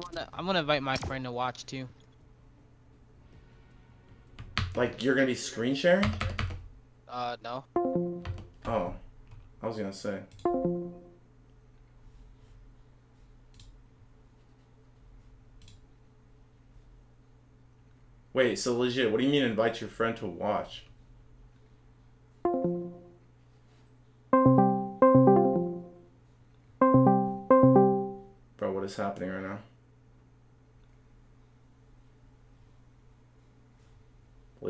gonna, I'm gonna invite my friend to watch too. Like you're gonna be screen sharing? Uh, no. Oh, I was gonna say. Wait, so legit, what do you mean invite your friend to watch? Bro, what is happening right now?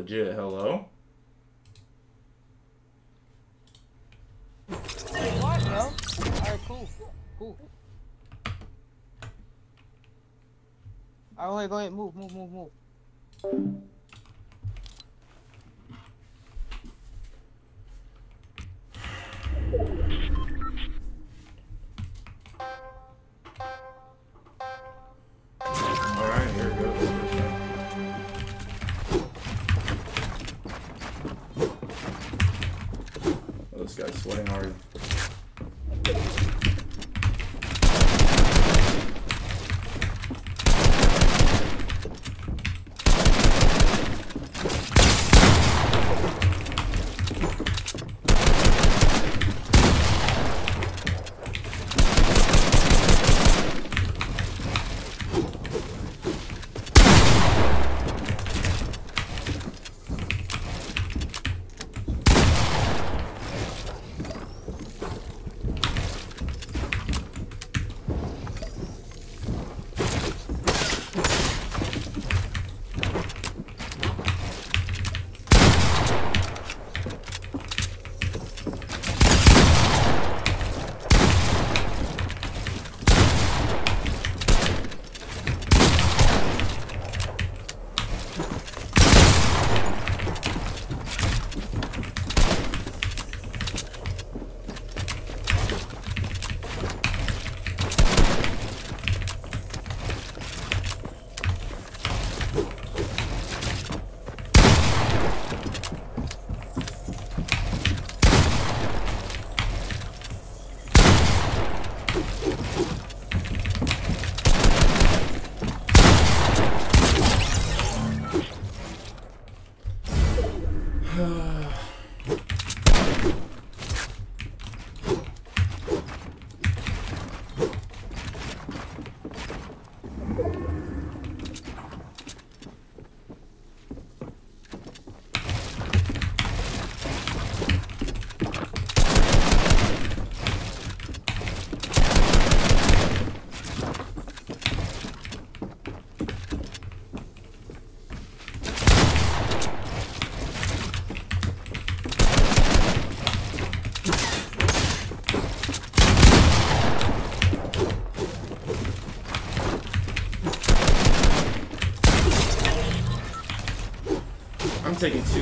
Legit, hello? Alright, cool. Cool. Alright, go ahead, move, move, move, move. This guy's sweating hard.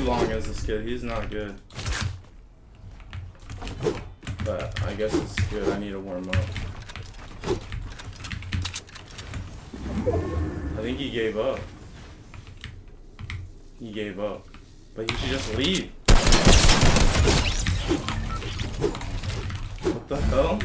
Too long as this kid. He's not good. But I guess it's good. I need to warm up. I think he gave up. He gave up. But he should just leave. What the hell?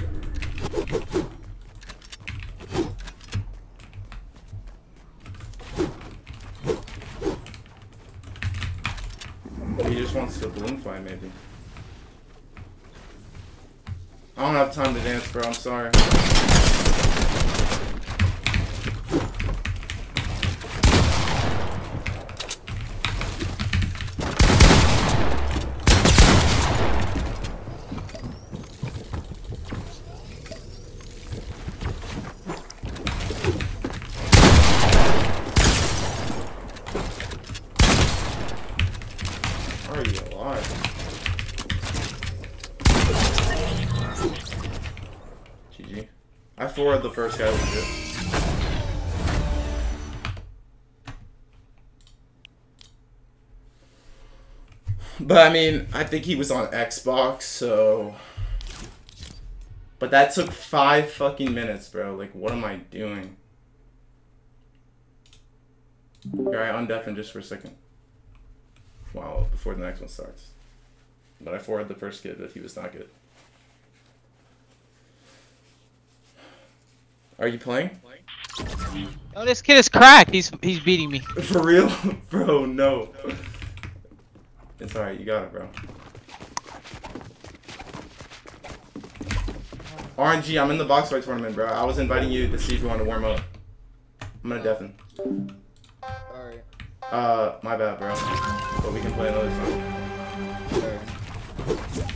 He just wants to balloon fight, maybe. I don't have time to dance, bro. I'm sorry. The first guy legit. But I mean, I think he was on Xbox, so. But that took five fucking minutes, bro. Like, what am I doing? Here, I undeafen just for a second. Wow, before the next one starts. But I forwarded the first kid, but he was not good. Are you playing? Oh, this kid is cracked. He's he's beating me. For real? bro, no. It's alright, you got it, bro. RNG, I'm in the box fight tournament, bro. I was inviting you to see if you want to warm up. I'm gonna deafen. Alright. Uh, my bad, bro. But we can play another time. This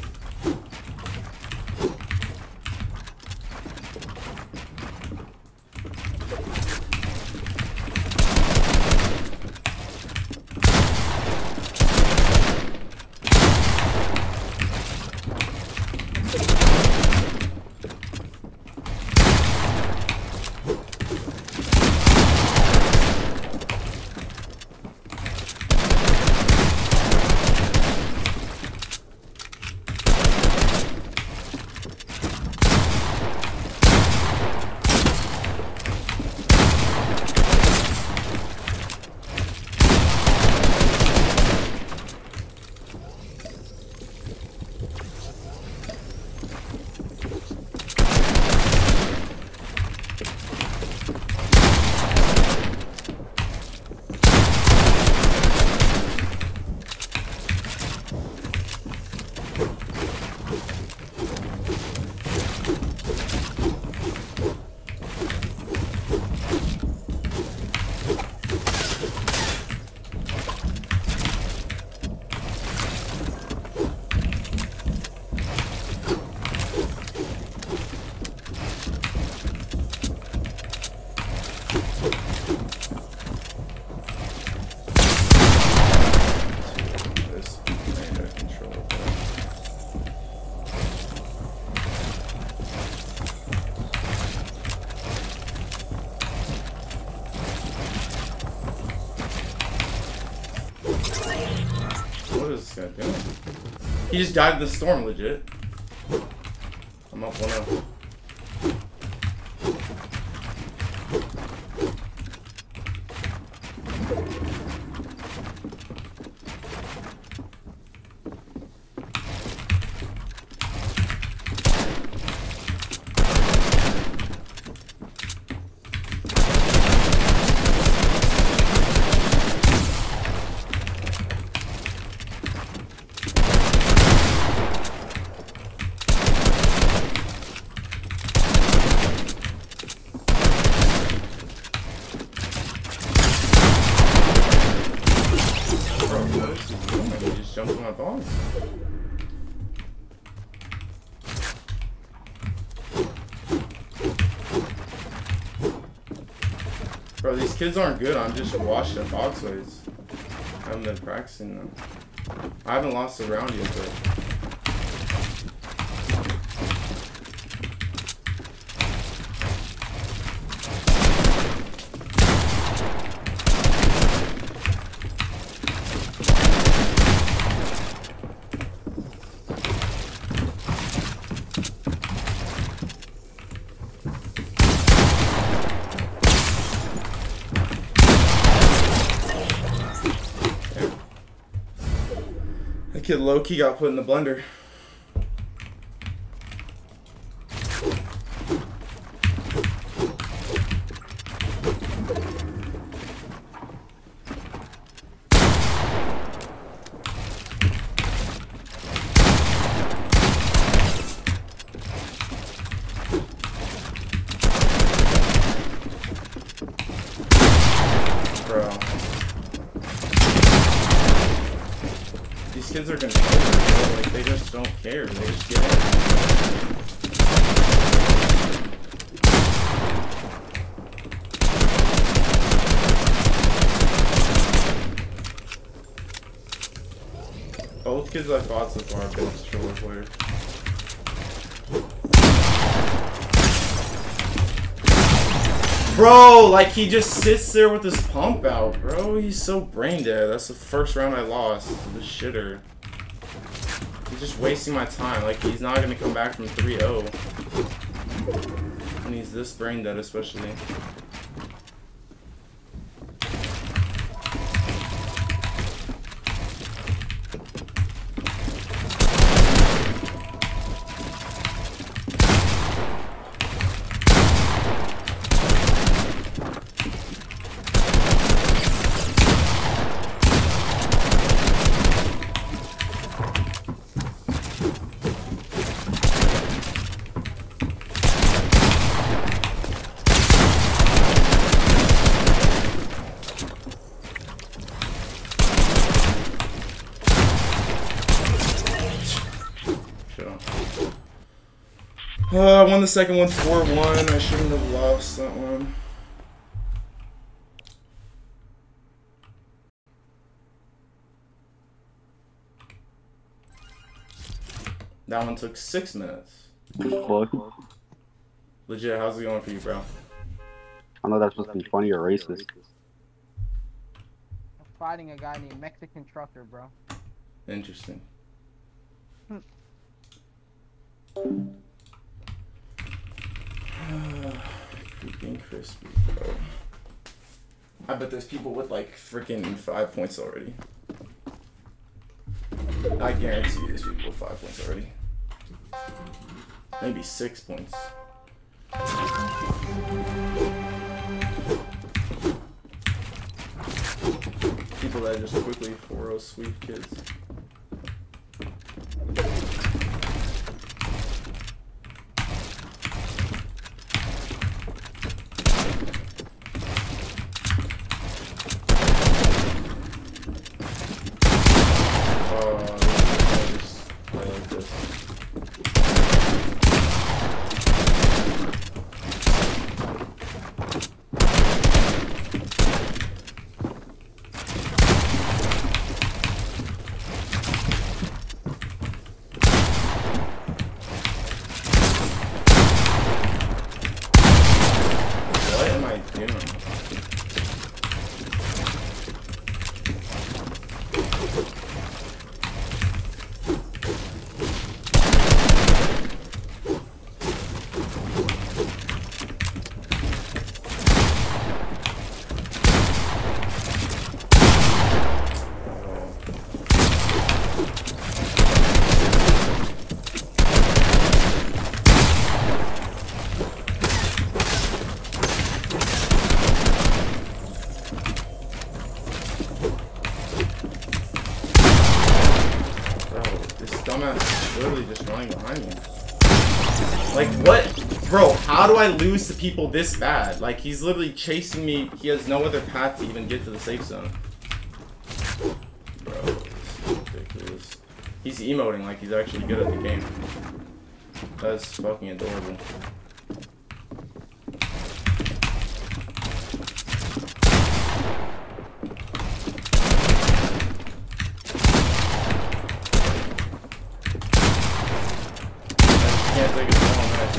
just died in the storm, legit. I'm up 1 0. Bro, what is he doing? He just jumped on my box. Bro, these kids aren't good. I'm just a washed at box fights. I haven't been practicing them. I haven't lost a round yet, but kid low key got put in the blender. Bro. These kids are controllers, bro. Like, they just don't care. They just get in. Both kids I fought so far have been controller players. Bro, like he just sits there with his pump out, bro. He's so brain dead. That's the first round I lost. To the shitter. He's just wasting my time. Like he's not gonna come back from 3-0. And he's this brain dead especially. Second one 4-1. I shouldn't have lost that one. That one took six minutes. Fuck. Legit, how's it going for you, bro? I know that's supposed to be funny or racist. I'm fighting a guy named Mexican Trucker, bro. Interesting. Being crispy, bro. I bet there's people with like freaking five points already. I guarantee there's people with five points already. Maybe six points. People that just quickly 4 sweep kids. Oh, I just play like this. What am I doing? Bro, this dumbass is literally just running behind me. Like, what? Bro, how do I lose to people this bad? Like, he's literally chasing me. He has no other path to even get to the safe zone. Bro, ridiculous. He's emoting like he's actually good at the game. That's fucking adorable. I can't take it all night.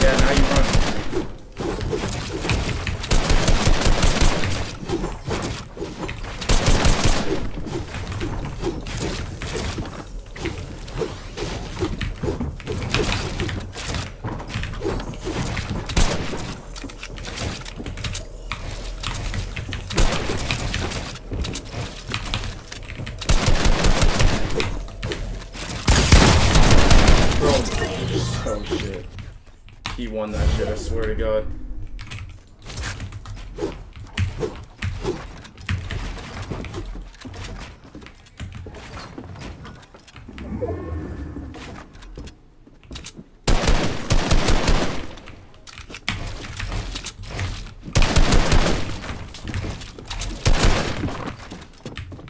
Yeah, now you run. Bro, oh shit. He won that shit, I swear to god.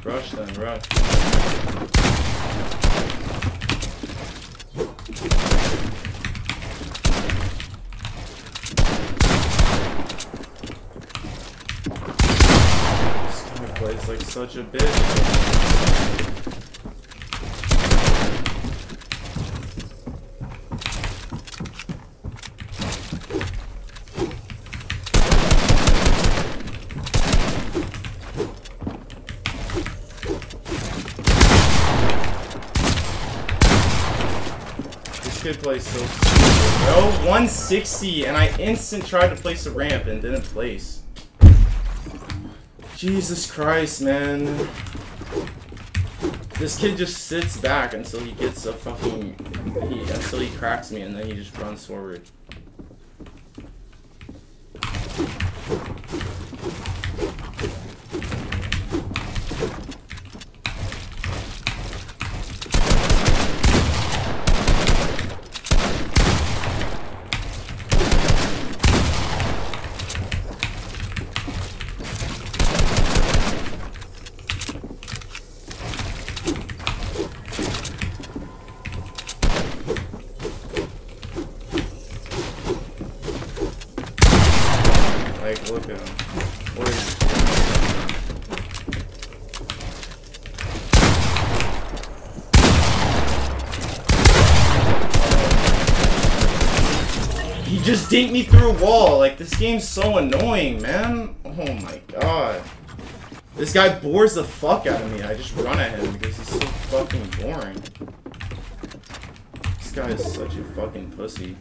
Rush then, rush. This guy plays like such a bitch. Plays so stupid, bro. 160, and I instant tried to place a ramp and didn't place. Jesus Christ, man. This kid just sits back until he gets a fucking. He, until he cracks me, and then he just runs forward. Just me through a wall. Like, this game's so annoying, man. Oh my god. This guy bores the fuck out of me. I just run at him because he's so fucking boring. This guy is such a fucking pussy.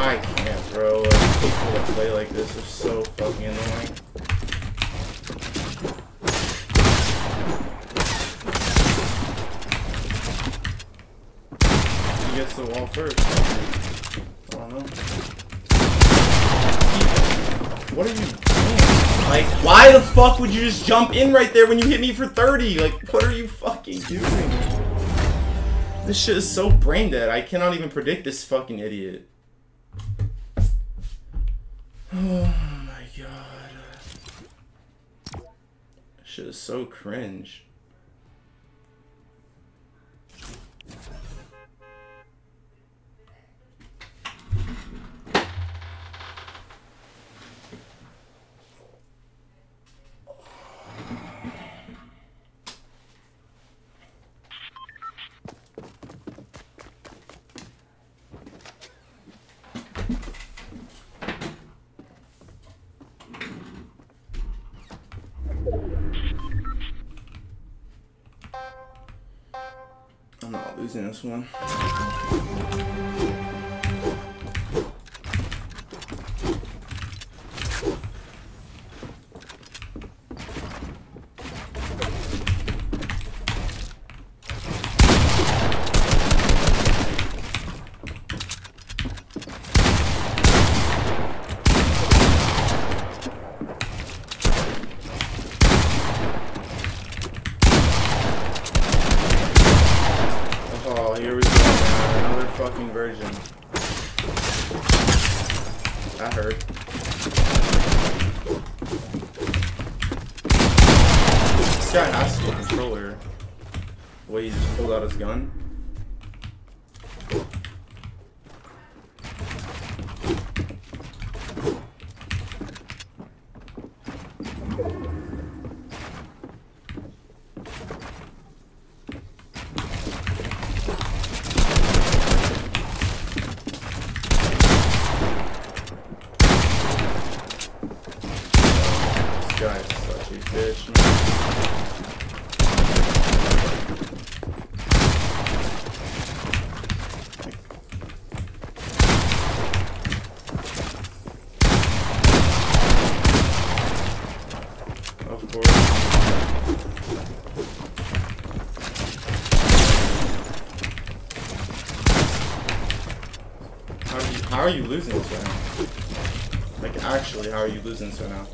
I can't, bro. Like, people that play like this are so fucking annoying. He gets the wall first. I don't know. What are you doing? Like, why the fuck would you just jump in right there when you hit me for 30? Like, what are you fucking doing? This shit is so brain dead. I cannot even predict this fucking idiot. Oh my god. This shit is so cringe. Not losing this one. Gun. This guy is such a bitch, man. Of course. How are you, how are you losing this right now? Like, actually, how are you losing this right now?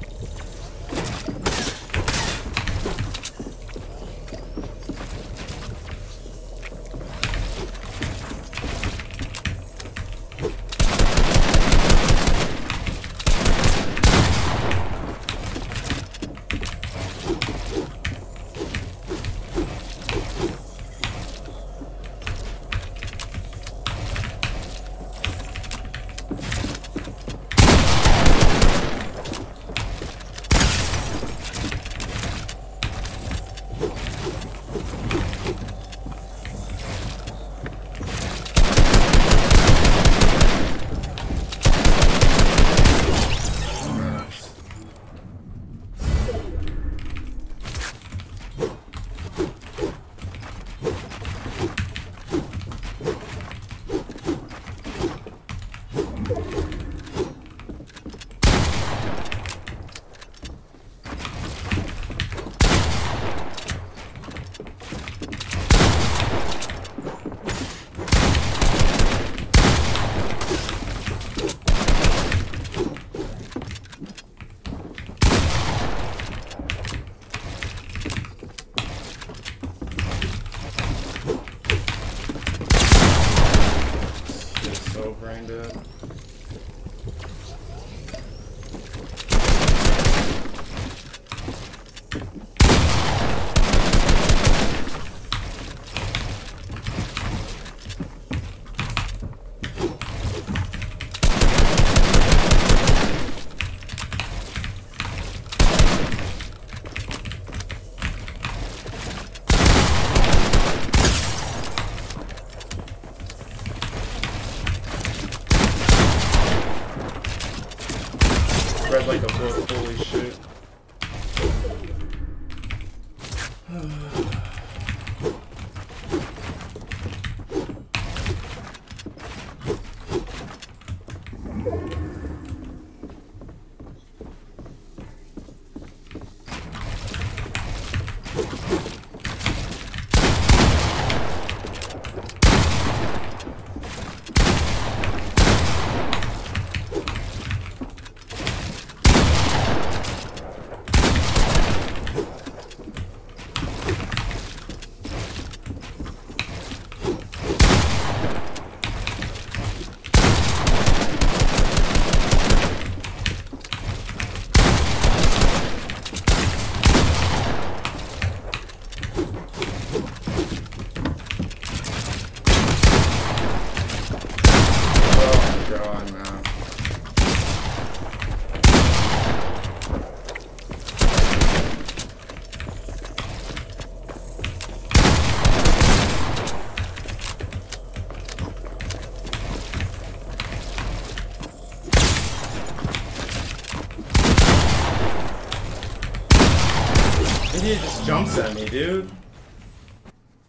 Dude.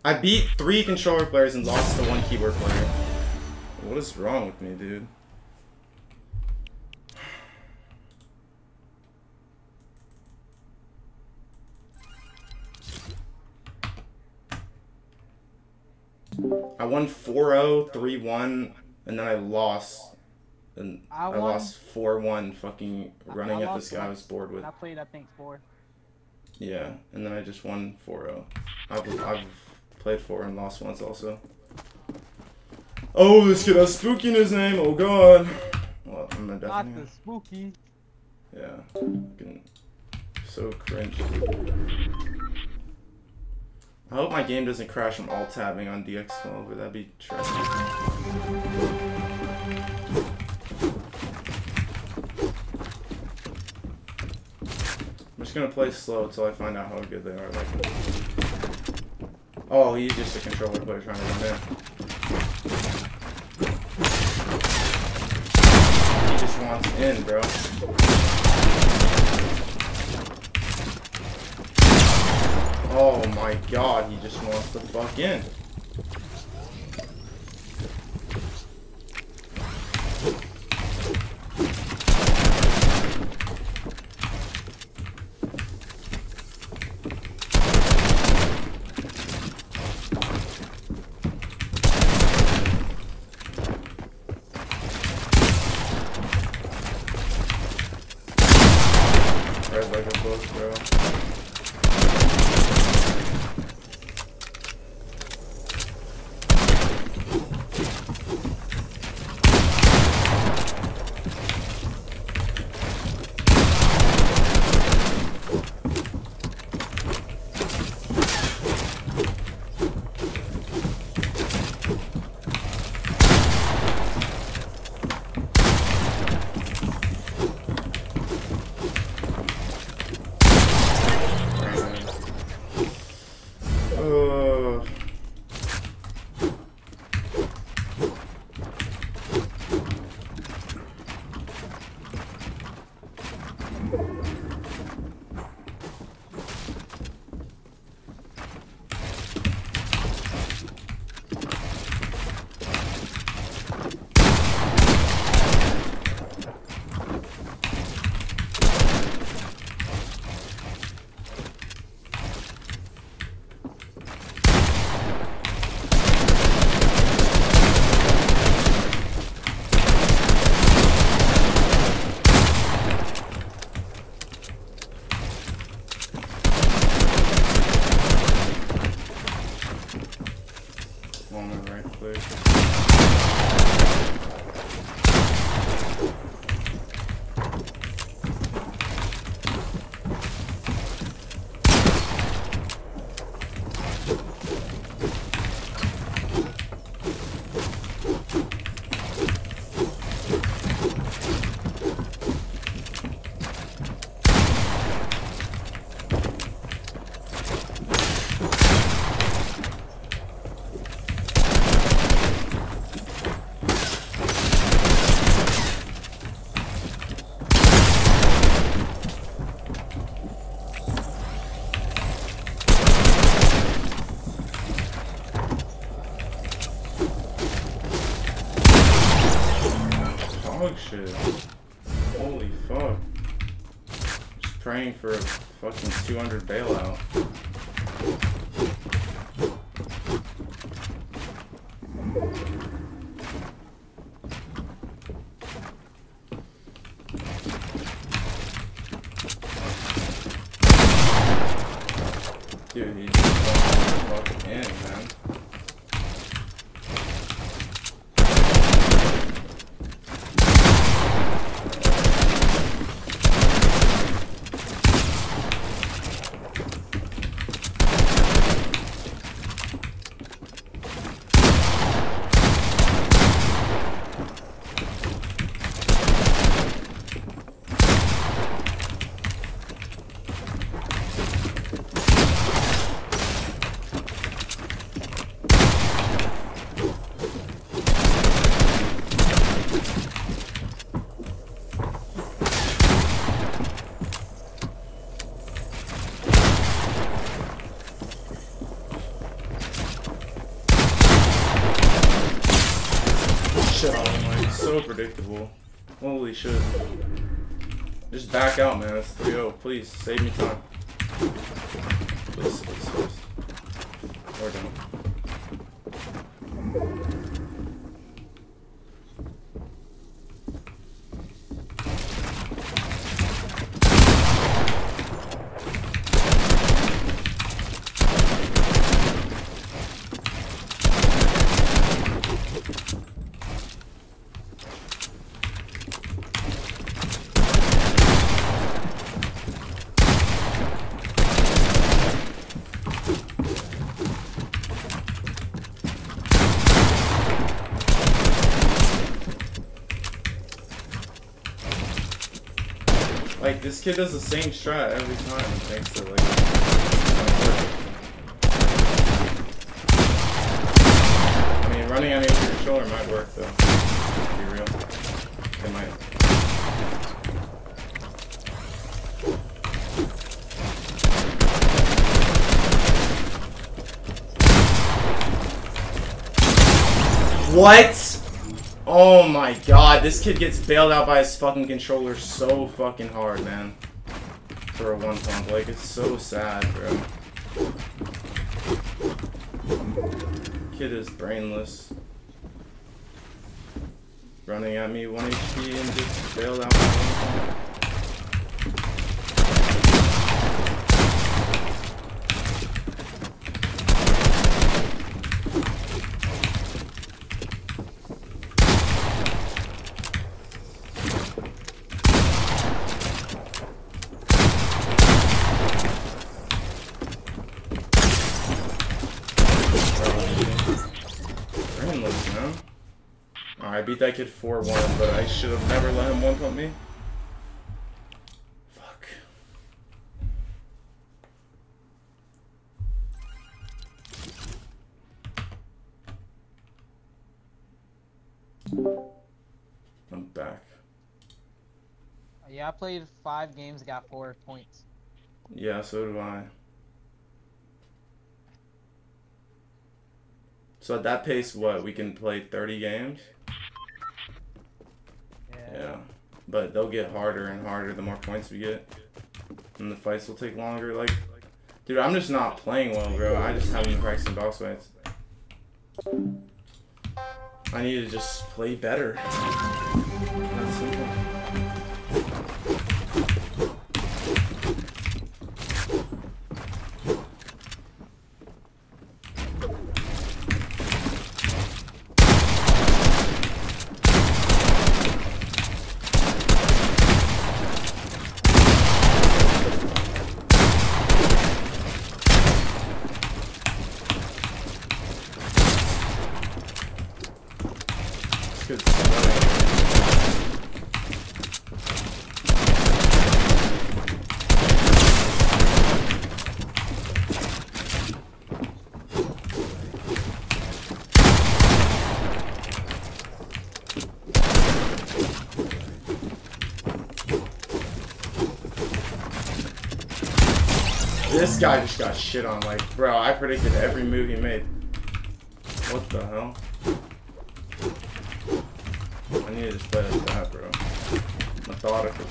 I beat three controller players and lost to one keyboard player. What is wrong with me, dude? I won 4-0, 3-1, and then I lost. And I I, lost 4-1 fucking running I at lost this guy I was bored with. I played, I think, four. Yeah, and then I just won 4-0. I've, I've played 4 and lost once also. Oh, this kid has spooky in his name. Oh god. Well, I'm gonna Not definitely. the spooky. Yeah. Fucking so cringe. I hope my game doesn't crash from alt tabbing on DX12, but that'd be trash. Just gonna play slow until I find out how good they are. Like, oh, he's just a controller player trying to run in. He just wants in, bro. Oh my god, he just wants to fuck in. Just praying for a fucking 200 bailout. Dude, he's just going fucking in, man. Shit, oh my, so predictable. Shit. Just back out, man. It's 3-0. Please, save me time. Please, please, please. Or don't. Like, this kid does the same strat every time, thanks to, like... I mean, running on over controller might work, though. Be real. It might. What? My god, this kid gets bailed out by his fucking controller so fucking hard, man. For a one pump. Like, it's so sad, bro. Kid is brainless. Running at me 1 HP and just bailed out by one pump. Brainless, man. Alright, I beat that kid 4-1, but I should have never let him one-pump me. Fuck. I'm back. Yeah, I played five games, got four points. Yeah, so do I. So at that pace, what, we can play 30 games? Yeah. But they'll get harder and harder the more points we get. And the fights will take longer. Like, dude, I'm just not playing well, bro. I just haven't been practicing box fights. I need to just play better. That's simple. It's good stuff. This guy just got shit on. Like, bro, I predicted every move he made. What the hell? I need to just play like that, bro. Methodical.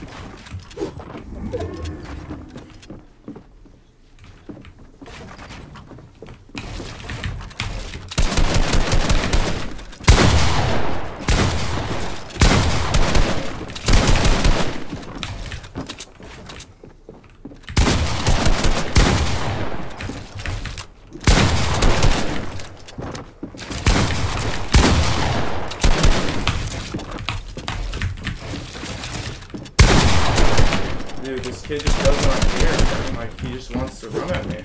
Dude, this kid just does not care. man. Like, he just wants to run at me.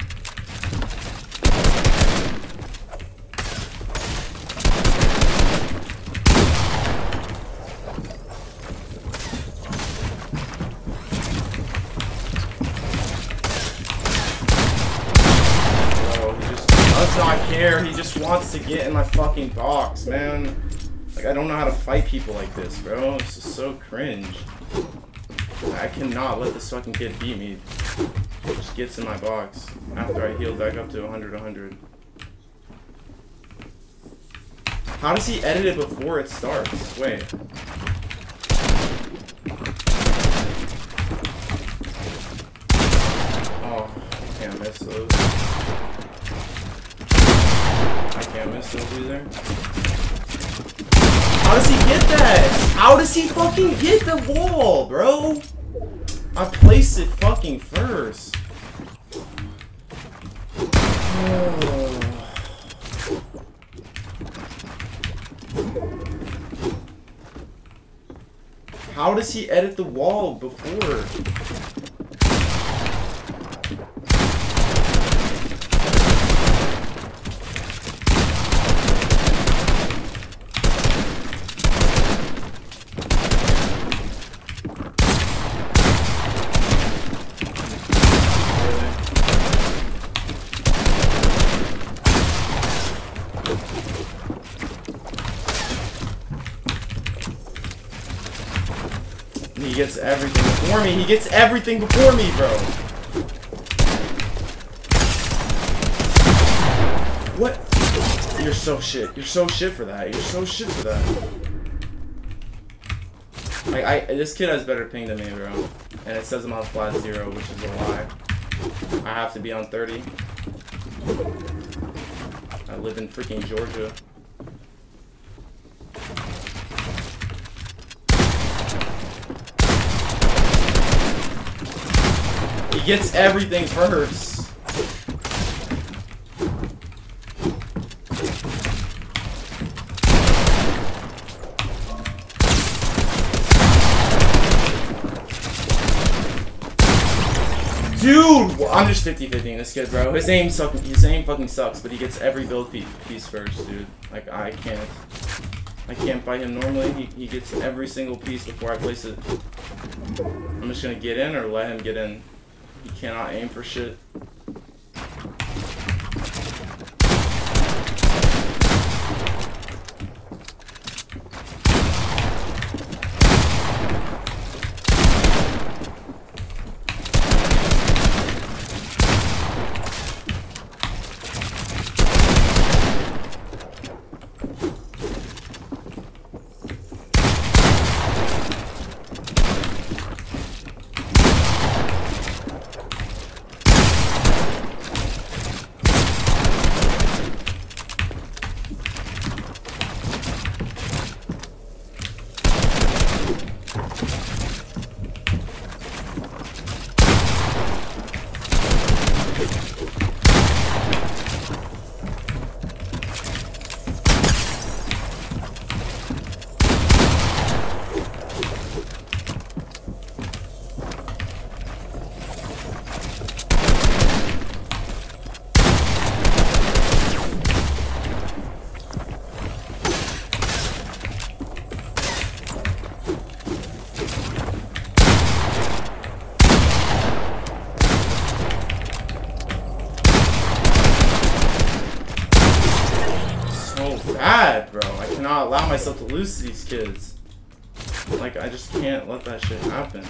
Bro, he just does not care. He just wants to get in my fucking box, man. Like, I don't know how to fight people like this, bro. This is so cringe. I cannot let this fucking kid beat me. He just gets in my box after I heal back up to 100, 100. How does he edit it before it starts? Wait. Oh, can't miss those. Miss. How does he get that? How does he fucking get the wall, bro? I placed it fucking first. How does he edit the wall before? Really? He gets everything before me. He gets everything before me, bro. What? You're so shit. You're so shit for that. You're so shit for that. Like, I, this kid has better ping than me, bro. And it says I'm on flat zero, which is a lie. I have to be on 30. I live in freaking Georgia. Gets everything first. Dude, I'm just 50-50 in this kid, bro. His aim suck. His aim fucking sucks, but he gets every build piece, first, dude. Like I can't. I can't fight him normally. He, he gets every single piece before I place it. I'm just gonna get in or let him get in. He cannot aim for shit. So bad, bro. I cannot allow myself to lose kids. Like, I just can't let that shit happen.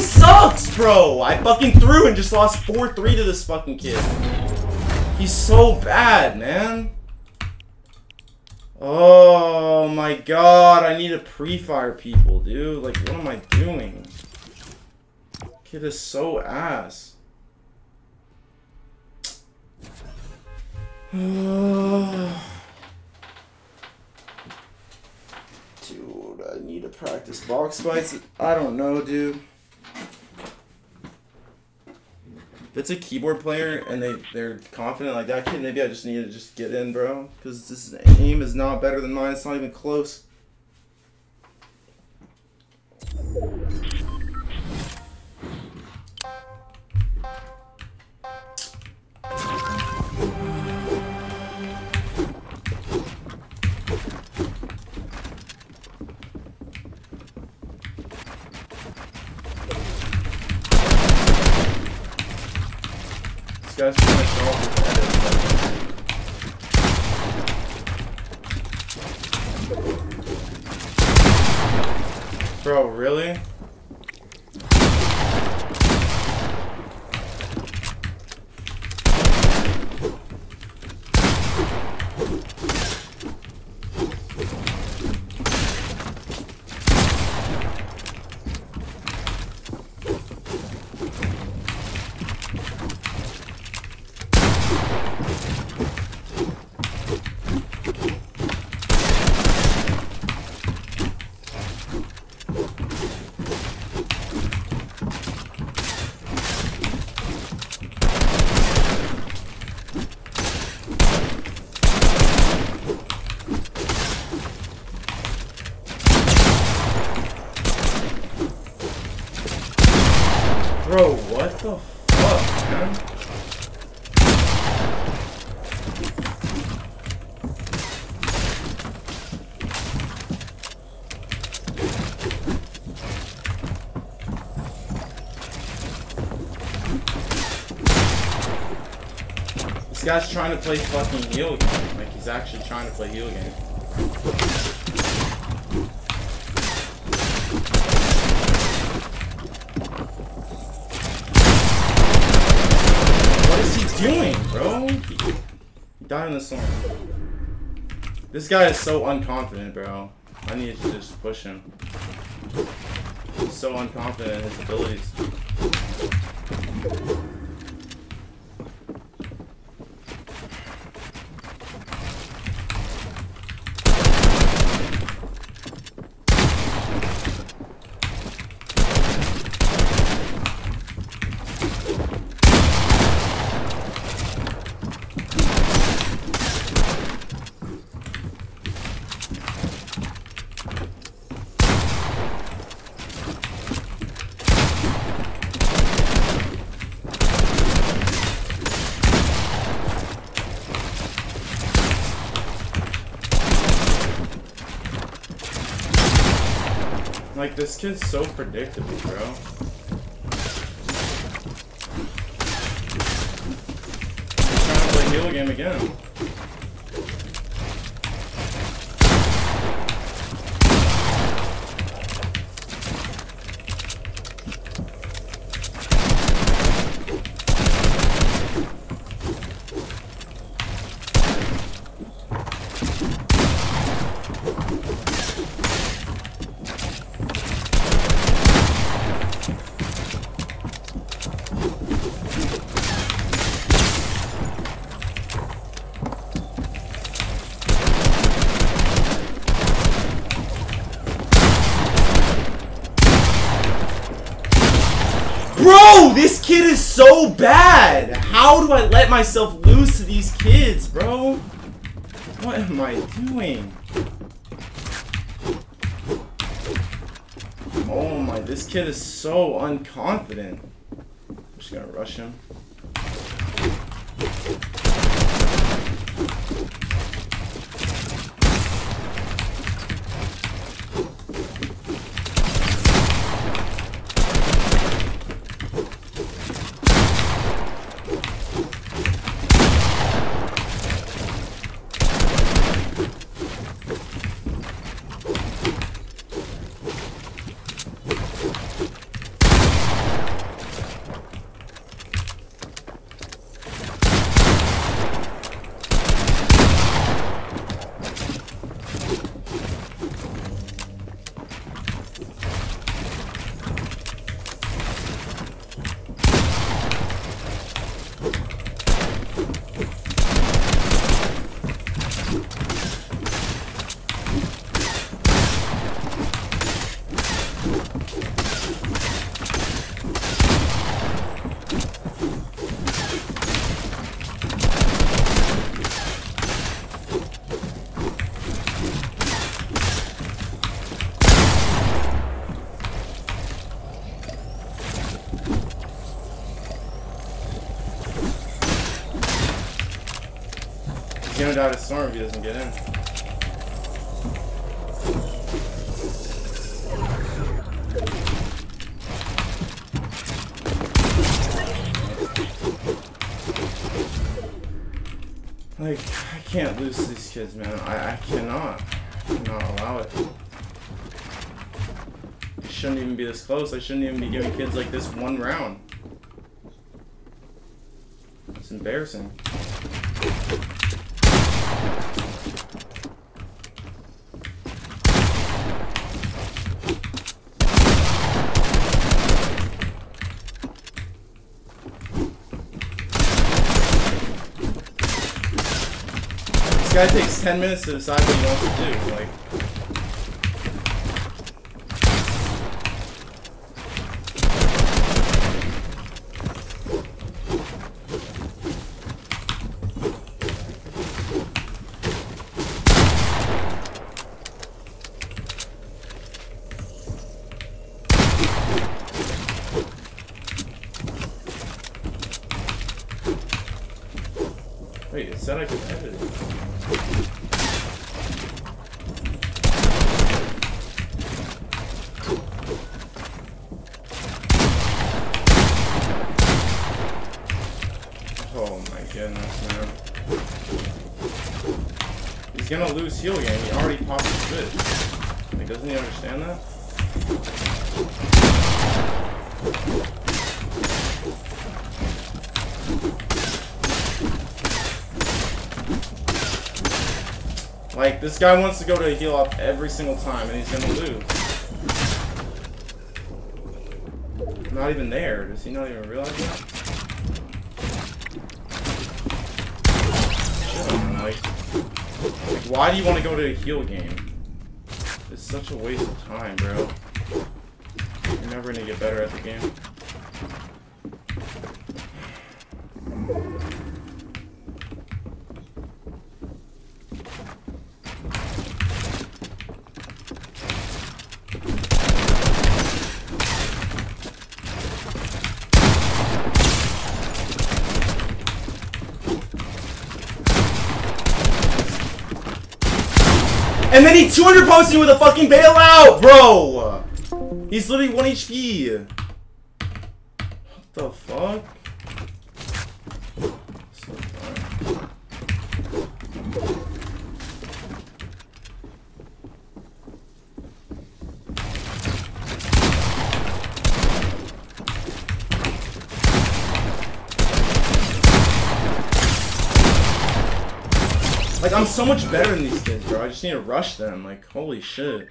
sucks, bro. I fucking threw and just lost 4-3 to this fucking kid. He's so bad, man. Oh my god, I need to pre-fire people, dude. Like, what am I doing? Kid is so ass. Dude, I need to practice box fights. I don't know, dude. If it's a keyboard player and they, they're confident like that kid, maybe I just need to just get in, bro. Because this aim is not better than mine. It's not even close. Guy's to show off. Bro, really? Bro, what the fuck, man? This guy's trying to play fucking heal game. Like, he's actually trying to play heal game. What is he doing, bro? He, he died in the storm. This guy is so unconfident, bro. I need to just push him. He's so unconfident in his abilities. This kid's so predictable, bro. He's trying to play heal game again. Bro, this kid is so bad. How do I let myself lose to these kids, bro? What am I doing? Oh my, this kid is so unconfident. I'm just gonna rush him. Storm if he doesn't get in. Like, I can't lose these kids, man. I, I cannot. I cannot allow it. I shouldn't even be this close. I shouldn't even be giving kids like this one round. It's embarrassing. Guy takes 10 minutes to decide what he wants to do. Like, wait, it said I could edit it. Oh my goodness, man. He's gonna lose heal game. He already popped his switch. Like, doesn't he understand that? Like, this guy wants to go to heal up every single time, and he's gonna lose. Not even there. Does he not even realize that? Like, like, why do you want to go to a heal game? It's such a waste of time, bro. You're never gonna get better at the game. He 200 pumps me with a fucking bailout, bro! He's literally 1 HP. What the fuck? So dumb. Like, I'm so much better than these kids, bro. I just need to rush them. Like, holy shit.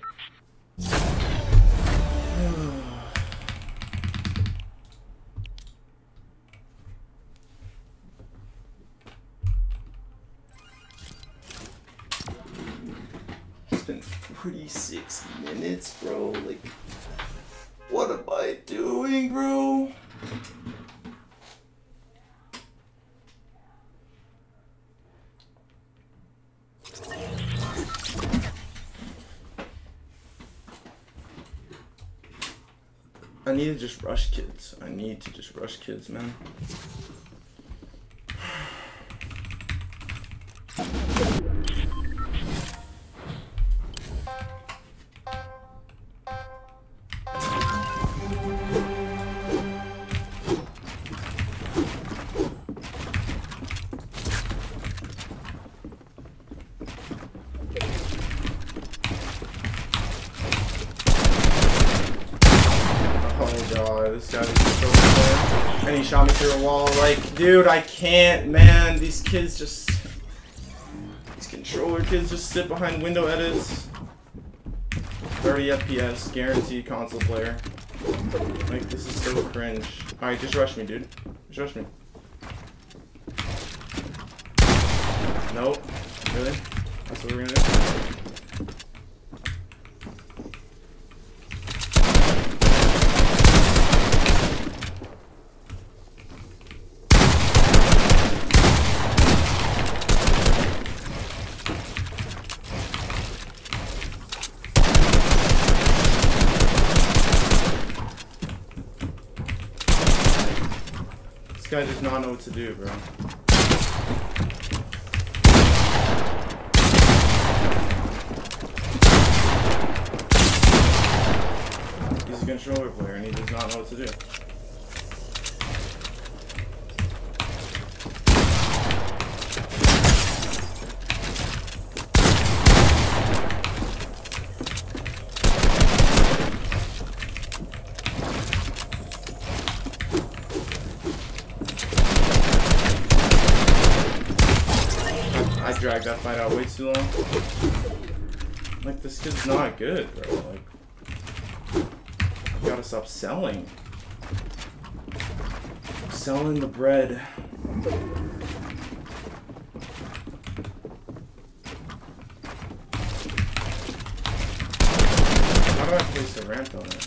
Just rush kids. I need to just rush kids, man. Dude, I can't, man. These kids just. These controller kids just sit behind window edits. 30 FPS, guaranteed console player. Like, this is so cringe. Alright, just rush me, dude. Just rush me. Nope. Really? That's what we're gonna do? guy does not know what to do, bro. He's a controller player and he does not know what to do. That fight out way too long. Like, this kid's not good, bro. Like, you gotta stop selling. Selling the bread. How do I place a ramp on it?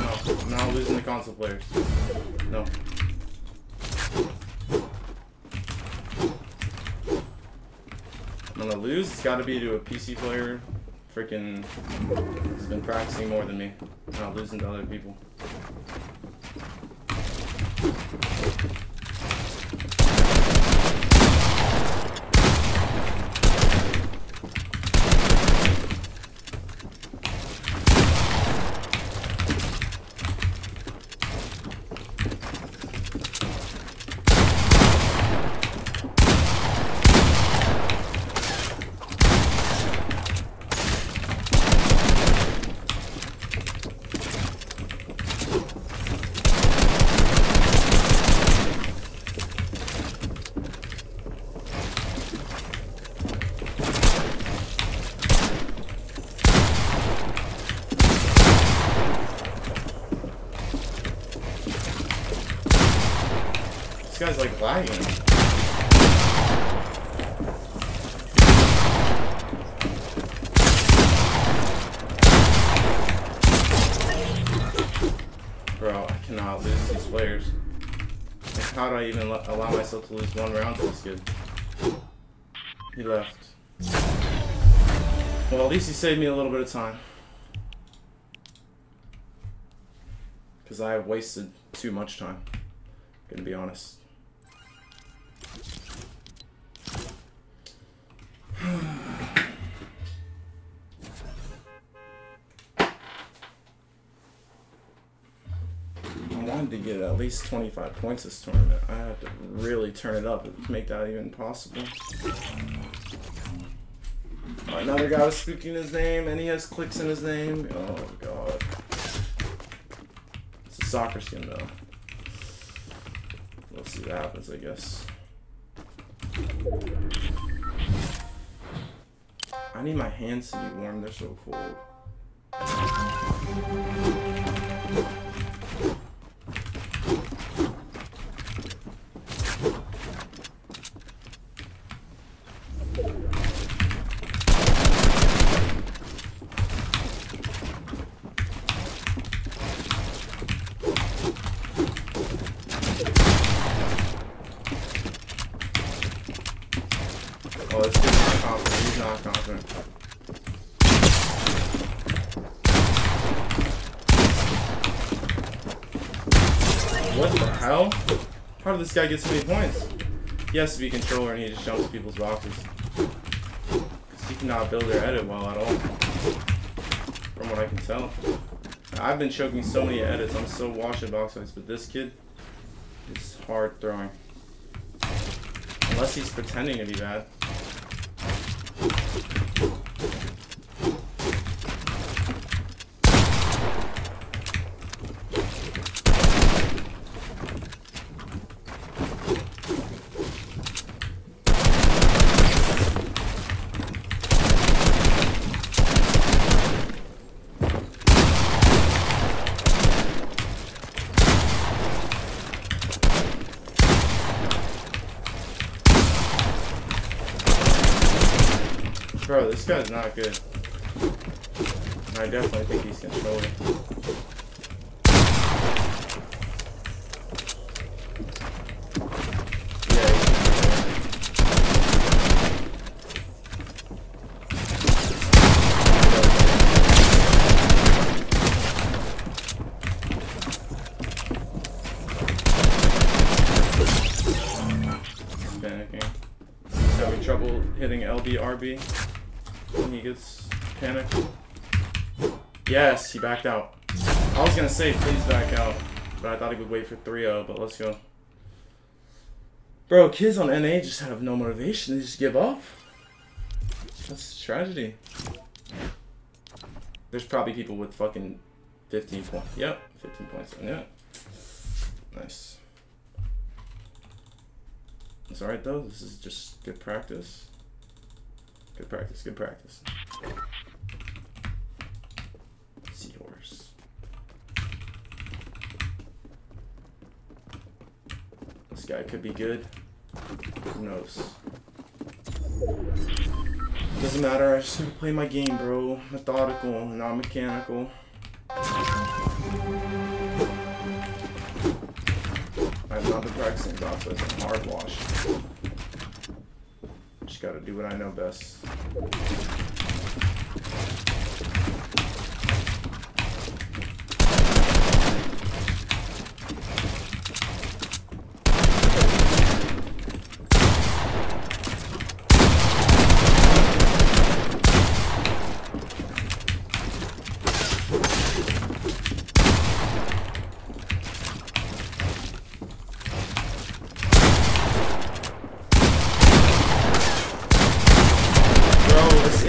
No, I'm not losing the console players. No. I'm gonna lose. It's gotta be to a PC player. Freaking has been practicing more than me. Not losing to other people. This guy's like lagging. Bro, I cannot lose these players. Like, how do I even lo- allow myself lose one round this kid? He left. Well, at least he saved me a little bit of time. Because I have wasted too much time. Gonna be honest. Least 25 points this tournament. I have to really turn it up to make that even possible. Another guy was speaking his name, and he has Clix in his name. Oh god. It's a soccer skin though. We'll see what happens, I guess. I need my hands to be warm, they're so cold. Oh, this kid's not confident. He's not confident. What the hell? How did this guy gets so many points? He has to be controller and he just jumps people's boxes. Because he cannot build their edit well at all. From what I can tell. I've been choking so many edits. I'm so washed at box fights, but this kid is hard throwing. Unless he's pretending to be bad. Bro, this guy's not good. I definitely think he's controlling. Hitting LB RB when he panicked. Yes, he backed out. I was gonna say please back out, but I thought he would wait for 3-0, but let's go. Bro, kids on NA just have no motivation. They just give up. That's tragedy. There's probably people with fucking 15 points. Yep, 15 points. Yeah. Nice. It's alright though. This is just good practice. Good practice, good practice. Seahorse. This guy could be good. Who knows? Doesn't matter, I just play my game, bro. Methodical, not mechanical. I've not been practicing process and hard wash. Just gotta do what I know best.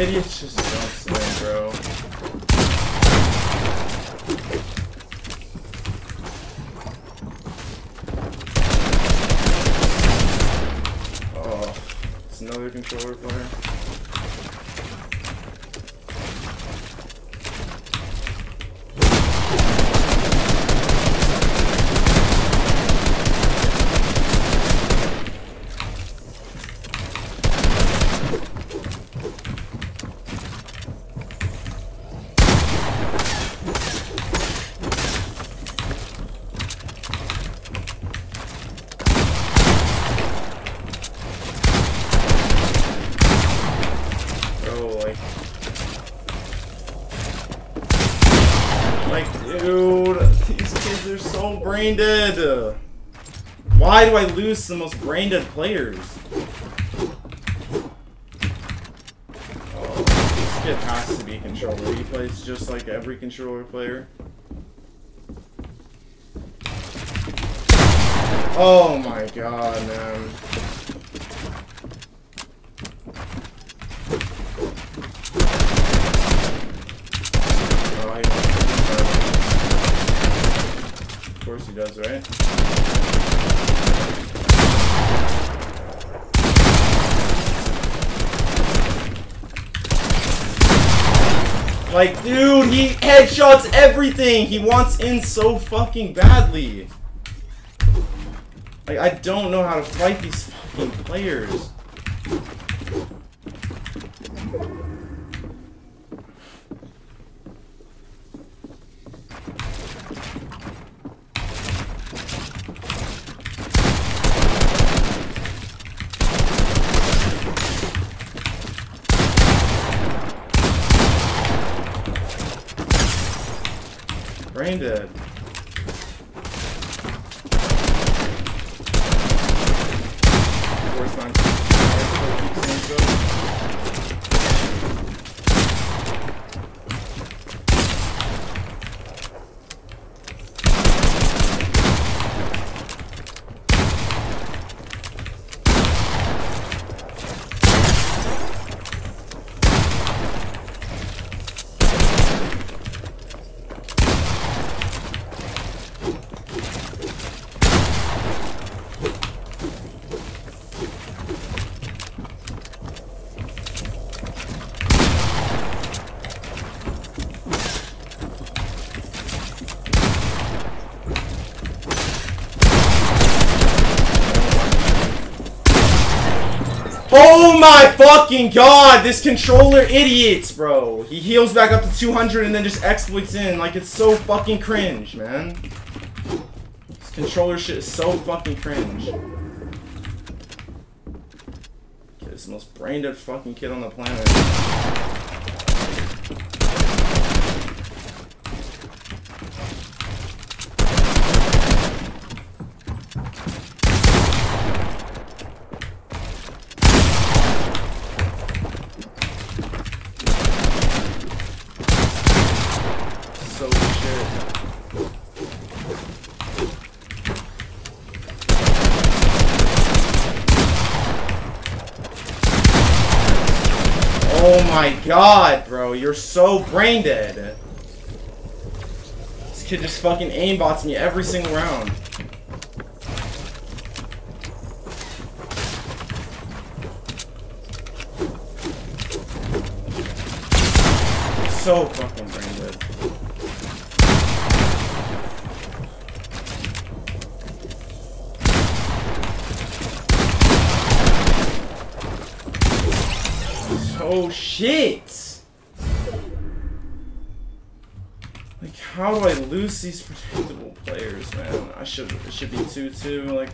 Bro, this idiot just jumps in, bro. Oh, it's another controller player. Bro, like. Like, dude, these kids are so brain dead. Why do I lose the most brain dead players? Oh, this kid has to be controller. He plays just like every controller player. Oh my god, man. Oh, I Of course he does, right? Like, dude, he headshots everything! He wants in so fucking badly! Like, I don't know how to fight these fucking players. My fucking god, this controller idiots, bro. He heals back up to 200 and then just exploits in. Like, it's so fucking cringe, man. This controller shit is so fucking cringe. Kid is the most brain dead fucking kid on the planet. So shit. Oh my god, bro, you're so brain dead. This kid just fucking aimbots me every single round. So fucking brain dead. Oh shit! Like, how do I lose these predictable players, man? I should it should be 2-2, like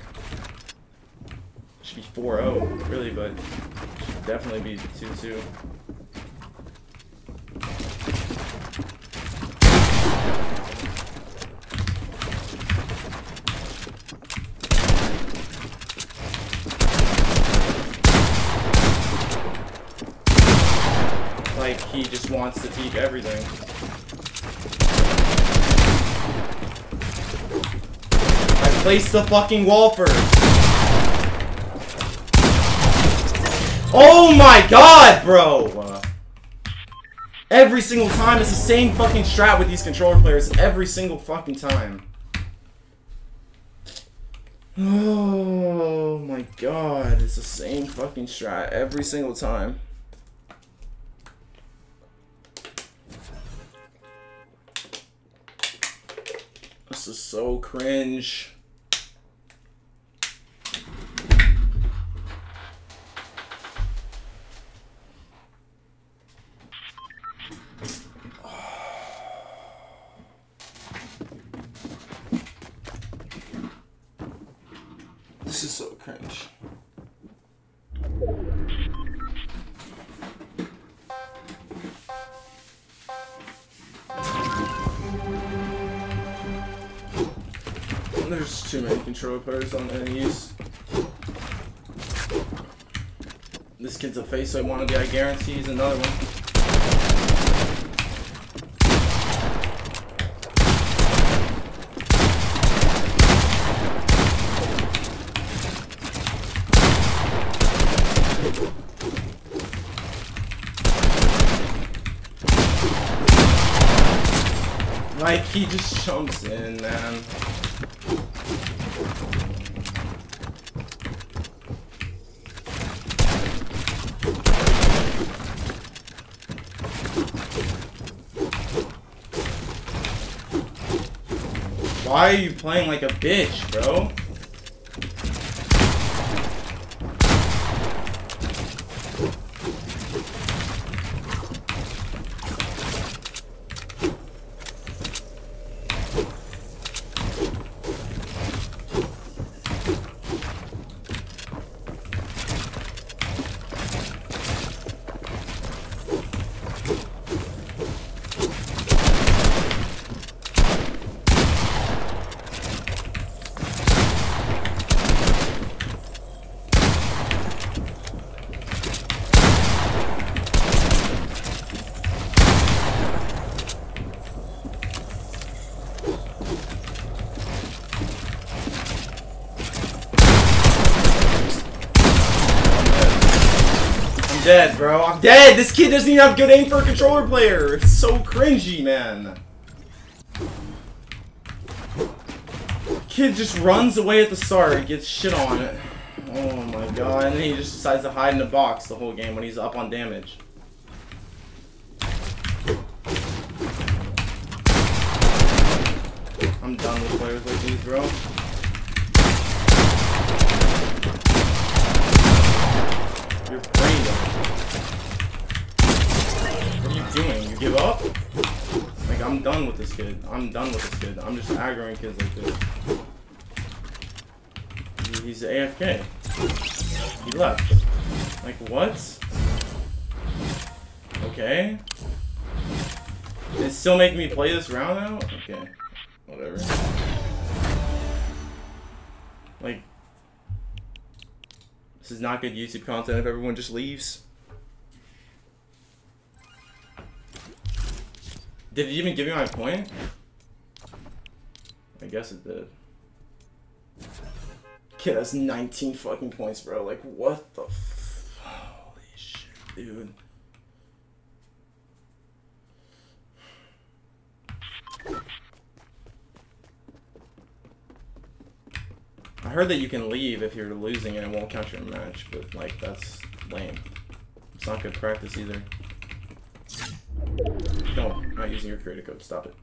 should be 4-0, really, but should definitely be 2-2. Like he just wants to peek everything. I placed the fucking wall first. Oh my god, bro! Every single time, it's the same fucking strat with these controller players. Every single fucking time. Oh my god, it's the same fucking strat every single time. Is so cringe. Players on. This kid's a face I want to be, I guarantee he's another one. Like, he just jumps in, man. Why are you playing like a bitch, bro? I'm bro. I'm dead. This kid doesn't even have good aim for a controller player. It's so cringy, man. Kid just runs away at the start, He gets shit on it. Oh my god, and then he just decides to hide in the box the whole game when he's up on damage. I'm done with players like these, bro. Kid. I'm done with this kid. I'm just aggroing kids like this. He's AFK. He left. Like, what? Okay. It's still making me play this round now? Okay. Whatever. Like, this is not good YouTube content if everyone just leaves. Did it even give me my point? I guess it did. Kid has 19 fucking points, bro. Like, what the Holy shit, dude. I heard that you can leave if you're losing and it won't count your match, but like that's lame. It's not good practice either. No, I'm not using your creator code. Stop it.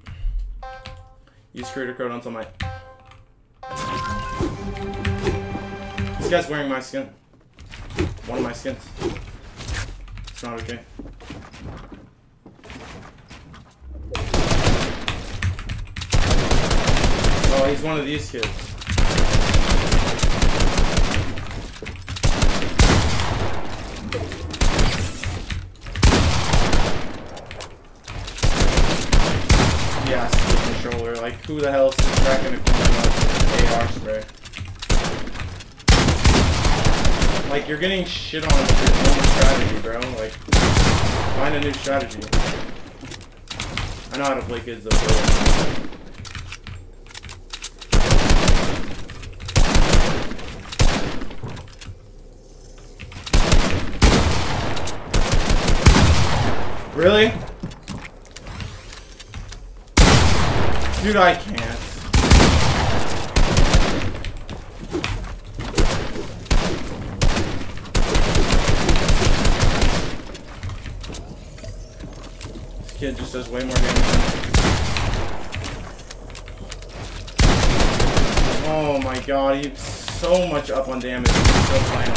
Use creator code UntoldMight. This guy's wearing my skin. One of my skins. It's not okay. Oh, he's one of these kids. Yeah, stick controller. Like, who the hell is cracking a AR spray? Like, you're getting shit on with your own strategy, bro. Like, find a new strategy. I know how to play kids, though. Bro. Really? Dude, I can't. This kid just does way more damage. Oh my god, he's so much up on damage. He's so fine on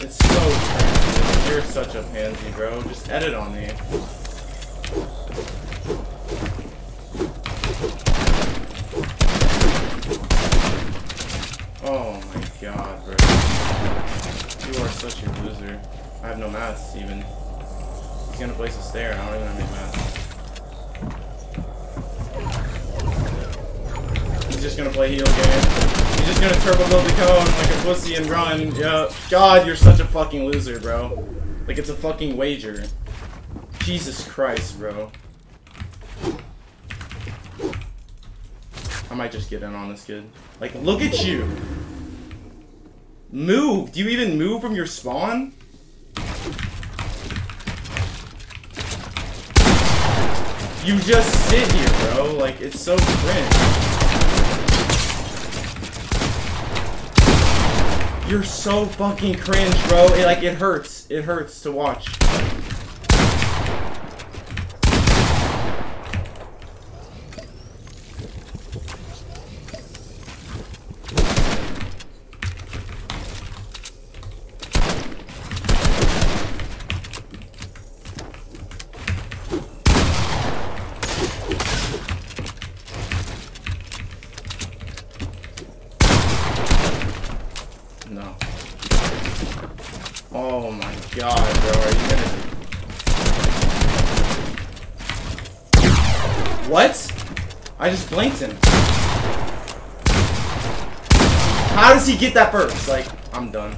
It's so cringe. You're such a pansy, bro. Just edit on me. Oh my god, bro. You are such a loser. I have no maths, even. He's gonna place a stair, I don't even have any maths. He's just gonna play heal game. He's just gonna turbo build the cone like a pussy and run. Yeah. God, you're such a fucking loser, bro. Like it's a fucking wager. Jesus Christ, bro. I might just get in on this kid. Like, look at you. Move. Do you even move from your spawn? You just sit here, bro. Like, it's so cringe. You're so fucking cringe, bro. It, like, it hurts. It hurts to watch. No. Oh my god, bro. Are you gonna... What? I just blinked him. How does he get that first? Like, I'm done.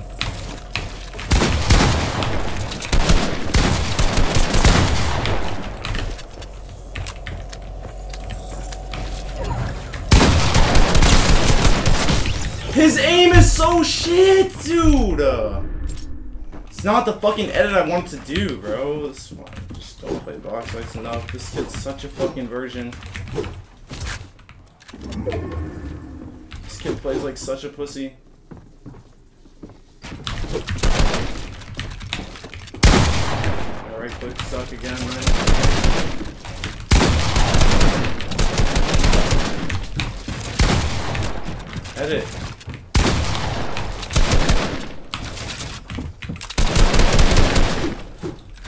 His aim is so shit, dude! It's not the fucking edit I want to do, bro. This one, just don't play box fights enough. This kid's such a fucking version. This kid plays like such a pussy. Alright, click suck again, right? Edit.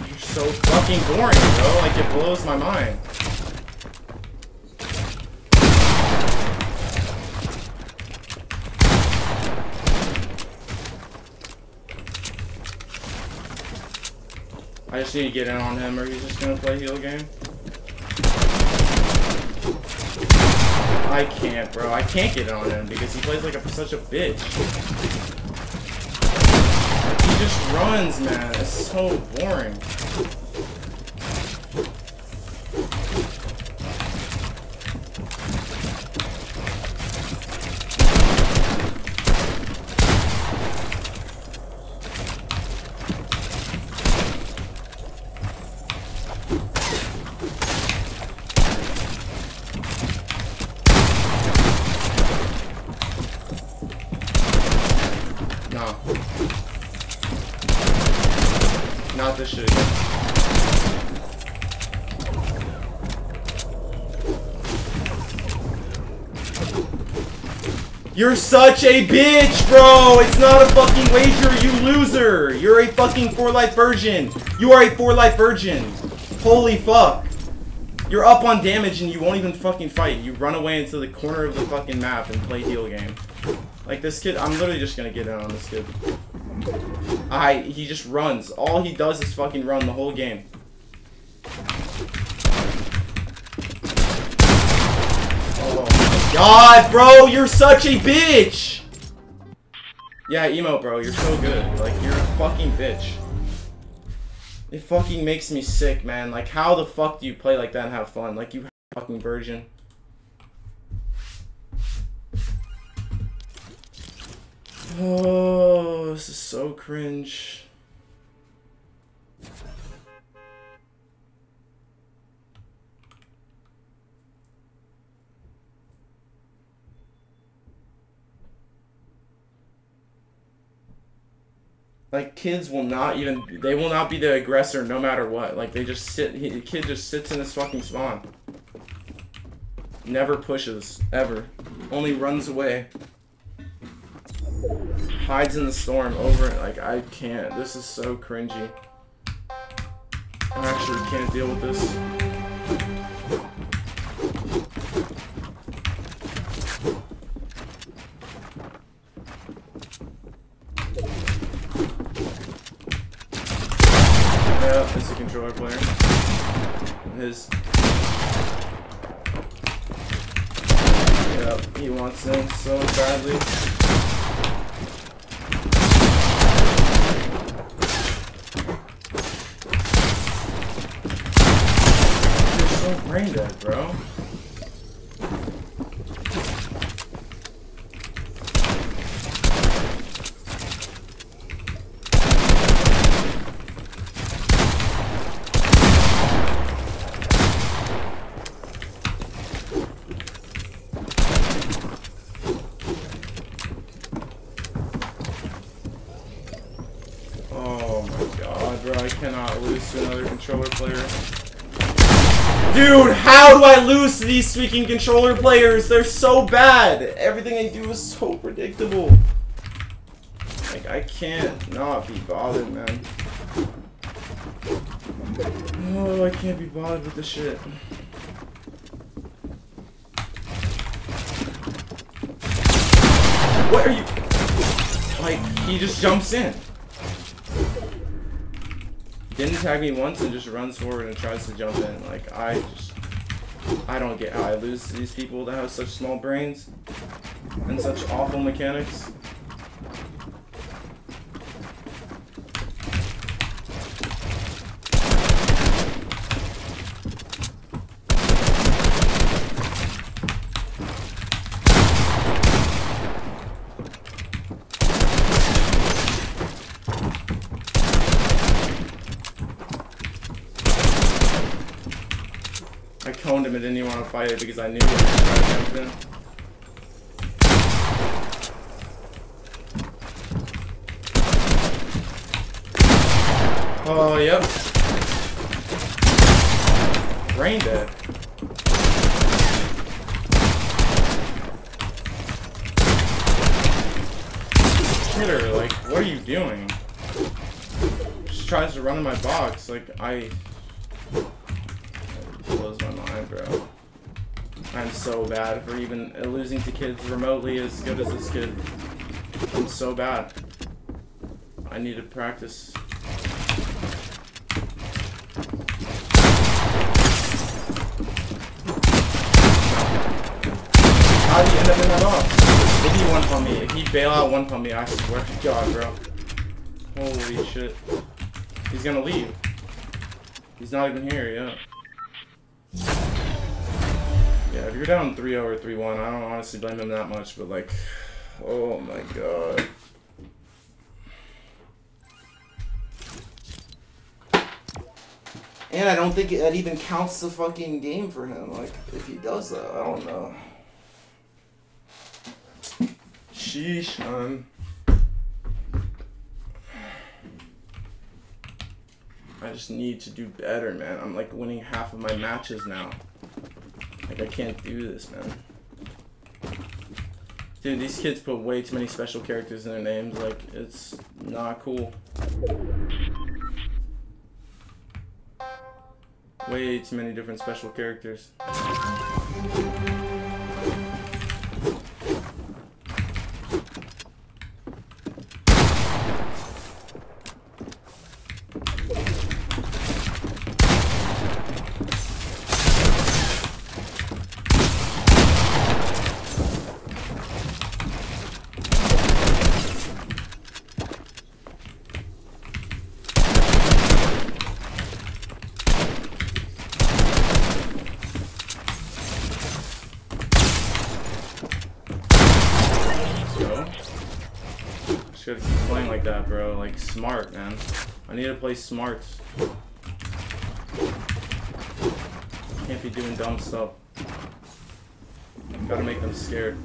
You're so fucking boring, bro. Like, it blows my mind. I just need to get in on him, or he's just gonna play heal game. I can't, bro. I can't get on him because he plays like a, such a bitch. He just runs, man. It's so boring. No. Not this shit again. You're such a bitch, bro! It's not a fucking wager, you loser! You're a fucking four life virgin! You are a four life virgin! Holy fuck! You're up on damage and you won't even fucking fight. You run away into the corner of the fucking map and play heal game. Like this kid, I'm literally just gonna get in on this kid. I, he just runs. All he does is fucking run the whole game. Oh my god, bro, you're such a bitch! Yeah, emo, bro, you're so good. Like, you're a fucking bitch. It fucking makes me sick, man. Like, how the fuck do you play like that and have fun? Like, you fucking virgin. Oh, this is so cringe. Like kids will not even they will not be the aggressor no matter what. Like they just sit he, the kid just sits in his fucking spawn. Never pushes ever. Only runs away hides in the storm over it. like I can't. This is so cringy. I actually can't deal with this. So badly. You're so brain dead, bro. Oh my god, bro, I cannot lose to another controller player. Dude, how do I lose to these freaking controller players? They're so bad. Everything they do is so predictable. Like, I can't not be bothered, man. Oh, I can't be bothered with this shit. What are you... Like, he just jumps in. Didn't tag me once and just runs forward and tries to jump in. Like, I just... I don't get how I lose to these people that have such small brains and such awful mechanics. I coned fight it because I knew he was in. Oh, yep. Brain dead. hitter. Like, what are you doing? She tries to run in my box. Like, I... It blows my mind, bro. I'm so bad for even losing to kids remotely as good as this kid. I'm so bad. I need to practice. How did he end up in that off? If he one pump me, if he bail out one pump me, I swear to God, bro. Holy shit. He's gonna leave. He's not even here yet. Yeah, if you're down 3-0 or 3-1, I don't honestly blame him that much, but like, oh my god. And I don't think that even counts the fucking game for him. Like, if he does that, I don't know. Sheesh, man. I just need to do better, man. I'm like winning half of my matches now. Like, I can't do this, man. Dude, these kids put way too many special characters in their names. Like, it's not cool. Way too many different special characters. Smart, man. I need to play smart. Can't be doing dumb stuff. Gotta make them scared.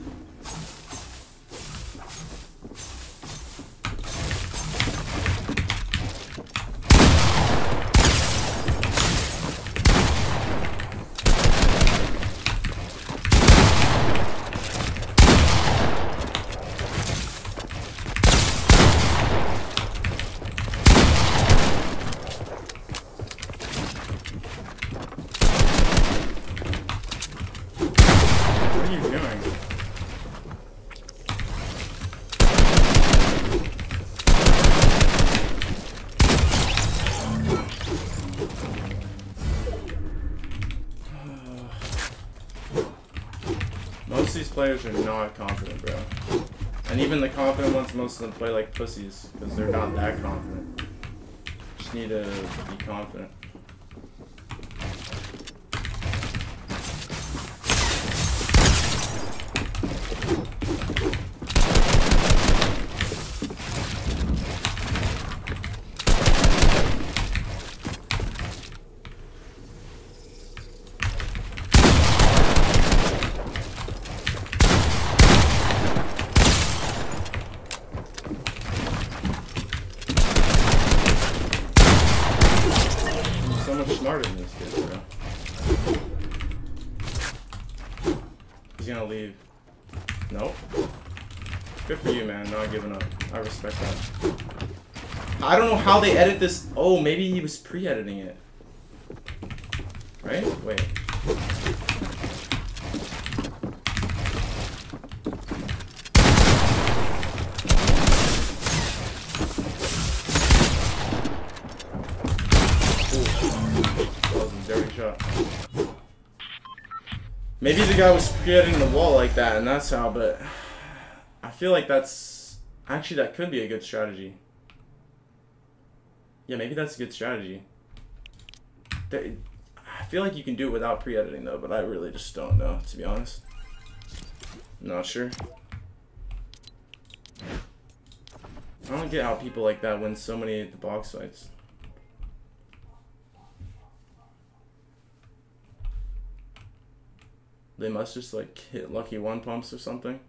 Players are not confident, bro. And even the confident ones, most of them play like pussies because they're not that confident. Just need to be confident. I'm so much smarter than this kid, bro. He's gonna leave. Nope. Good for you, man. Not giving up. I respect that. I don't know how they edit this. Oh, maybe he was pre-editing it. Right? Wait. Maybe the guy was creating the wall like that, and that's how, but I feel like that's actually that could be a good strategy. Yeah, maybe that's a good strategy. They- I feel like you can do it without pre-editing though, but I really just don't know, to be honest. Not sure. I don't get how people like that win so many of the box fights. They must just like hit lucky one pumps or something.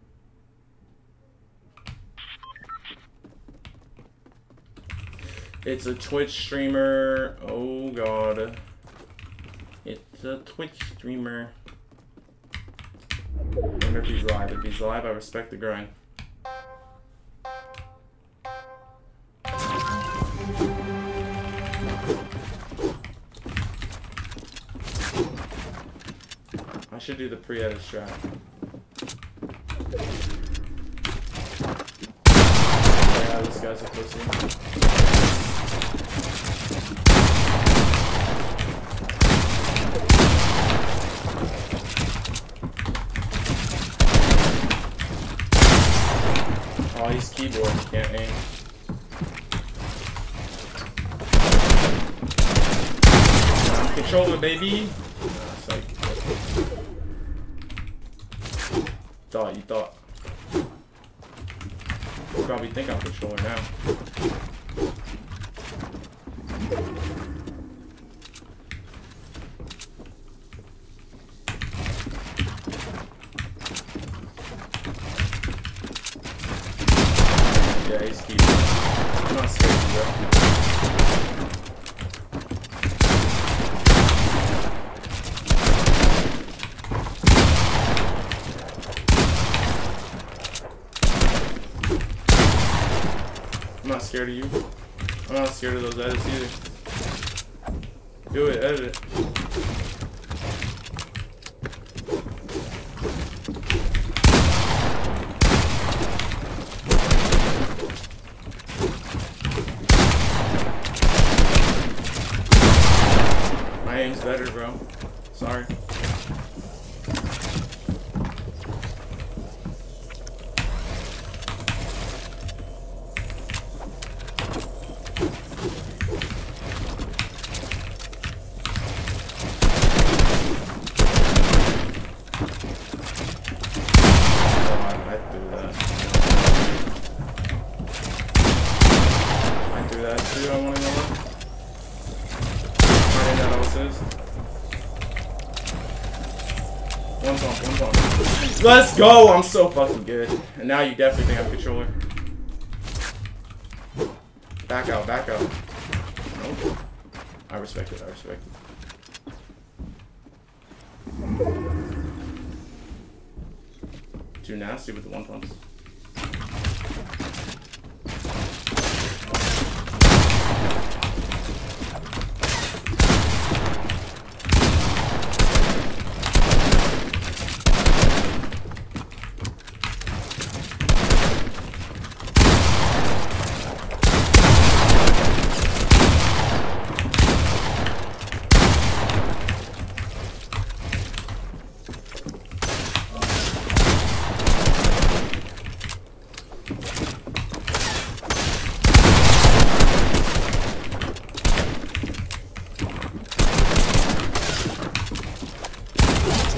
It's a Twitch streamer. Oh god. It's a Twitch streamer. I wonder if he's live. If he's live, I respect the grind. I should do the pre-edit strat. Yeah, this guy's a pussy. Keyboard. He can't aim. Controller, baby. Like thought you thought. You probably think I'm controller now. Yeah, he's keeping. I'm not scared, bro. I'm not scared of you. I'm not scared of those edits either. Do it, edit it. My aim's better, bro. Sorry. Oh, I, I threw that. I threw that too, I wanna know what. Alright, that else is. One pump, one pump. Let's go! I'm so fucking good. And now you definitely think I'm controller. Back out, back out. Nope. I respect it, I respect it. Too nasty with the one pumps.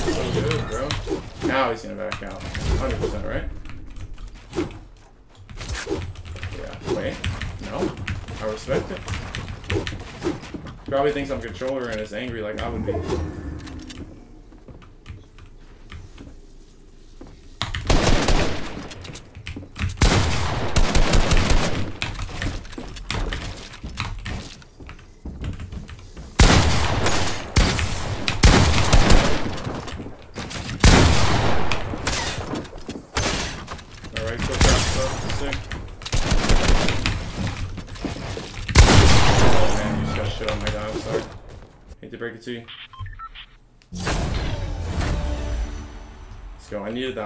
So good, bro. Now he's gonna back out. 100%, right? Yeah, wait. No. I respect it. Probably thinks I'm a controller and is angry like I would be.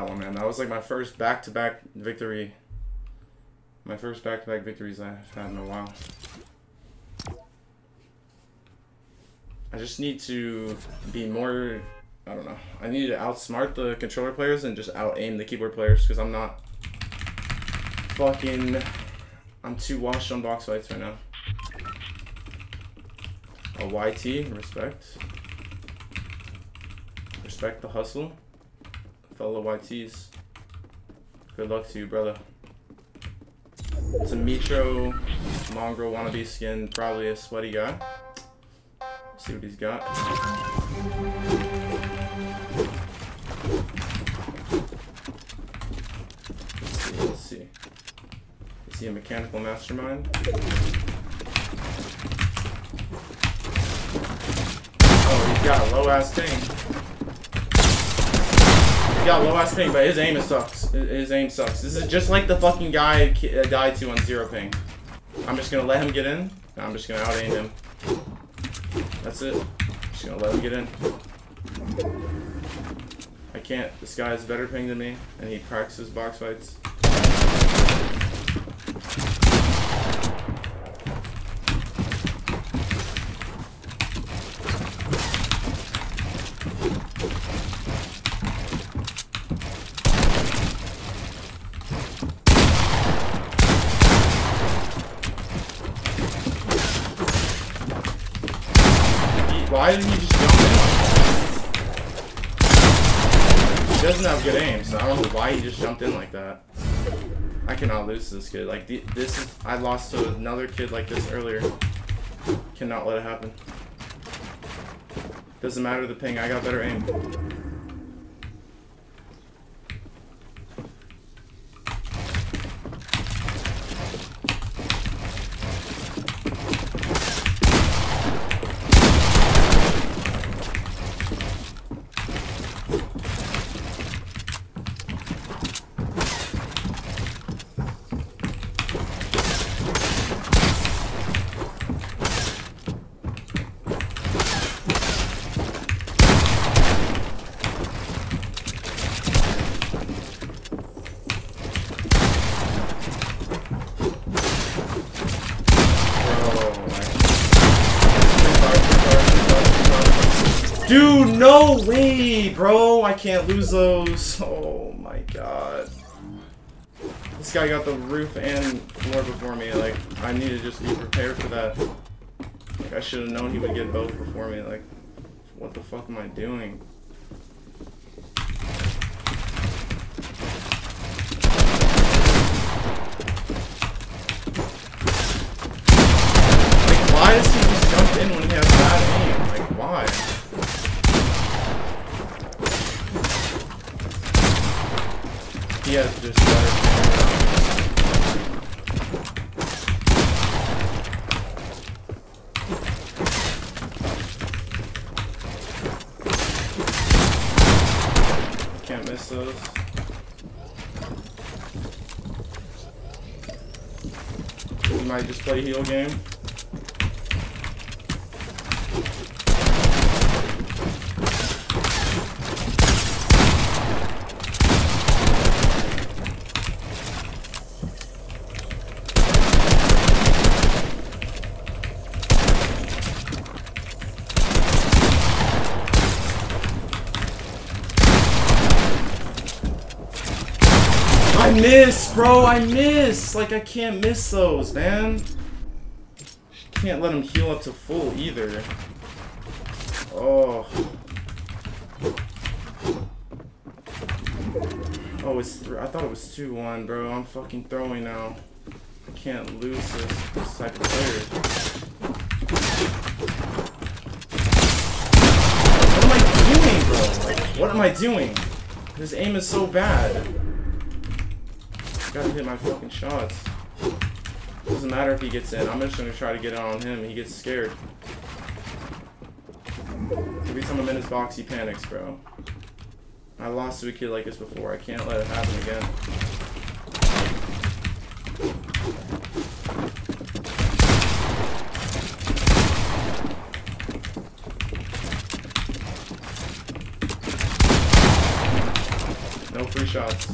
That one, man. That was like my first back-to-back victory. My first back-to-back victories I've had in a while. I just need to be more. I don't know. I need to outsmart the controller players and just out aim the keyboard players because I'm not fucking. I'm too washed on box fights right now. A YT, respect. Respect the hustle. Fellow YTs. Good luck to you, brother. It's a Mitro mongrel wannabe skin, probably a sweaty guy. See what he's got. Let's see, let's see. Is he a mechanical mastermind? Oh, he's got a low ass thing. Got low ass ping, but his aim sucks. His aim sucks. This is just like the fucking guy I uh, died to on zero ping. I'm just gonna let him get in. I'm just gonna out aim him. That's it. Just gonna let him get in. I can't. This guy better ping than me, and he practices box fights. He- Why didn't he just jump in? He doesn't have good aim, so I don't know why he just jumped in like that. I cannot lose this kid. Like this is, I lost to another kid like this earlier. Cannot let it happen. Doesn't matter the ping. I got better aim. Can't lose those. Oh my god. This guy got the roof and floor before me. Like, I need to just be prepared for that. Like, I should have known he would get both before me. Like, what the fuck am I doing? Like, why does he just jump in when he has bad aim? Like, why? He has just better Can't miss those. We might just play heal game. I miss, bro. I miss. Like I can't miss those, man. Can't let him heal up to full either. Oh. Oh, it's. I thought it was two one, bro. I'm fucking throwing now. I can't lose this, this type of player. What am I doing, bro? Like, what am I doing? His aim is so bad. Gotta hit my fucking shots. Doesn't matter if he gets in. I'm just gonna try to get it on him. He gets scared. Every time I'm in his box, he panics, bro. I lost to a kid like this before. I can't let it happen again. No free shots.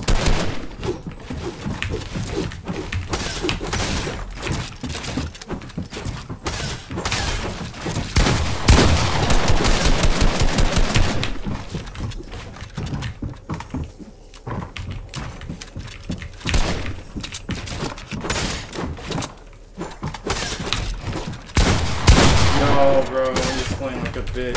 No, bro, I'm just playing like a bitch.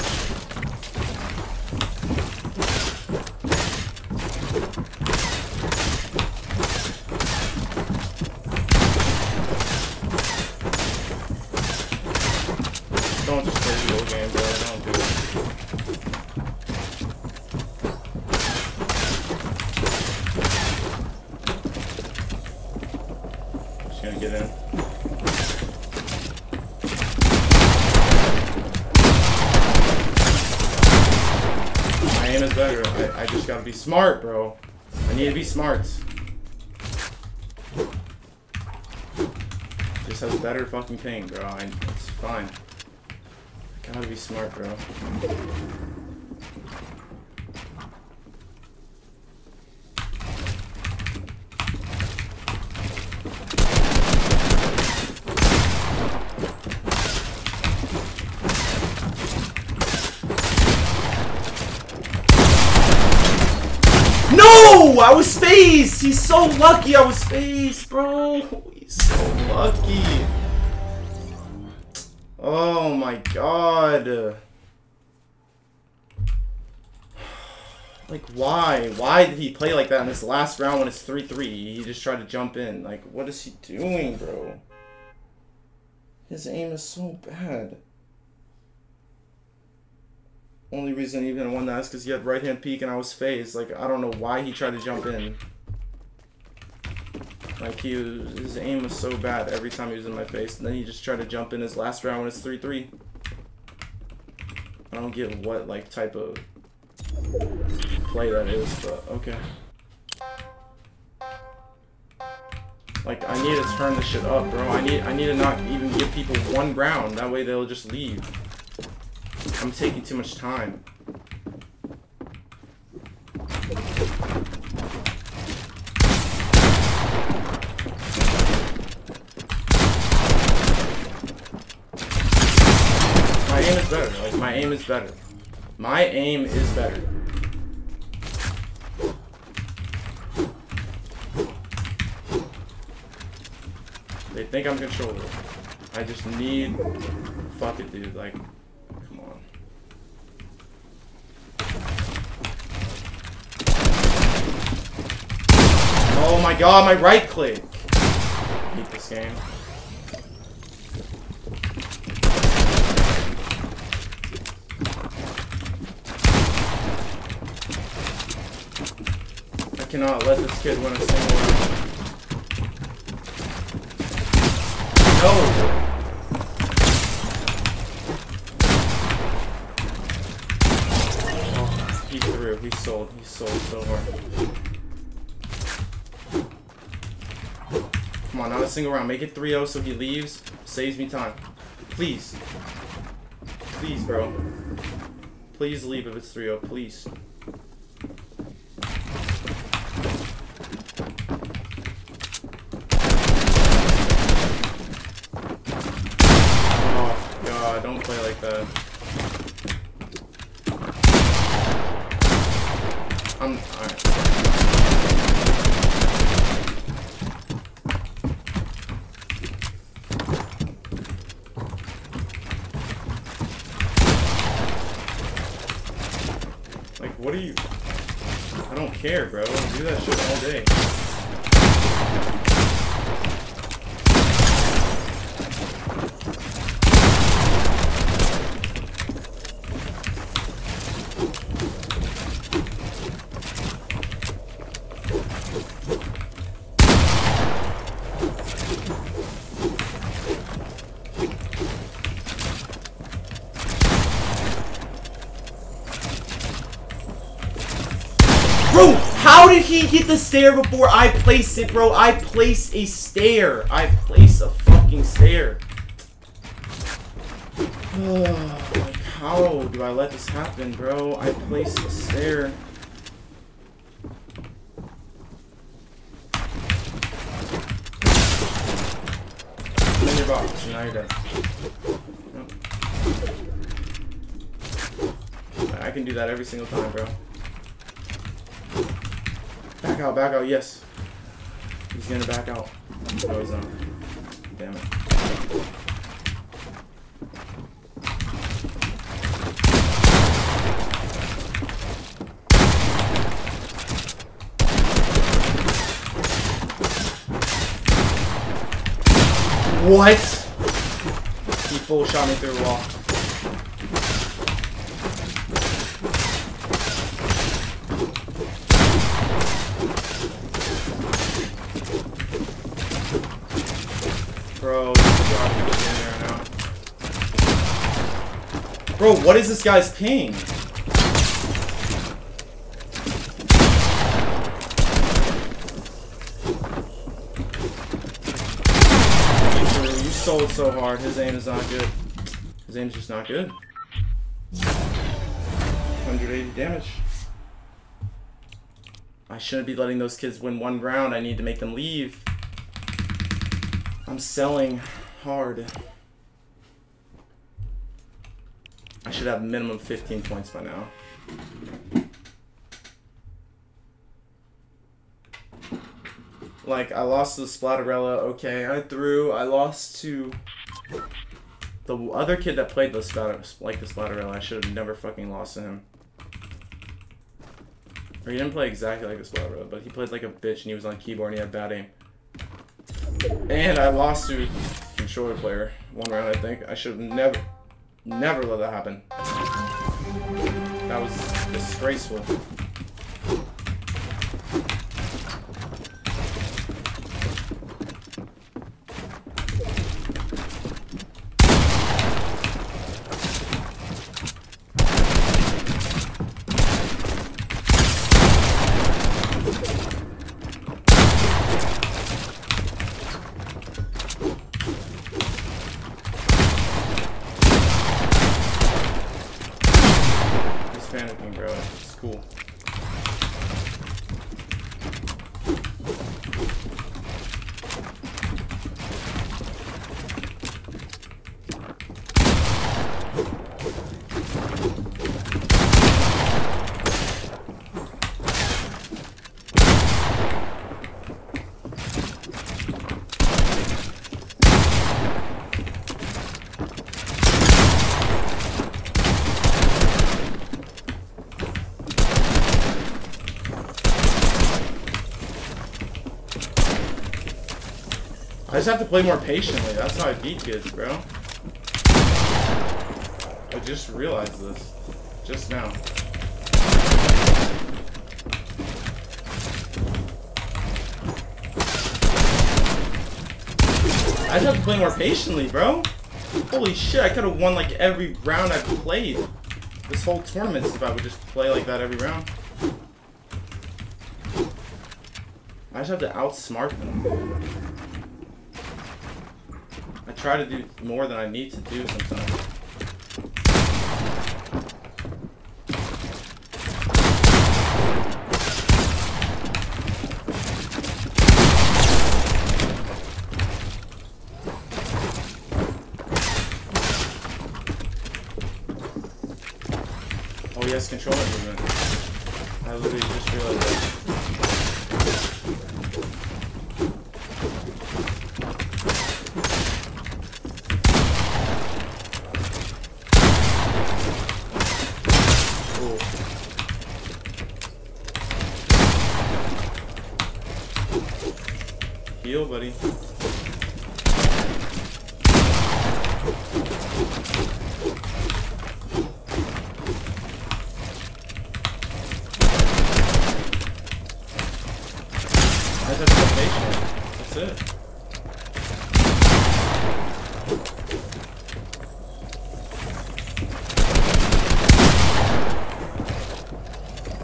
Don't just play the old game, bro. Don't do it. Just gonna get in. Is better. I, I just gotta be smart, bro. I need to be smart. Just has better fucking ping, bro. I, it's fine. I gotta be smart, bro. I was phased! He's so lucky I was phased, bro! He's so lucky. Oh my god. Like, why? Why did he play like that in this last round when it's 3-3? He just tried to jump in. Like, what is he doing, bro? His aim is so bad. Only reason he even won that is because he had right hand peek and I was phased. Like, I don't know why he tried to jump in. Like, he was, his aim was so bad every time he was in my face. And then he just tried to jump in his last round when it's 3-3. I don't get what, like, type of play that is, but okay. Like, I need to turn this shit up, bro. I need I need to not even give people one round. That way they'll just leave. I'm taking too much time. My aim is better. Like, my aim is better. My aim is better. They think I'm controller. I just need... Fuck it, dude. Like, come on. Oh my god, my right click! I hate this game. I cannot let this kid win a single round. No! Oh, he threw. He sold. He sold so hard. Come on, not a single round. Make it 3-0 so he leaves. Saves me time. Please. Please, bro. Please leave if it's 3-0. Please. Oh, God. Don't play like that. I'm... Alright. Like, what are you... I don't care, bro. I do that shit all day. Bro, how did he hit the stair before I place it, bro? I place a stair. I place a fucking stair. like, how do I let this happen, bro? I place a stair. In your box. Now you're dead. I can do that every single time, bro. Back out, back out, yes. He's gonna back out. Damn it. What? He full shot me through the wall. Bro, you gotta get in there now. Bro, what is this guy's ping? You sold so hard. His aim is not good. His aim's just not good. 180 damage. I shouldn't be letting those kids win one round. I need to make them leave. I'm selling hard. I should have minimum 15 points by now. Like, I lost to Splatterella, okay, I threw, I lost to the other kid that played the Splatter, like the Splatterella, I should have never fucking lost to him. Or he didn't play exactly like the Splatterella, but he played like a bitch and he was on keyboard and he had bad aim. And I lost to controller player, one round I think. I should have never, never let that happen. That was disgraceful. He's panicking, bro. It's cool. I just have to play more patiently. That's how I beat kids, bro. I just realized this. Just now. I just have to play more patiently, bro. Holy shit, I could have won like every round I played. This whole tournament if I would just play like that every round. I just have to outsmart them. Try to do more than I need to do sometimes. Oh yes, controller movement. I literally just realized that. Ooh. Heal, buddy. I just have to be patient. That's it.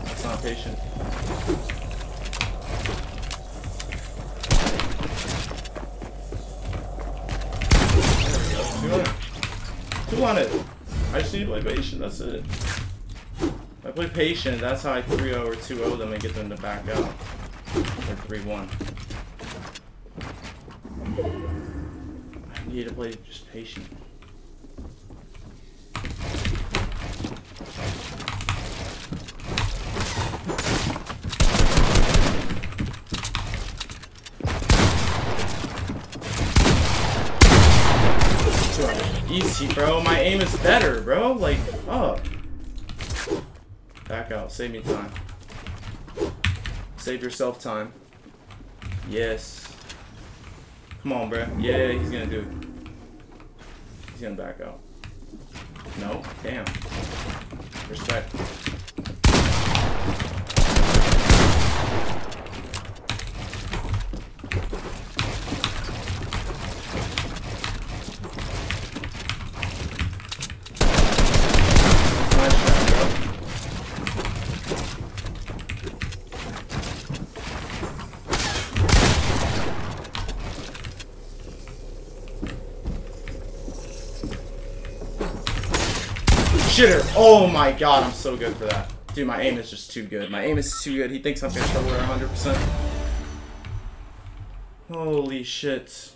That's not patient. There we go. Two on it. Two on it. I just need to play patient. That's it. If I play patient, that's how I 3-0 or 2-0 them and get them to back out. Or 3-1. I need to play just patient. Save me time. Save yourself time. Yes. Come on, bro. Yeah, he's gonna do it. He's gonna back out. No? Damn. Respect. Nice shot, bro. Shitter! Oh my god, I'm so good for that. Dude, my aim is just too good. My aim is too good. He thinks I'm gonna shovel her 100%. Holy shit.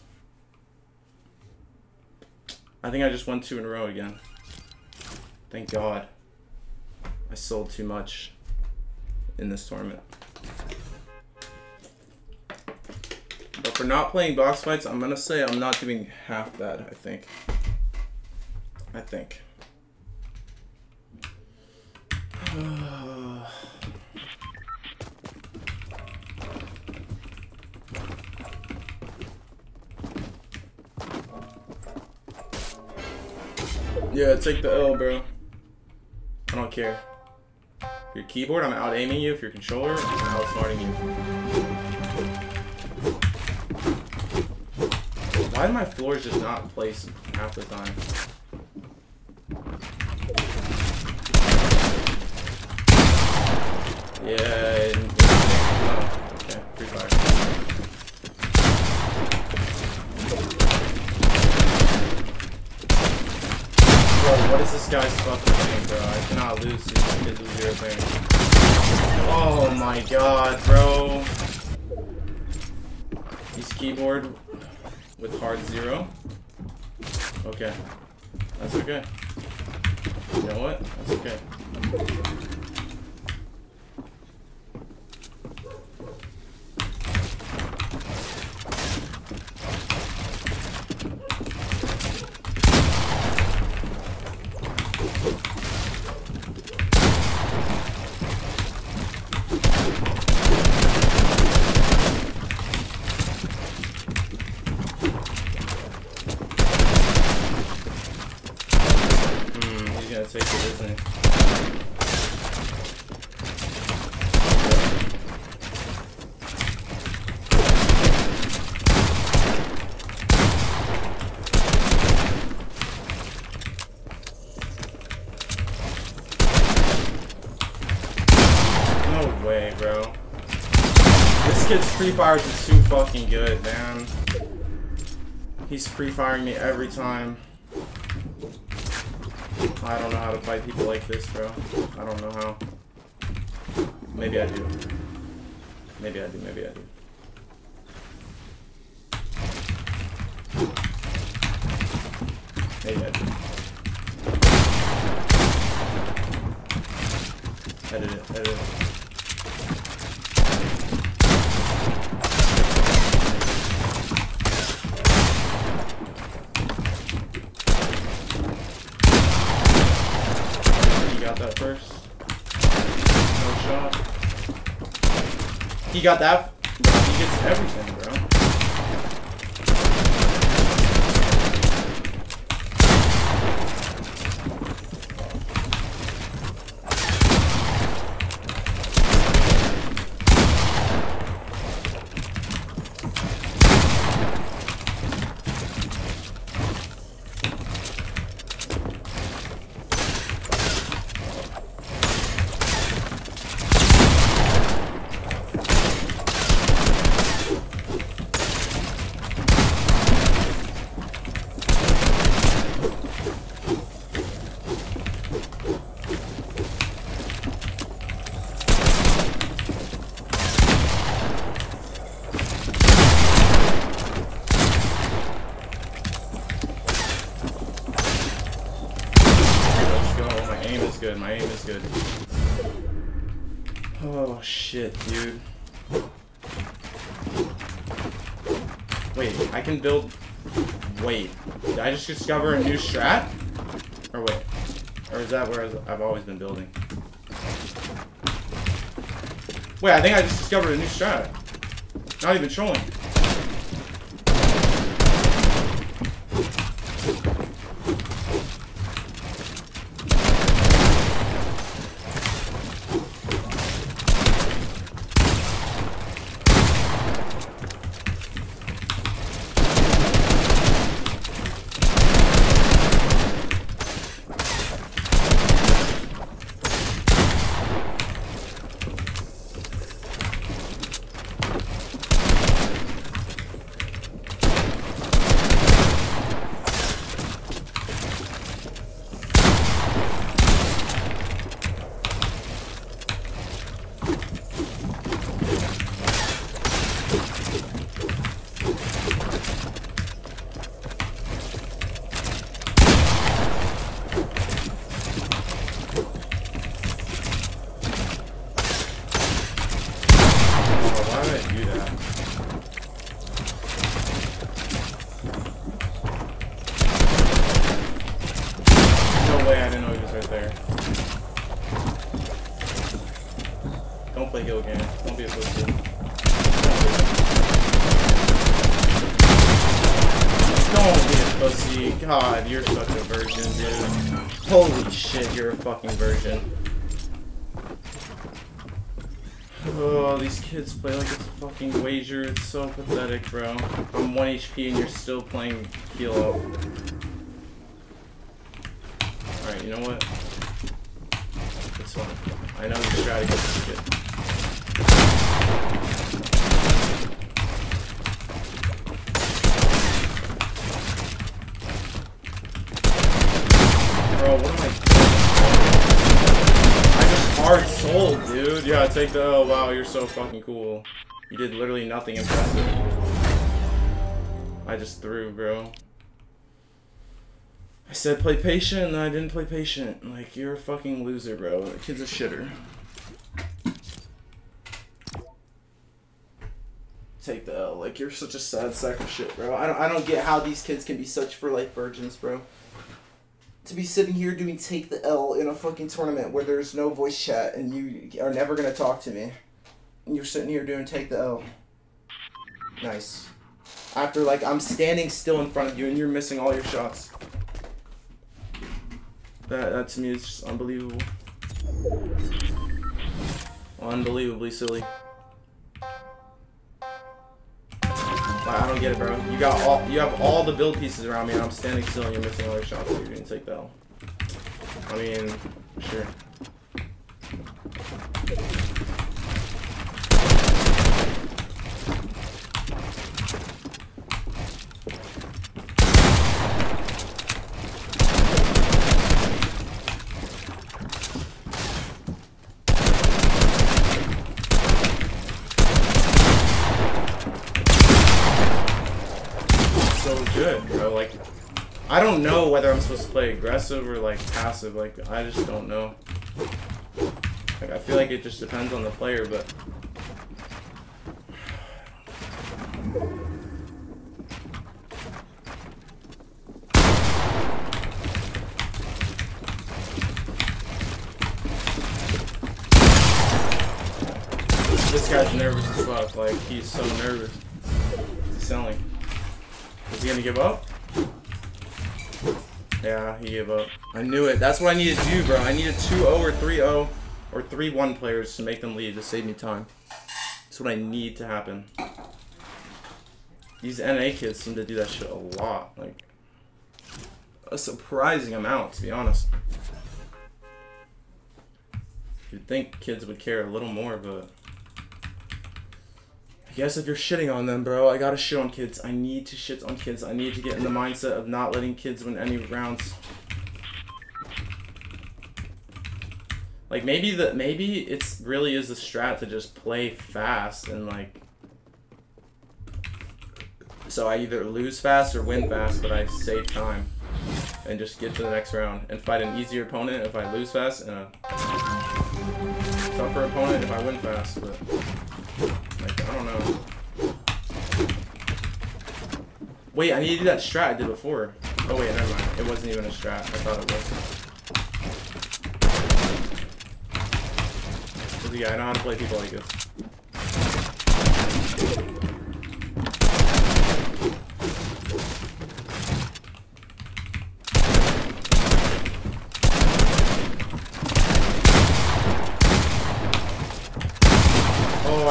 I think I just won two in a row again. Thank god. I sold too much in this tournament. But for not playing box fights, I'm gonna say I'm not doing half bad, I think. I think. yeah, take the L, bro. I don't care. Your keyboard, I'm out aiming you. If your controller, I'm outsmarting you. Why do my floors just not place half the time? Yeah. Okay, free fire. Bro, what is this guy's fucking name, bro? I cannot lose these kids zero. Oh my god, bro. He's keyboard with hard zero. Okay. That's okay. You know what? That's okay. Hmm, he's gonna take it, isn't he? No way, bro. This kid's free fires is too fucking good, man. He's free firing me every time. I don't know how to fight people like this, bro. I don't know how. Maybe I do. Maybe I do, maybe I do. Maybe I do. Edit it, edit it. He got that first. No shot. He got that. Bro, he gets everything, bro. Let's go. My aim is good. My aim is good. Oh shit, dude. Wait, I can build. Wait, did I just discover a new strat? Or wait, or is that where I've always been building? Wait, I think I just discovered a new strat. Not even trolling. So fucking cool. You did literally nothing impressive. I just threw, bro. I said play patient, and I didn't play patient. Like, you're a fucking loser, bro. The kid's a shitter. Take the L. Like, you're such a sad sack of shit, bro. I don't, I don't get how these kids can be such for life virgins, bro. To be sitting here doing take the L in a fucking tournament where there's no voice chat and you are never gonna talk to me. You're sitting here doing take the L. Nice. After, like, I'm standing still in front of you and you're missing all your shots. That, that to me is just unbelievable. Unbelievably silly. I don't get it, bro. You got all, you have all the build pieces around me, and I'm standing still, and you're missing all your shots. So you're gonna take that. L. I mean, sure. so good, bro. Like, I don't know whether I'm supposed to play aggressive or like passive. Like, I just don't know. Like, I feel like it just depends on the player, but. This guy's nervous as fuck. Like, he's so nervous. He's selling. Is he gonna give up? He gave up. I knew it. That's what I needed to do, bro. I needed 2-0 or 3-0 or 3-1 players to make them leave to save me time. That's what I need to happen. These NA kids seem to do that shit a lot. Like, a surprising amount, to be honest. You'd think kids would care a little more, but... Guess if you're shitting on them, bro, I gotta shit on kids. I need to shit on kids. I need to get in the mindset of not letting kids win any rounds. Like maybe the maybe it's really is a strat to just play fast and like so I either lose fast or win fast, but I save time and just get to the next round and fight an easier opponent if I lose fast and a tougher opponent if I win fast. But like I don't know. Wait, I need to do that strat I did before. Oh wait, never mind. It wasn't even a strat. I thought it was. Yeah, I know how to play people like this.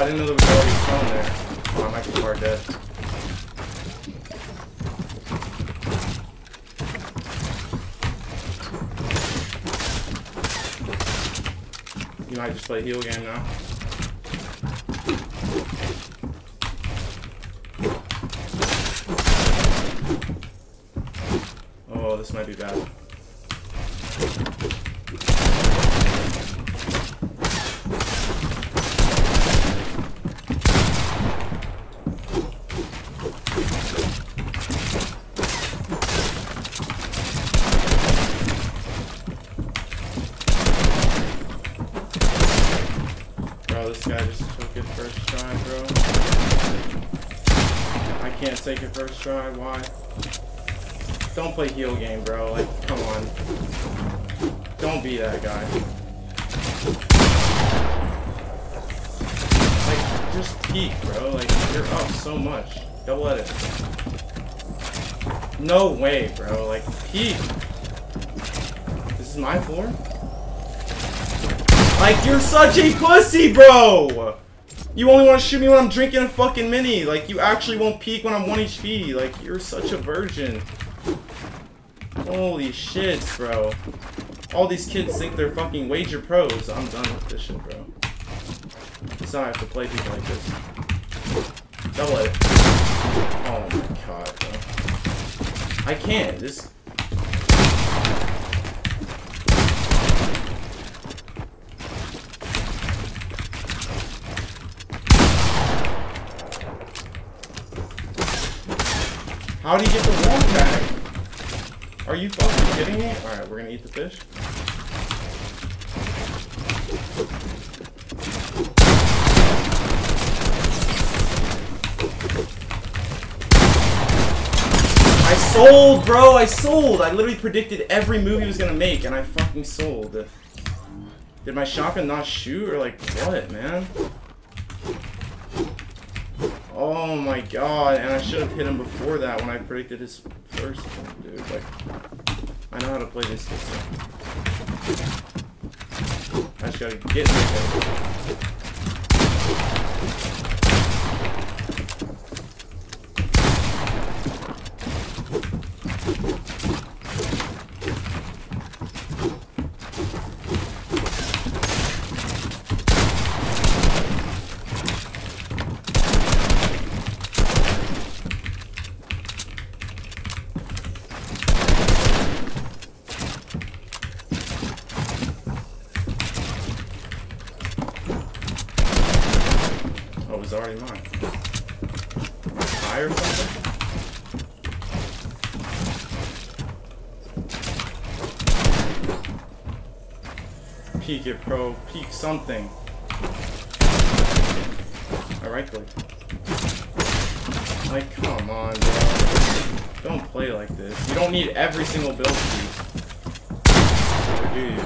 Didn't know there was already there. Oh, I might be hard dead. You might just play heal game now. Oh, this might be bad. Bro, this guy just took it first try, bro. I can't take it first try, why? Don't play heal game, bro. Like, come on. Don't be that guy. Like, just peek, bro. Like, you're up so much. Double edit. No way, bro. Like, peek. This is my floor? Like, you're such a pussy, bro! You only want to shoot me when I'm drinking a fucking mini. Like, you actually won't peek when I'm 1 HP. Like, you're such a virgin. Holy shit, bro. All these kids think they're fucking wager pros. I'm done with this shit, bro. It's not I have to play people like this. Double it. Oh my god, bro. I can't. This. How do you get the wall back? Are you fucking kidding me? Alright, we're gonna eat the fish. I sold, bro! I sold! I literally predicted every move he was gonna make, and I fucking sold. Did my shotgun not shoot, or like, what, man? Oh my god, and I should have hit him before that when I predicted his first one, dude. Like, I know how to play this system. I just gotta get in there. Oh, it was already mine. Am I high or something? Peek it, bro. Peek something. I right click. Like, come on, bro. Don't play like this. You don't need every single build piece. Or do you?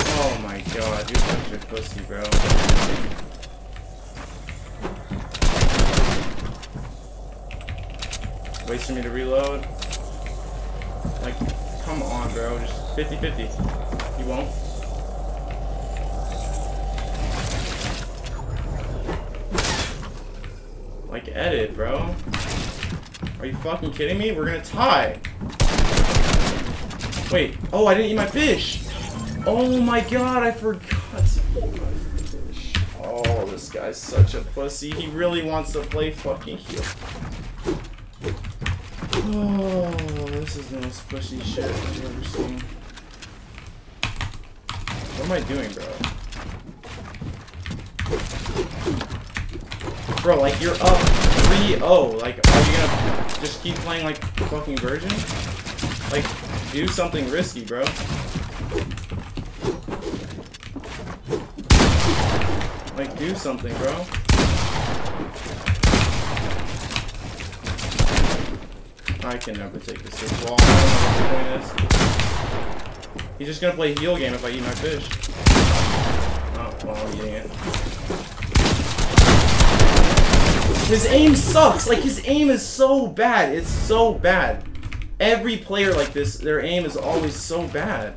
Oh my god, you're such a pussy, bro. Waits for me to reload. Like, come on, bro. Just 50-50. You won't. Like, edit, bro. Are you fucking kidding me? We're gonna tie. Wait. Oh, I didn't eat my fish. Oh my god, I forgot. Oh, this guy's such a pussy. He really wants to play fucking heal. Oh, most shit I've ever seen. What am I doing, bro? Bro, like, you're up 3-0. Like, are you gonna just keep playing like fucking virgin? Like, do something risky, bro. Like, do something, bro. I can never take this this wall. He's just gonna play heal game if I eat my fish. Oh, well, I'm eating it. His aim sucks! Like, his aim is so bad. It's so bad. Every player like this, their aim is always so bad.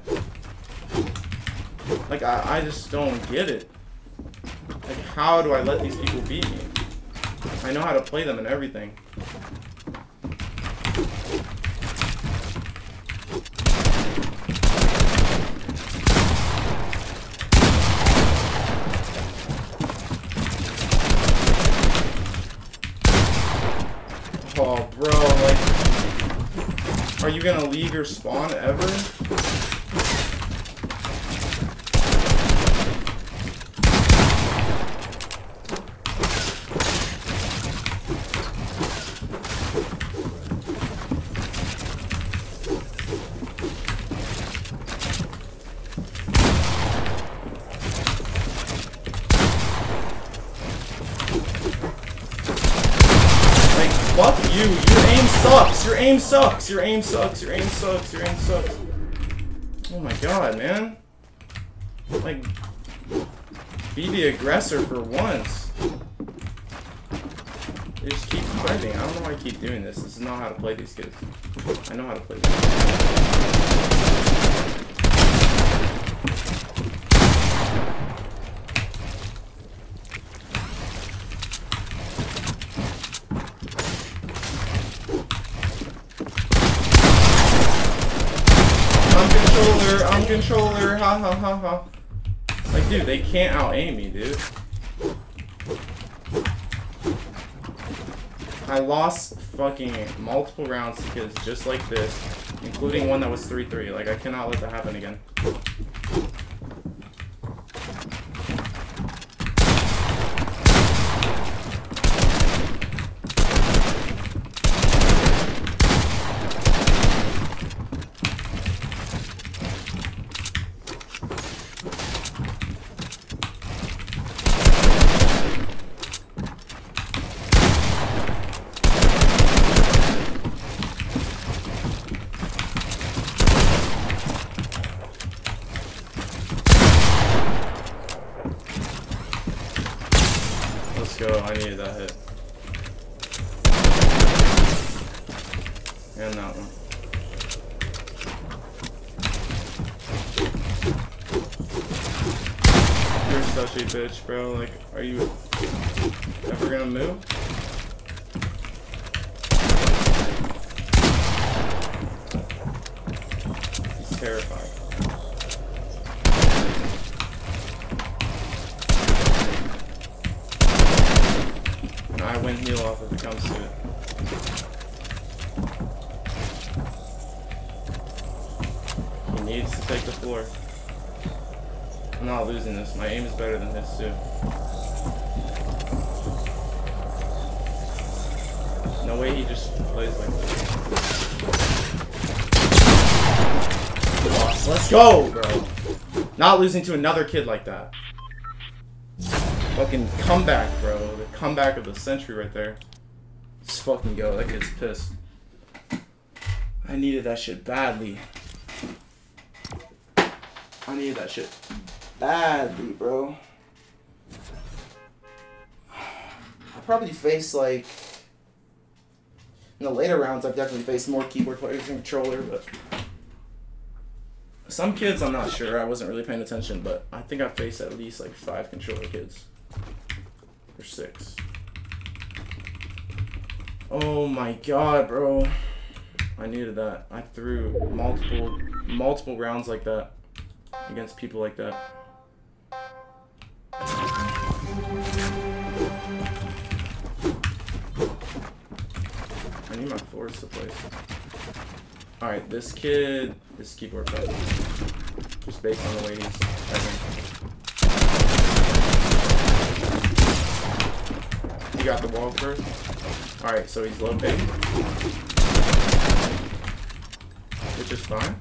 Like, I, I just don't get it. Like, how do I let these people beat me? I know how to play them and everything. Oh, bro, like... Are you gonna leave your spawn ever? Like, fuck you. Your aim sucks. Your aim sucks. Your aim sucks. Your aim sucks. Oh my god, man. Like, be the aggressor for once. They just keep fighting. I don't know why I keep doing this. This is not how to play these kids. I know how to play these. I'm controller, I'm controller, ha ha ha. Like, dude, they can't out aim me, dude. I lost fucking multiple rounds kids just like this, including one that was 3-3. Like, I cannot let that happen again. Let's go, I needed that hit. And that one. You're such a bitch, bro. Like, are you ever gonna move? He's terrified. And I win heal off if it comes to it. He needs to take the floor. I'm not losing this. My aim is better than this too. No way he just plays like this. Let's go, bro. Not losing to another kid like that. Fucking comeback, bro. The comeback of the century right there. Let's fucking go. That kid's pissed. I needed that shit badly. I needed that shit badly, bro. I probably face like in the later rounds. I've definitely faced more keyboard players and controller, but some kids I'm not sure. I wasn't really paying attention, but I think I faced at least like five controller kids or six. Oh my god, bro. I needed that. I threw multiple multiple rounds like that against people like that. I need my floors to place. Alright, this kid is keyboard player. Just based on the way he's typing. You got the wall first? Alright, so he's low ping. Which is fine.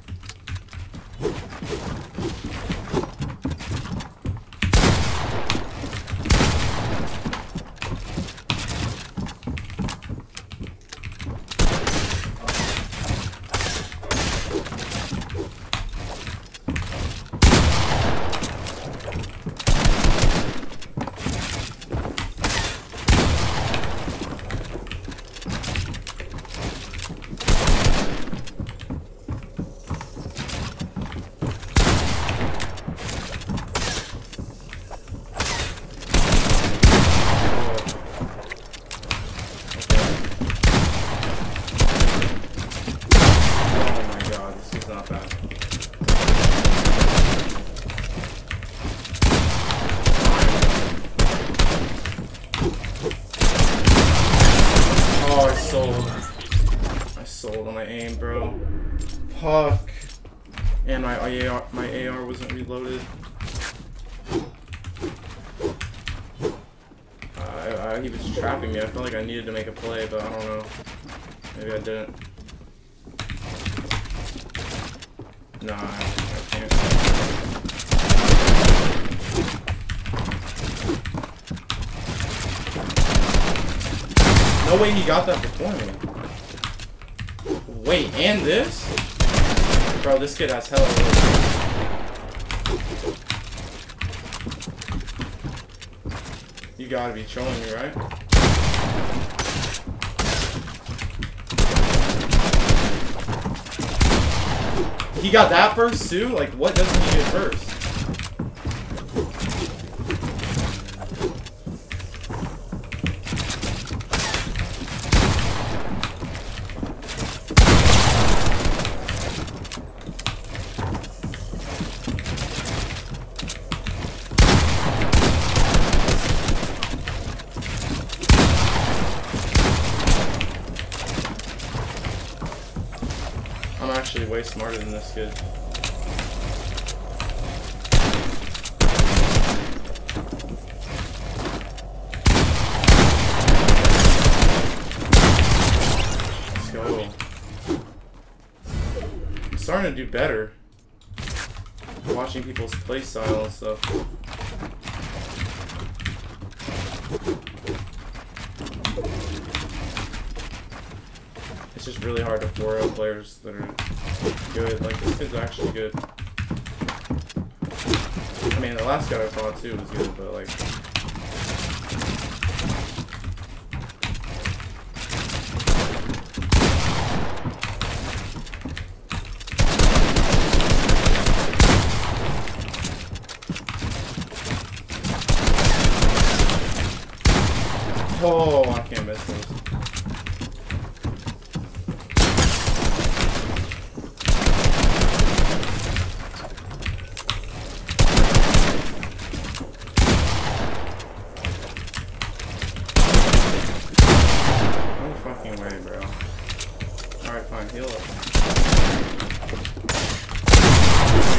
Gotta be trolling me, right? He got that first too? Like, what doesn't he get first? I'm actually way smarter than this kid. Let's go. I'm starting to do better. Watching people's play style and stuff. It's just really hard to 4 players that are good. Like, this kid's actually good. I mean, the last guy I fought too was good, but like... Oh, I can't miss those. No fucking way, bro. Alright, fine, heal up.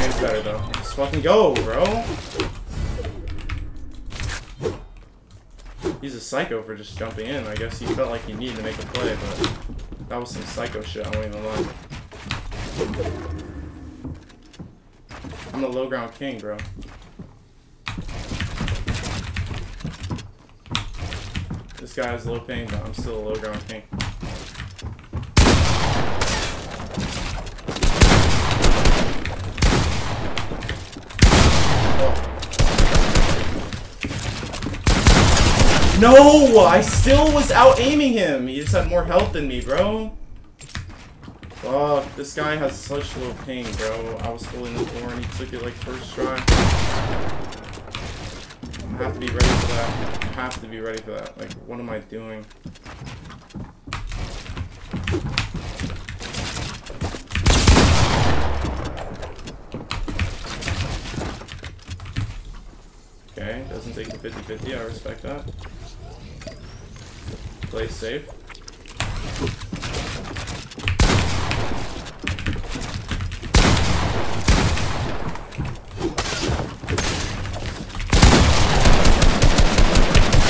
It's better though. Let's fucking go, bro. He's a psycho for just jumping in. I guess he felt like he needed to make a play, but that was some psycho shit, I won't even lie. I'm the low ground king, bro. This guy has low ping, but I'm still a low ground king. No! I still was out aiming him! He just had more health than me, bro. Fuck, this guy has such low ping, bro. I was holding the door and he took it like first try. I have to be ready for that. I have to be ready for that. Like, what am I doing? Okay, doesn't take the 50-50, I respect that. Play safe.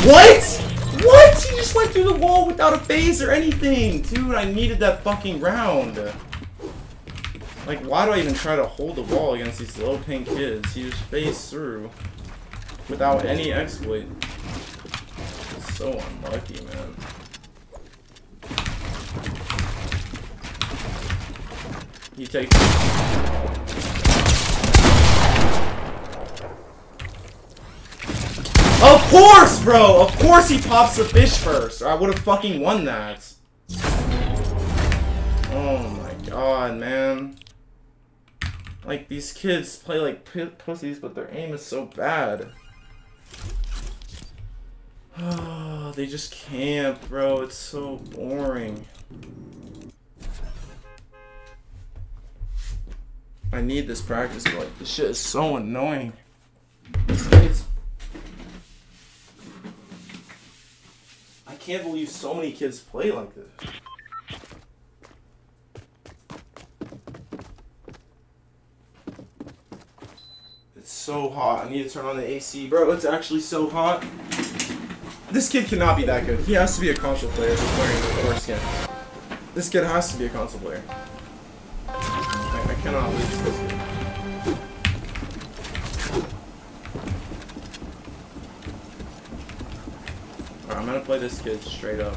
What? What? He just went through the wall without a phase or anything. Dude, I needed that fucking round. Like, why do I even try to hold the wall against these low ping kids? He just phased through without any exploit. So unlucky, man. He takes. Of course, bro! Of course he pops the fish first, or I would have fucking won that. Oh my god, man. Like, these kids play like pussies, but their aim is so bad. They just can't, bro. It's so boring. I need this practice, but this shit is so annoying. I can't believe so many kids play like this. It's so hot. I need to turn on the AC, bro. It's actually so hot. This kid cannot be that good. He has to be a console player he's wearing the skin. This kid has to be a console player. Cannot this. Alright, I'm gonna play this kid straight up.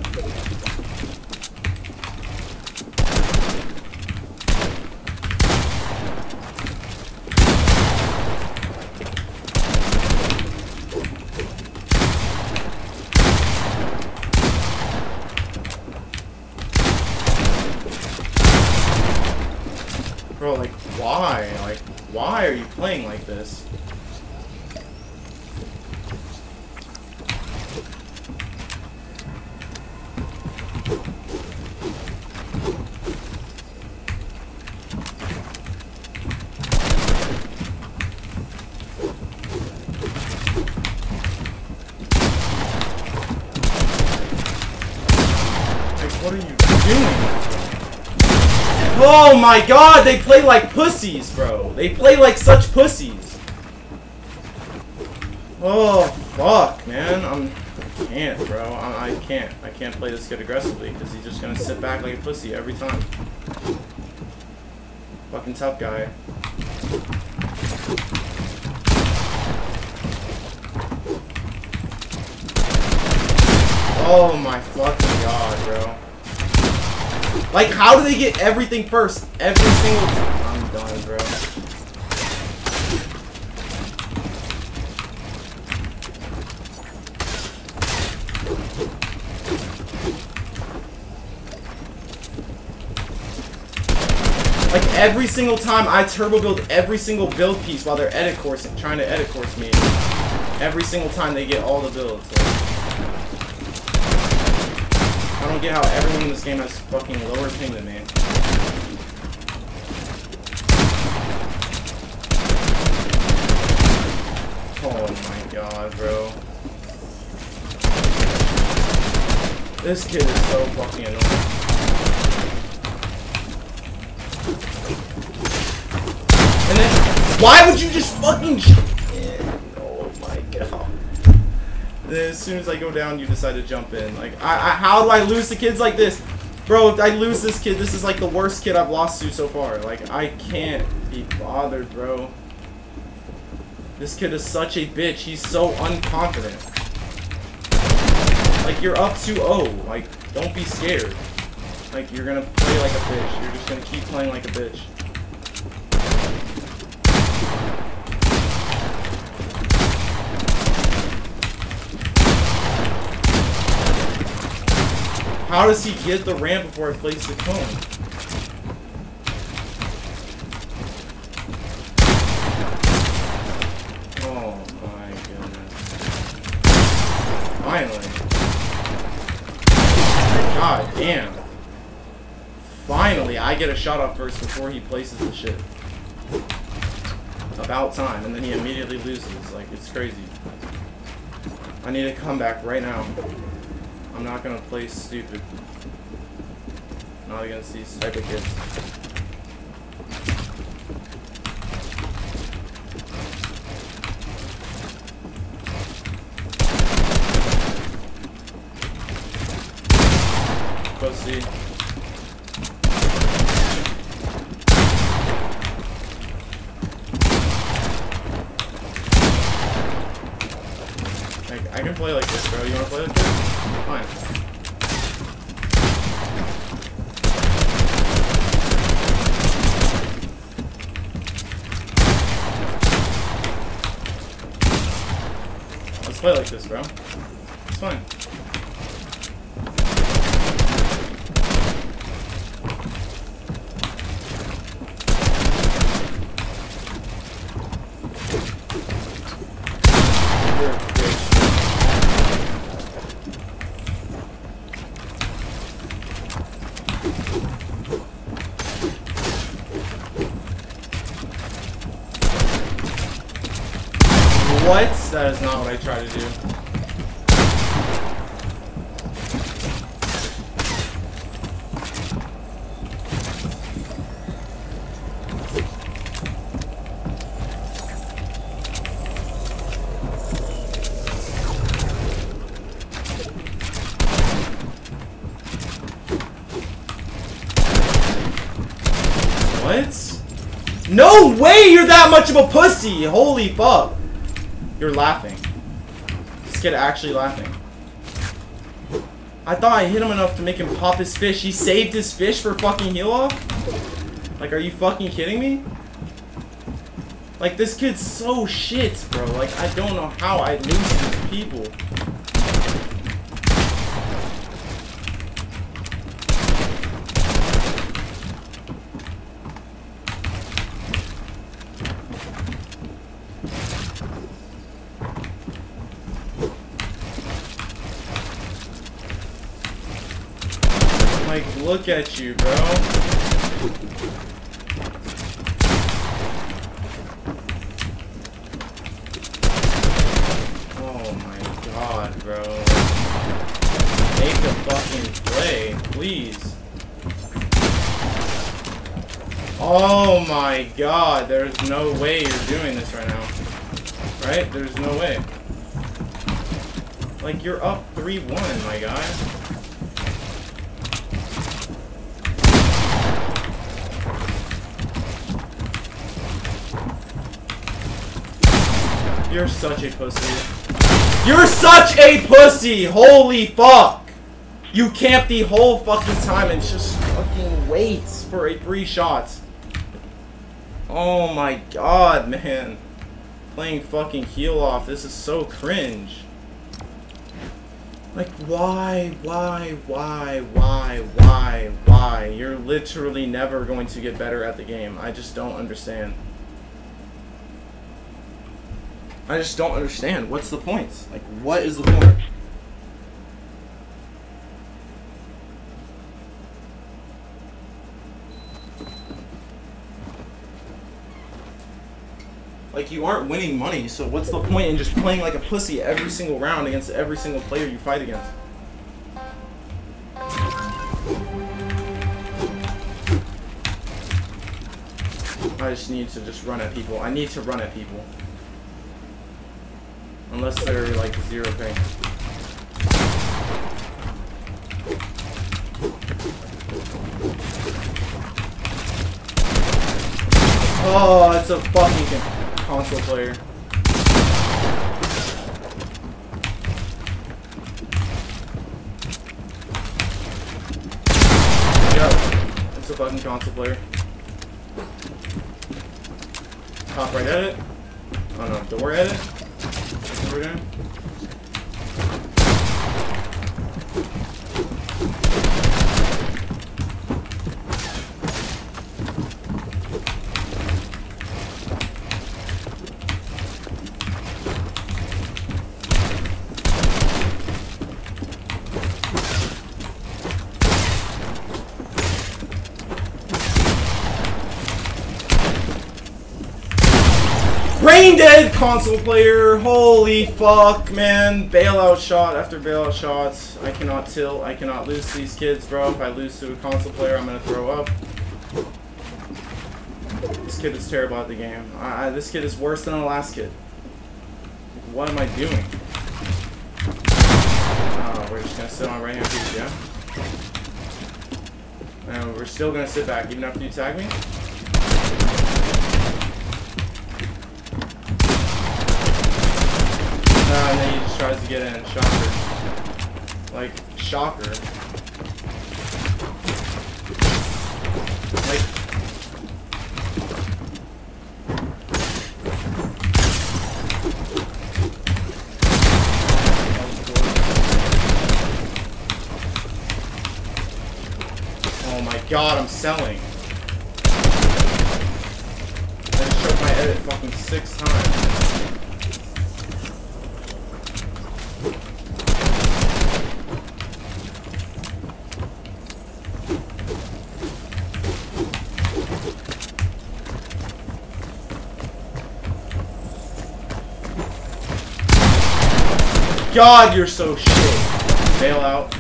Bro, like, why? Like, why are you playing like this? Like, what are you doing? Oh my god, they play like pussies, bro. They play like such pussies. Oh, fuck, man. I'm, I can't, bro. I, I can't. I can't play this kid aggressively because he's just gonna sit back like a pussy every time. Fucking tough guy. Oh my fucking god, bro. Like, how do they get everything first? Every single time. I'm done, bro. Like, every single time I turbo build every single build piece while they're edit coursing, trying to edit course me. Every single time they get all the builds. Like, I don't get how everyone in this game has fucking lower ping than me. Oh my god, bro. This kid is so fucking annoying. And then, why would you just fucking as soon as I go down, you decide to jump in. Like, I, I, how do I lose to kids like this? Bro, if I lose this kid, this is like the worst kid I've lost to so far. Like, I can't be bothered, bro. This kid is such a bitch. He's so unconfident. Like, you're up 2-0. Like, don't be scared. Like, you're gonna play like a bitch. You're just gonna keep playing like a bitch. How does he get the ramp before I place the cone? Oh my goodness. Finally. God damn. Finally, I get a shot off first before he places the shit. About time, and then he immediately loses. Like, it's crazy. I need a comeback right now. I'm not gonna play stupid. Not against these type of kids. Pussy. Like, I can play like this, bro. You wanna play like this? Fine. Let's play like this, bro. It's fine. You're a bitch. What? That is not what I tried to do. What? No way you're that much of a pussy! Holy fuck. You're laughing. This kid actually laughing. I thought I hit him enough to make him pop his fish. He saved his fish for fucking heal off? Like, are you fucking kidding me? Like, this kid's so shit, bro. Like, I don't know how I lose these people. Look at you, bro. Oh my god, bro. Make a fucking play, please. Oh my god, there's no way you're doing this right now. Right? There's no way. Like, you're up 3-1, my guy. You're such a pussy. You're such a pussy! Holy fuck! You camp the whole fucking time and just fucking waits for a free shot. Oh my god, man. Playing fucking heal off. This is so cringe. Like, why, why, why, why, why, why? You're literally never going to get better at the game. I just don't understand. I just don't understand. What's the point? Like, what is the point? Like, you aren't winning money, so what's the point in just playing like a pussy every single round against every single player you fight against? I just need to just run at people. I need to run at people. Unless they're like zero ping. Oh, it's a fucking console player. Yep, it's a fucking console player. Top right at it. Oh no, door at it. That's what dead console player. Holy fuck, man. Bailout shot after bailout shots. I cannot tilt. I cannot lose these kids, bro. If I lose to a console player, I'm gonna throw up. This kid is terrible at the game. This kid is worse than the last kid. What am I doing? Oh, we're just gonna sit on right piece, yeah? And we're still gonna sit back even after you tag me? Uh, and then he just tries to get in. Shocker. Like, shocker. Like. Oh my god, I'm selling. I just showed my edit fucking six times. God, you're so shit. Bail out.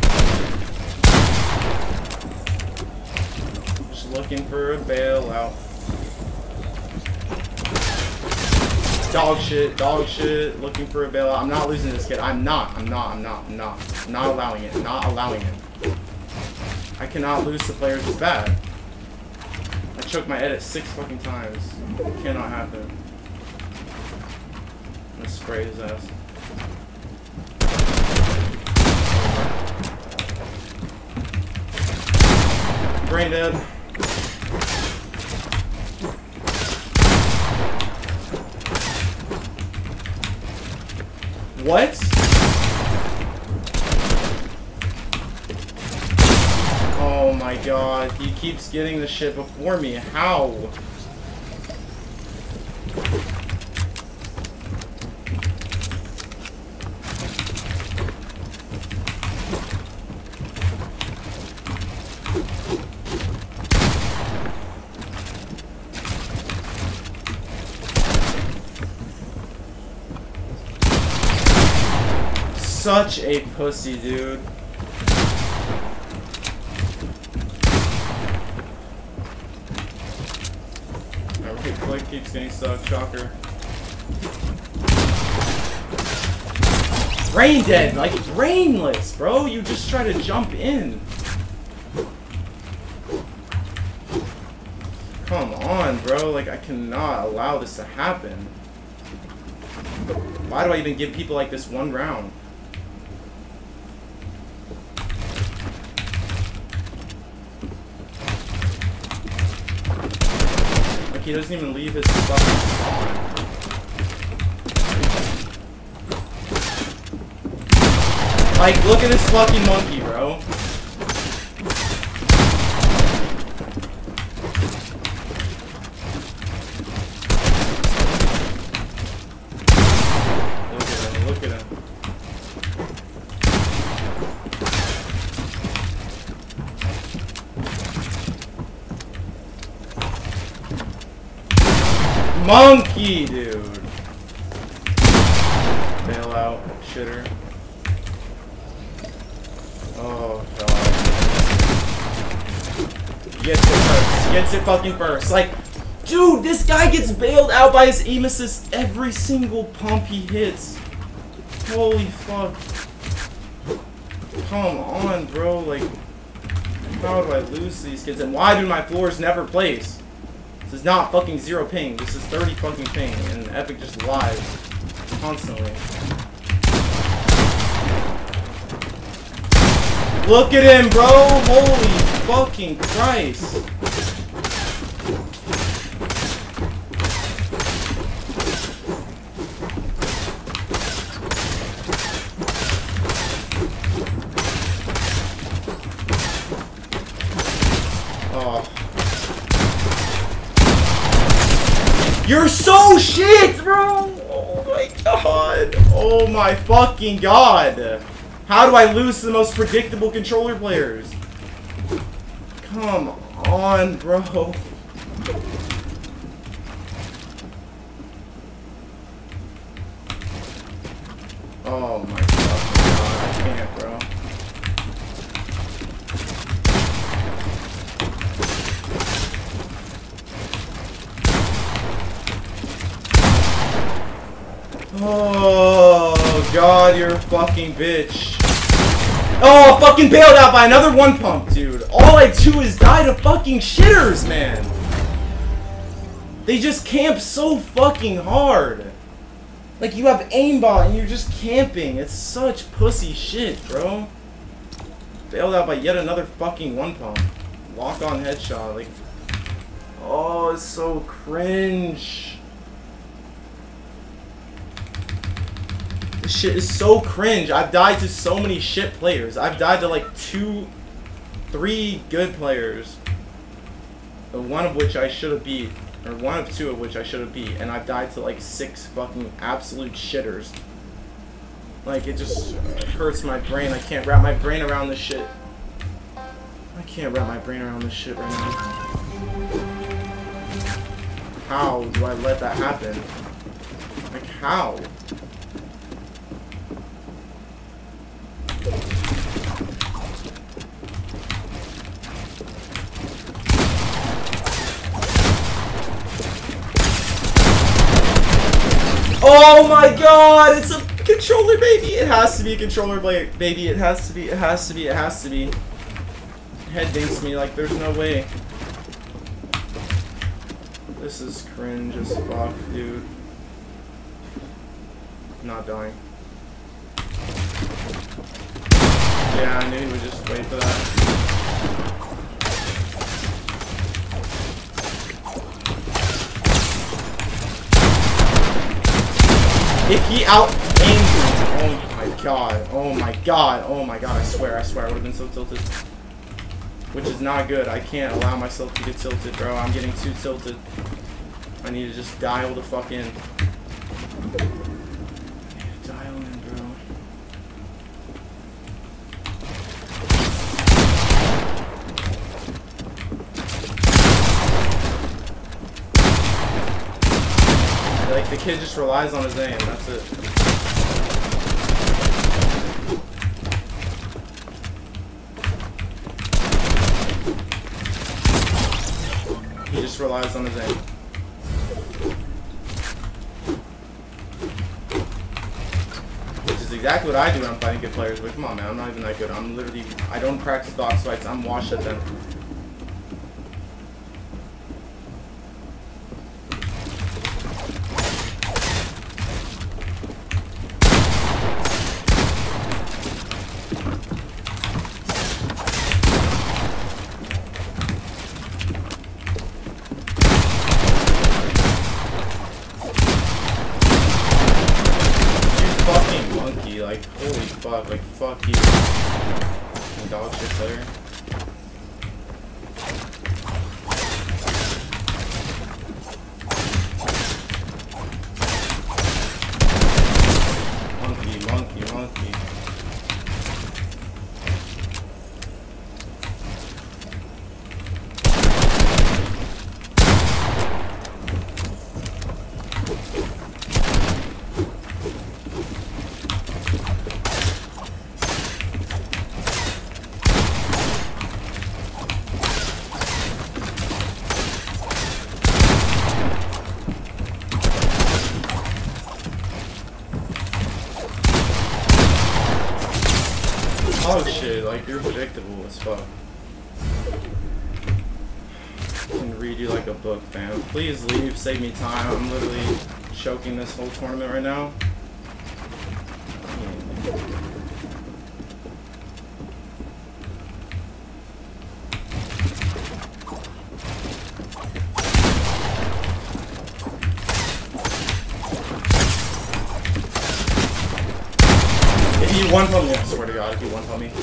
Just looking for a bailout. Dog shit, dog shit, looking for a bailout. I'm not losing this kid. I'm not, I'm not, I'm not, I'm not. Not allowing it, not allowing it. I cannot lose to players this bad. I choked my edit six fucking times. It cannot happen. Gonna spray his ass. Brain dead. What? Oh my god, he keeps getting the shit before me. How? Such a pussy, dude. Right click keeps getting stuck, shocker. Brain dead, like brainless, bro. You just try to jump in. Come on, bro. Like, I cannot allow this to happen. Why do I even give people like this one round? He doesn't even leave his fucking spawn. Like, look at this fucking monkey, bro. Look at him, look at him. Monkey, dude. Bail out, shitter. Oh god. Gets it first. Gets it fucking first. Like, dude, this guy gets bailed out by his aim assist every single pump he hits. Holy fuck. Come on, bro. Like, how do I lose these kids? And why do my floors never place? This is not fucking zero ping. This is 30 fucking ping. And Epic just lies. Constantly. Look at him, bro! Holy fucking Christ! Oh. You're so shit, bro! Oh my god! Oh my fucking god! How do I lose to the most predictable controller players? Come on, bro. Oh my fucking god, I can't, bro. Oh god, you're a fucking bitch. Oh, fucking bailed out by another one pump, dude. All I do is die to fucking shitters, man. They just camp so fucking hard. Like, you have aimbot and you're just camping. It's such pussy shit, bro. Bailed out by yet another fucking one pump. Lock on headshot, like. Oh, it's so cringe. Shit is so cringe. I've died to so many shit players. I've died to like two, three good players. One of which I should have beat. Or one of two of which I should have beat. And I've died to like six fucking absolute shitters. Like, it just hurts my brain. I can't wrap my brain around this shit. I can't wrap my brain around this shit right now. How do I let that happen? Like, how? Oh my god, it's a controller baby. It has to be a controller baby. It has to be, it has to be, it has to be. Head dinks me like there's no way. This is cringe as fuck, dude. Not dying. Yeah, I knew he would just wait for that. If he out me, oh my god, oh my god, oh my god, I swear, I swear, I would have been so tilted. Which is not good. I can't allow myself to get tilted, bro. I'm getting too tilted. I need to just dial the fuck in. Like, the kid just relies on his aim. That's it. He just relies on his aim. Which is exactly what I do when I'm fighting good players, but come on, man. I'm not even that good. I'm literally... I don't practice box fights. I'm washed at them. Oh shit, like you're predictable as fuck. I can read you like a book, fam. Please leave, save me time. I'm literally choking this whole tournament right now. One from me, If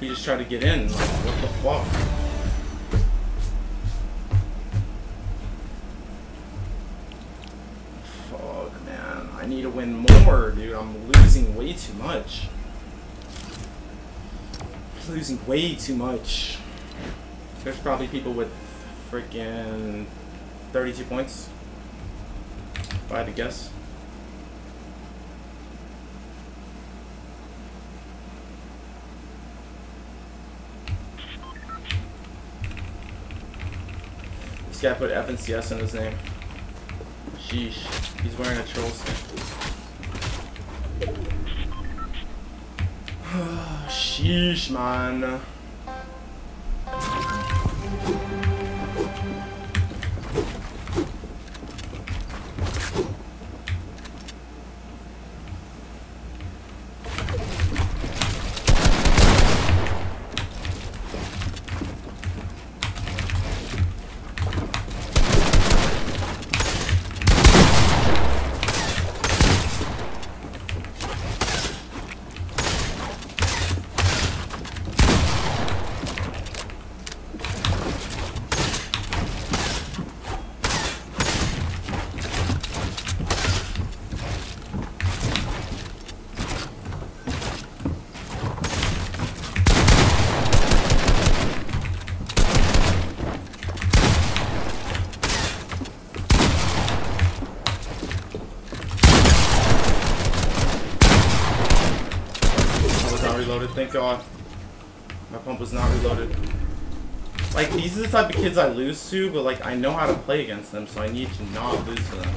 he just tried to get in. Like, what the fuck? Fuck, man. I need to win more, dude. I'm losing way too much. Losing way too much. There's probably people with freaking 32 points. If I had to guess. This guy put FNCS in his name. Sheesh. He's wearing a troll skin. Sheesh, man. Kids I lose to, but like, I know how to play against them, so I need to not lose to them.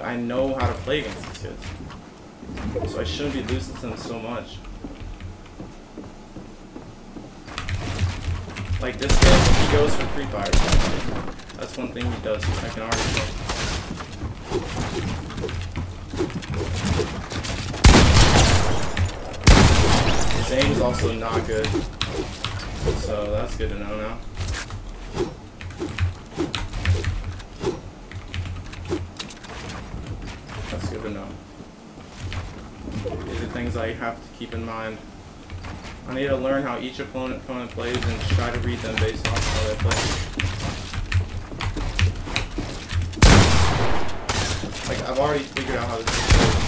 I know how to play against these kids. So I shouldn't be losing to them so much. Like, this kid, he goes for Free Fire. That's one thing he does, I can already tell. His aim is also not good. So that's good to know now. That's good to know. These are things I have to keep in mind. I need to learn how each opponent opponent plays and try to read them based off how they play. Like I've already figured out how this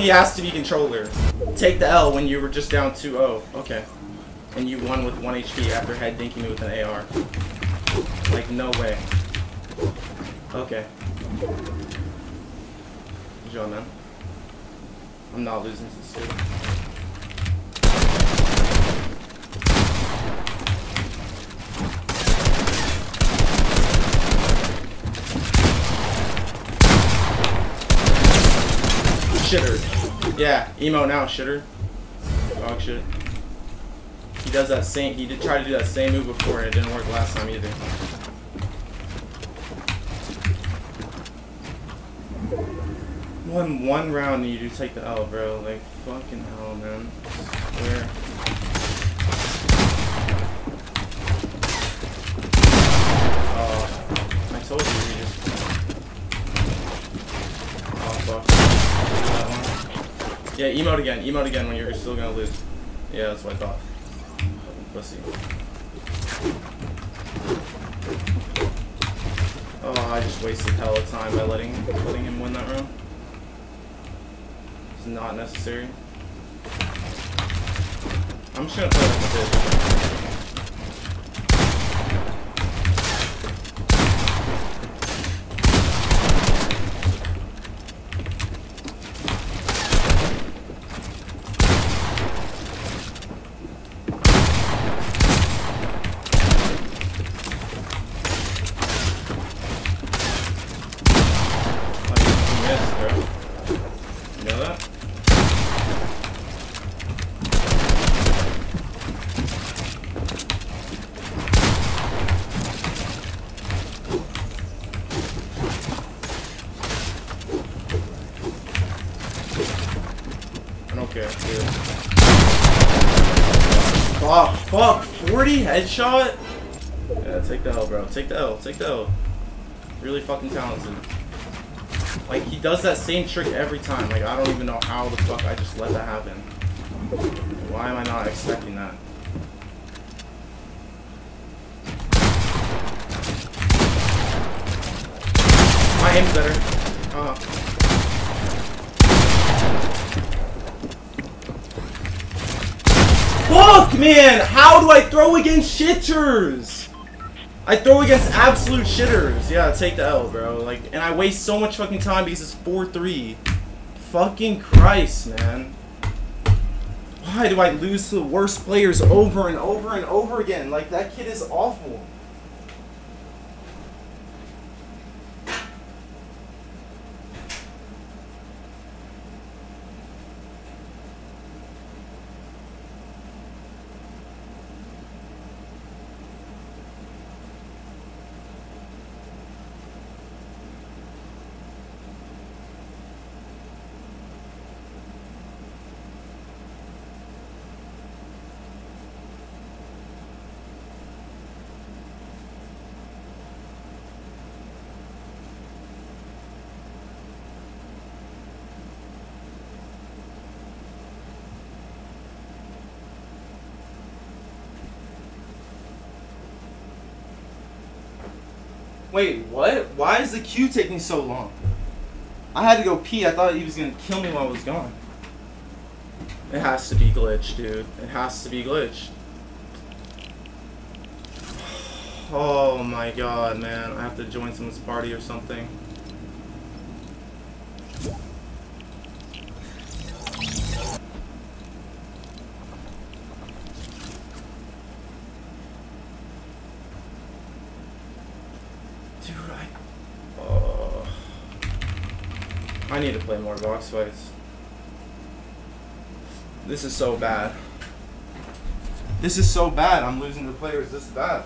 He has to be controller. Take the L when you were just down 2-0. Okay. And you won with 1 HP after head dinking me with an AR. Like, no way. Okay. Good job, man. I'm not losing to this dude. Shitter. Yeah, emo now, shitter. Dog shit. He does that same, he did try to do that same move before and it didn't work last time either. One one round and you do take the L, bro. Like fucking hell, man. Where? Oh, I told you we just. Oh fuck. That one. Yeah, emote again. Emote again when you're still gonna lose. Yeah, that's what I thought. Pussy. Oh, I just wasted hell of time by letting letting him win that round. It's not necessary. I'm just gonna play like a bitch. Like, you missed, bro. You know that? I don't care, dude. Fuck, fuck, 40 headshot? Yeah, take the L, bro. Take the L, take the L. Really fucking talented. Like, he does that same trick every time. Like, I don't even know how the fuck I just let that happen. Why am I not expecting that? My aim's better. Uh. Fuck, man! How do I throw against shitters? I throw against absolute shitters. Yeah, take the L, bro. Like, and I waste so much fucking time because it's 4-3. Fucking Christ, man. Why do I lose to the worst players over and over and over again? Like, that kid is awful. Wait, what? Why is the queue taking so long? I had to go pee. I thought he was gonna kill me while I was gone. It has to be glitched, dude. It has to be glitched. Oh my god, man. I have to join someone's party or something. More box fights. This is so bad. This is so bad. I'm losing to players this bad.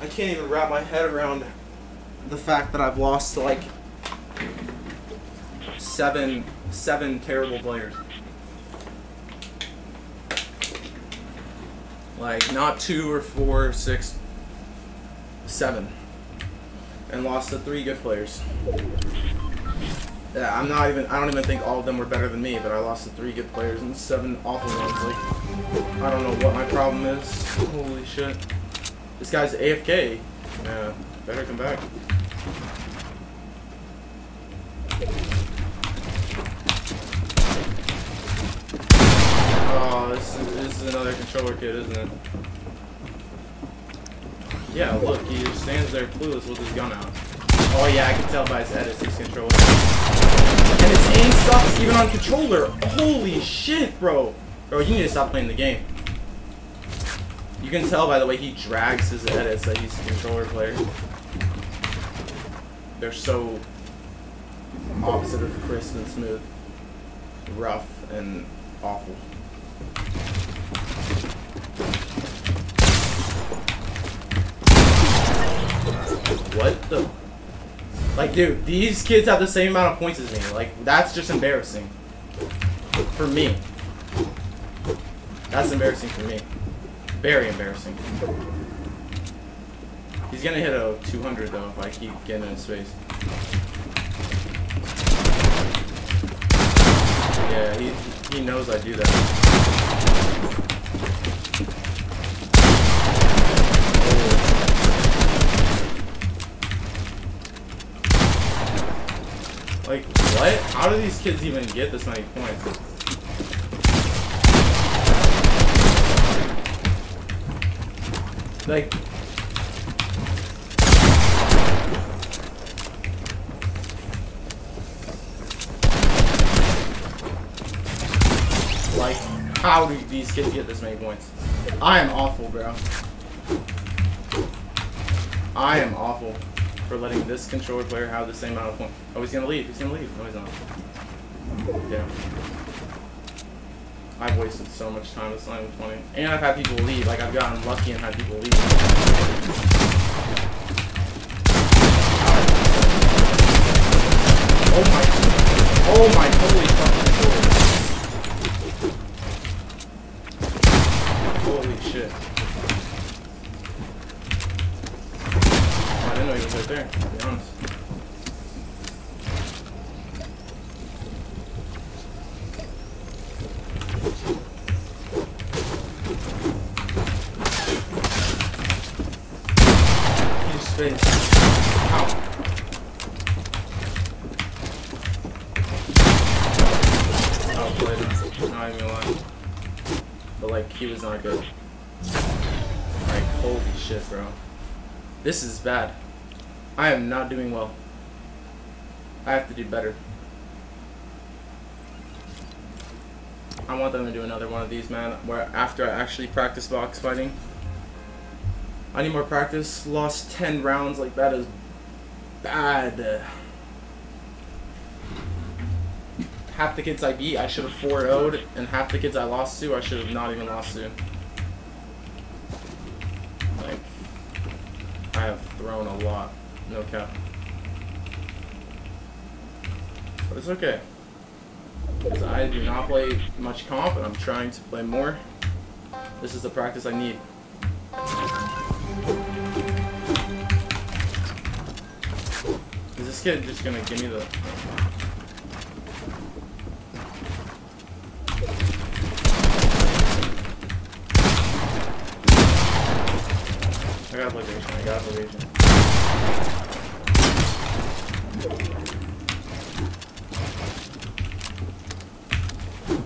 I can't even wrap my head around the fact that I've lost like seven seven terrible players. Like not two or four or six, seven, and lost to three good players. Yeah, I'm not even. I don't even think all of them were better than me, but I lost to three good players and seven awful ones. Like, I don't know what my problem is. Holy shit! This guy's AFK. Yeah, better come back. Oh, this is, this is another controller kid, isn't it? Yeah, look, he just stands there clueless with his gun out. Oh yeah, I can tell by his edits he's controller. And his aim sucks even on controller. Holy shit, bro. Bro, you need to stop playing the game. You can tell by the way he drags his edits that he's a controller player. They're so opposite of crisp and smooth. Rough and awful. What the? Like, dude, these kids have the same amount of points as me. Like, that's just embarrassing. For me. That's embarrassing for me. Very embarrassing. He's gonna hit a 200 though if I keep getting in his face. Yeah, he, he knows I do that. Like, what? How do these kids even get this many points? Like, like, how do these kids get this many points? I am awful, bro. I am awful for letting this controller player have the same amount of points. Oh, he's gonna leave. He's gonna leave. No, he's not. Yeah. I've wasted so much time. Not even funny. And I've had people leave. Like, I've gotten lucky and had people leave. Oh my. Oh my holy fucking sword. Holy shit. Oh, I didn't know he was right there, to be honest. Him. Not even gonna. But like, he was not good. Like, holy shit, bro. This is bad. I am not doing well. I have to do better. I want them to do another one of these, man, where after I actually practice box fighting. I need more practice. Lost 10 rounds, like that is bad. Half the kids I beat, I should have 4 0'd, and half the kids I lost to, I should have not even lost to. Like, I have thrown a lot. No cap. But it's okay. Because I do not play much comp, and I'm trying to play more. This is the practice I need. Is this kid just gonna give me the... I got evasion, I got evasion.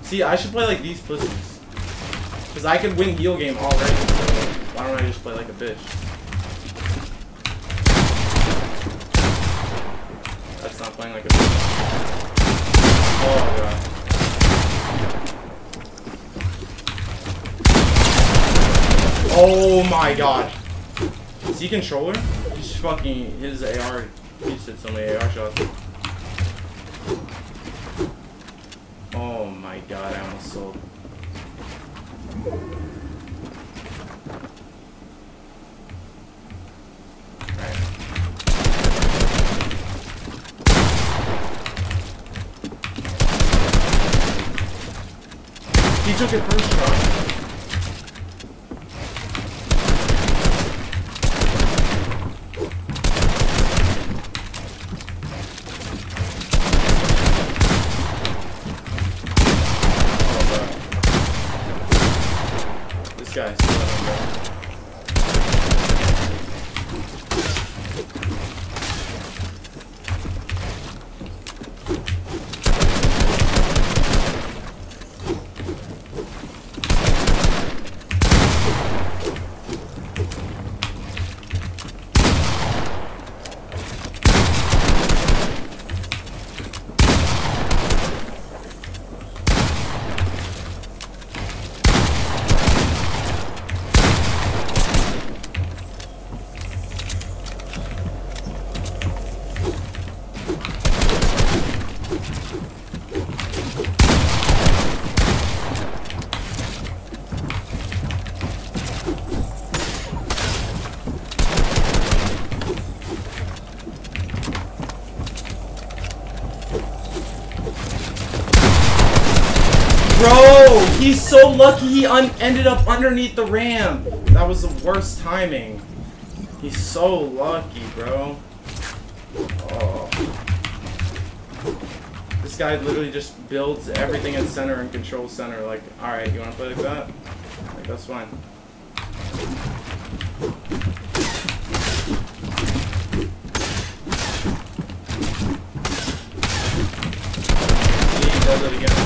See, I should play like these pussies. Because I could win heal game already, why don't I just play like a bitch? That's not playing like a bitch. Oh god. Oh my god. Is he controller? Fucking his AR. He said so many AR shots. Oh my god, I almost sold. He took it first try. Oh, bro. This guy's so bro. He's so lucky he un ended up underneath the ramp. That was the worst timing. He's so lucky, bro. Oh. This guy literally just builds everything at center and controls center. Like, alright, you wanna play like that? Like, that's fine. See, he does it again.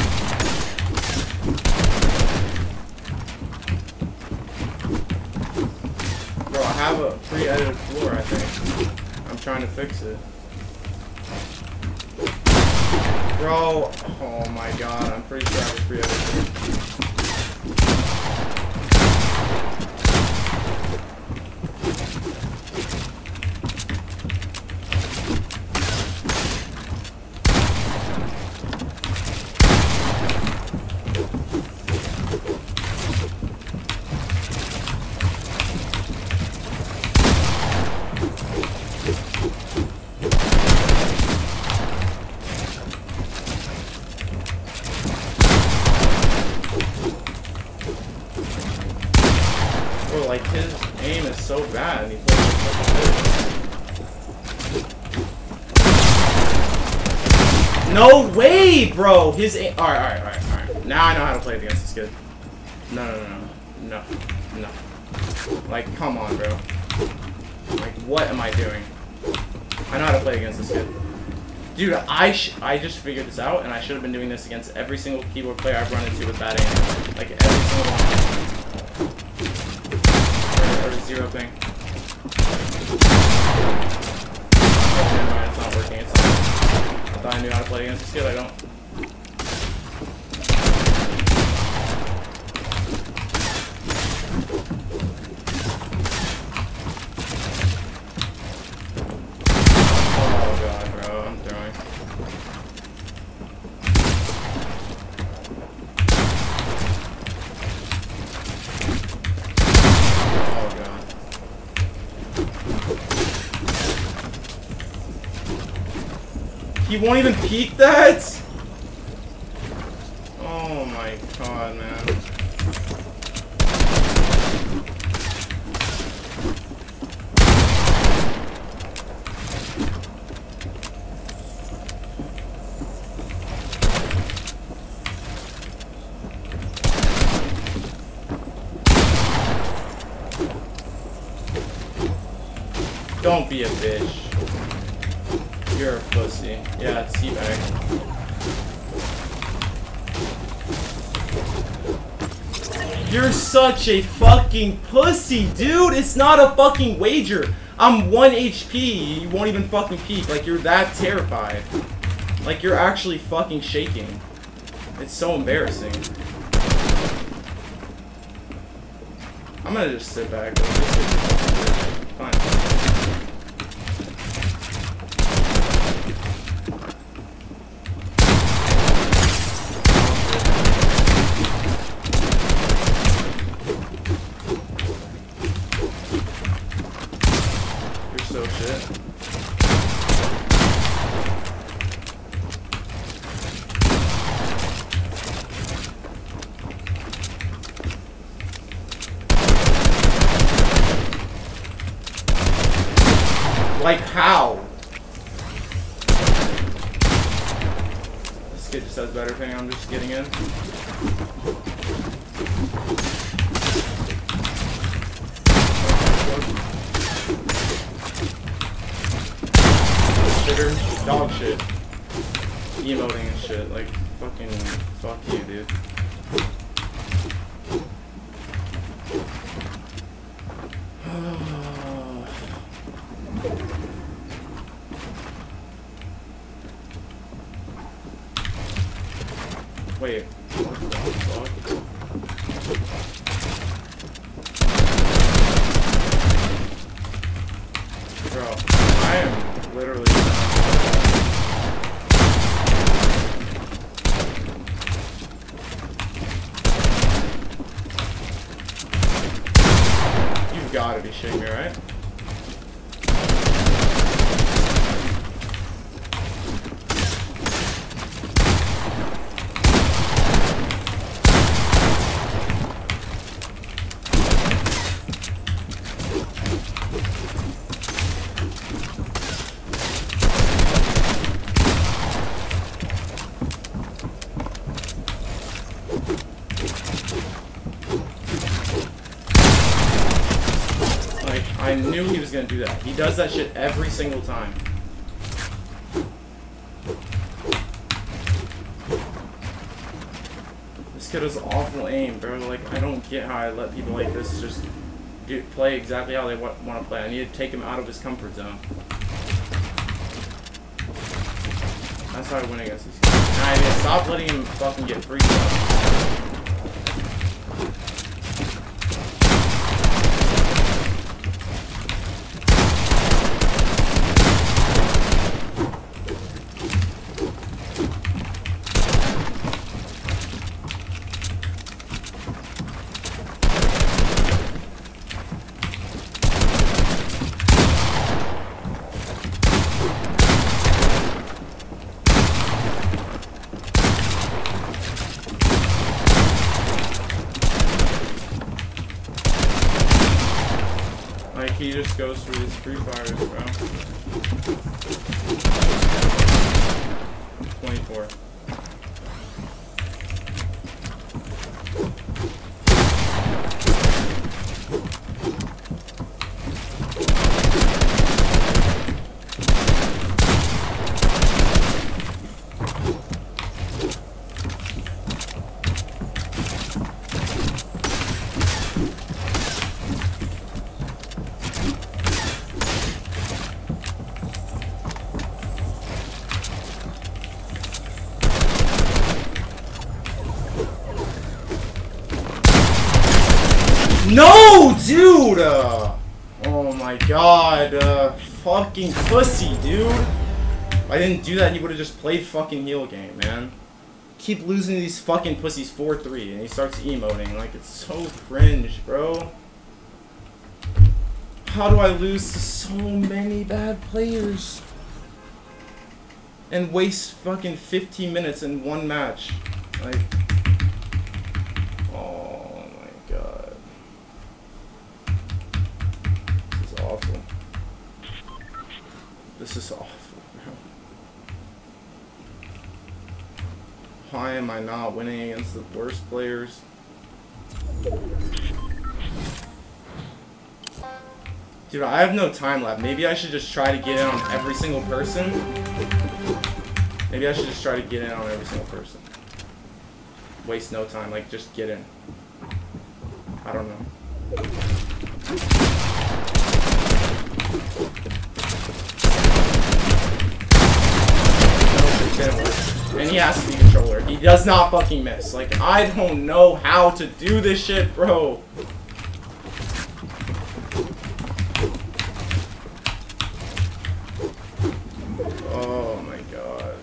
Bro, I have a pre-edited floor, I think. I'm trying to fix it. Bro, oh my god, I'm pretty sure I have a pre-edited. Bro, like his aim is so bad and he plays with such a bitch. No way, bro! His aim. Alright, alright, alright, alright. Now I know how to play against this kid. No, no, no, no. No. No. Like, come on, bro. Like, what am I doing? I know how to play against this kid. Dude, I I just figured this out, and I should have been doing this against every single keyboard player I've run into with bad aim. Like, every single one. Or, or zero thing. Oh, never mind, it's not working. It's not. I thought I knew how to play against this kid. I don't. Oh god, bro, I'm throwing. Oh god. He won't even peek that? Oh my god, man. Don't be a bitch. You're such a fucking pussy, dude! It's not a fucking wager! I'm 1 HP, you won't even fucking peek. Like, you're that terrified. Like, you're actually fucking shaking. It's so embarrassing. I'm gonna just sit back. He does that shit every single time. This kid has awful aim, bro. Like, I don't get how I let people like this just play exactly how they want to play. I need to take him out of his comfort zone. That's how I win against guys. Nah, I mean, stop letting him fucking get free stuff. Like, he just goes through these free fires, bro. 24. No, dude! Uh, oh my god, uh, fucking pussy, dude. If I didn't do that, he would have just played fucking heal game, man. Keep losing these fucking pussies 4-3, and he starts emoting. Like, it's so cringe, bro. How do I lose to so many bad players? And waste fucking 15 minutes in one match? Like, winning against the worst players? Dude, I have no time left. Maybe I should just try to get in on every single person. Maybe I should just try to get in on every single person. Waste no time, like just get in. I don't know. And he has to be. He does not fucking miss. Like, I don't know how to do this shit, bro. Oh my god.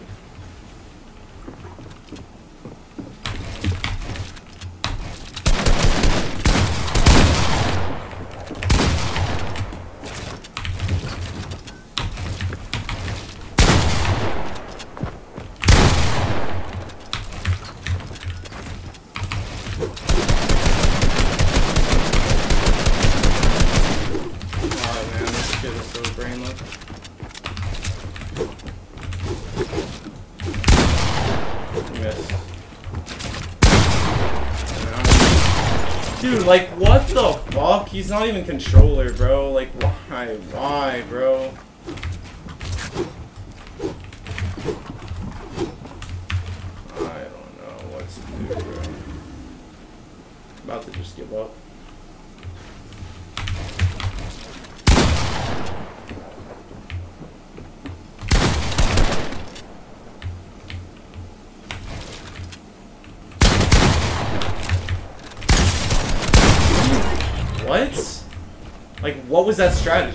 Oh man, this kid is so brainless. Miss. Dude, like, what the fuck? He's not even controller, bro. Like, why? Why, bro? I don't know what to do, bro. About to just give up. What? Like, what was that strategy?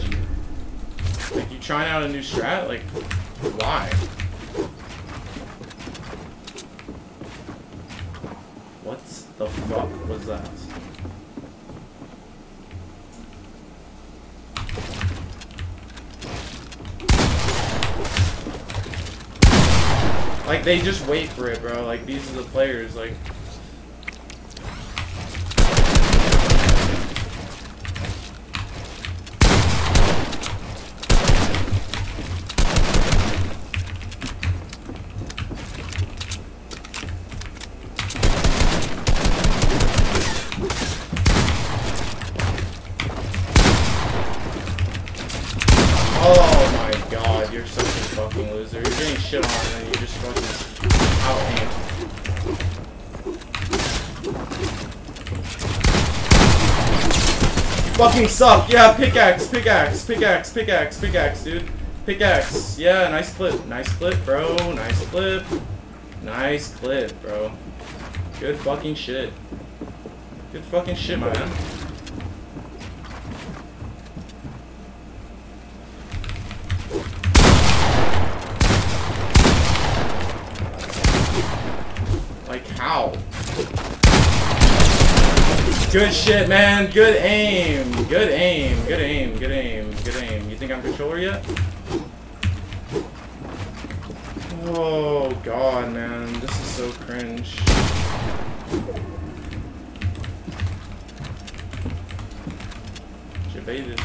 Fucking suck. Yeah, pickaxe, pickaxe, pickaxe, pickaxe, pickaxe, dude. Pickaxe. Yeah, nice clip. Nice clip, bro. Nice clip. Nice clip, bro. Good fucking shit. Good fucking shit, man. Like how? Good shit, man. Good aim. Good aim. Good aim. Good aim. Good aim. You think I'm controller yet? Oh god, man. This is so cringe. Shit baited.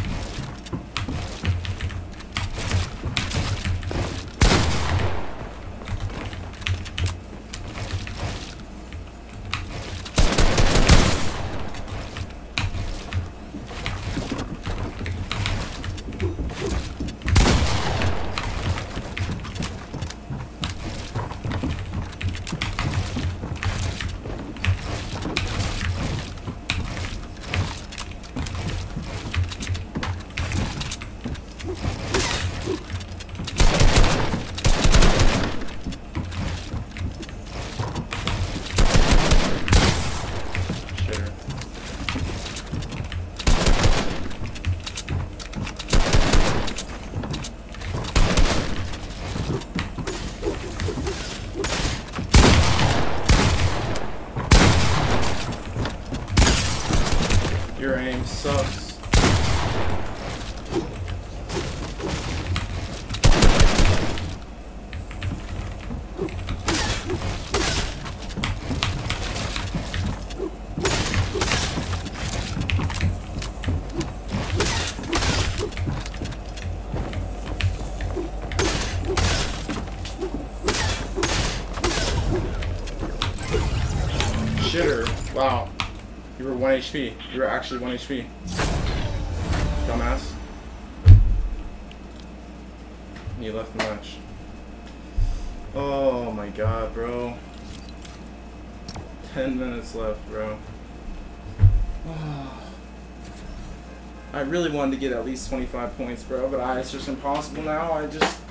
Sure. Your aim sucks. Shitter. Wow. You were 1 HP. You were actually 1 HP. Dumbass. You left the match. Oh my god, bro. 10 minutes left, bro. I really wanted to get at least 25 points, bro, but I, it's just impossible now. I just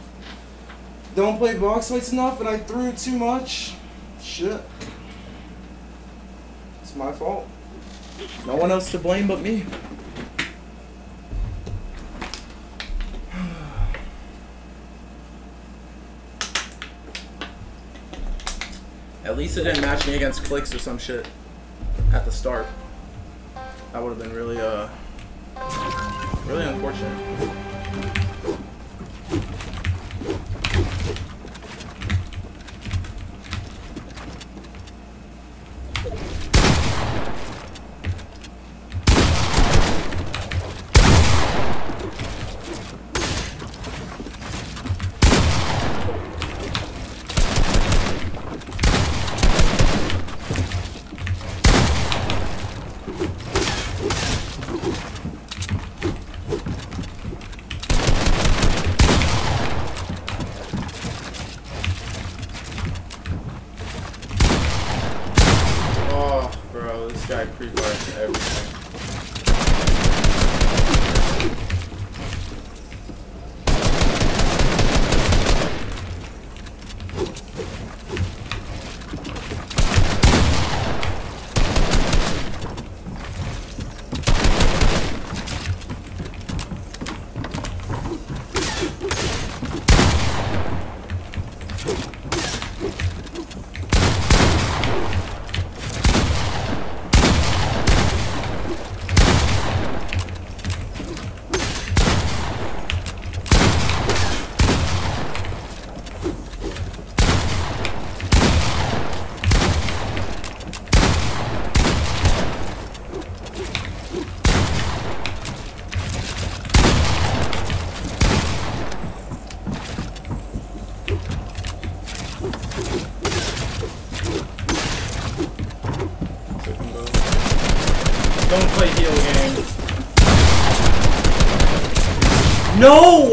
don't play box fights enough and I threw too much. Shit. It's my fault. No one else to blame but me. At least it didn't match me against Clix or some shit at the start. That would have been really, uh, really unfortunate.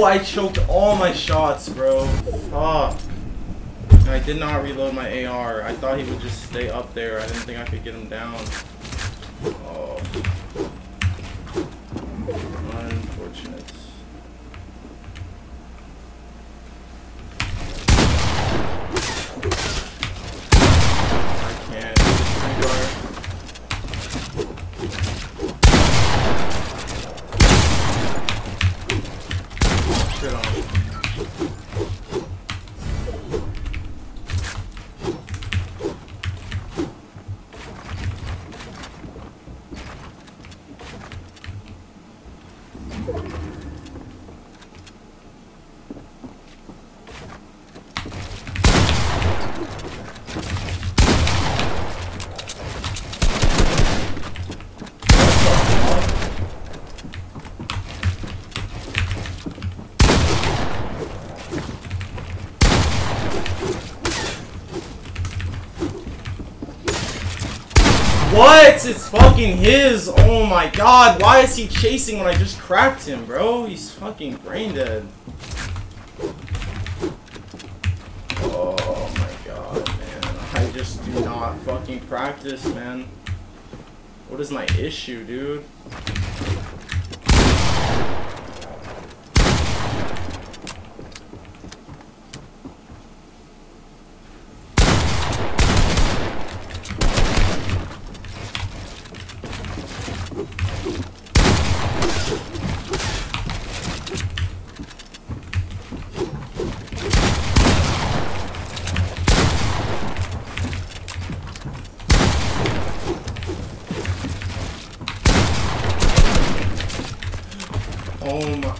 I choked all my shots, bro. Fuck. I did not reload my AR. I thought he would just stay up there. I didn't think I could get him down. Oh. Unfortunate. I can't. Pretty hard. Shit on. What? It's fucking his. Oh my god. Why is he chasing when I just cracked him, bro? He's fucking brain dead. Oh my god, man. I just do not fucking practice, man. What is my issue, dude? Oh my.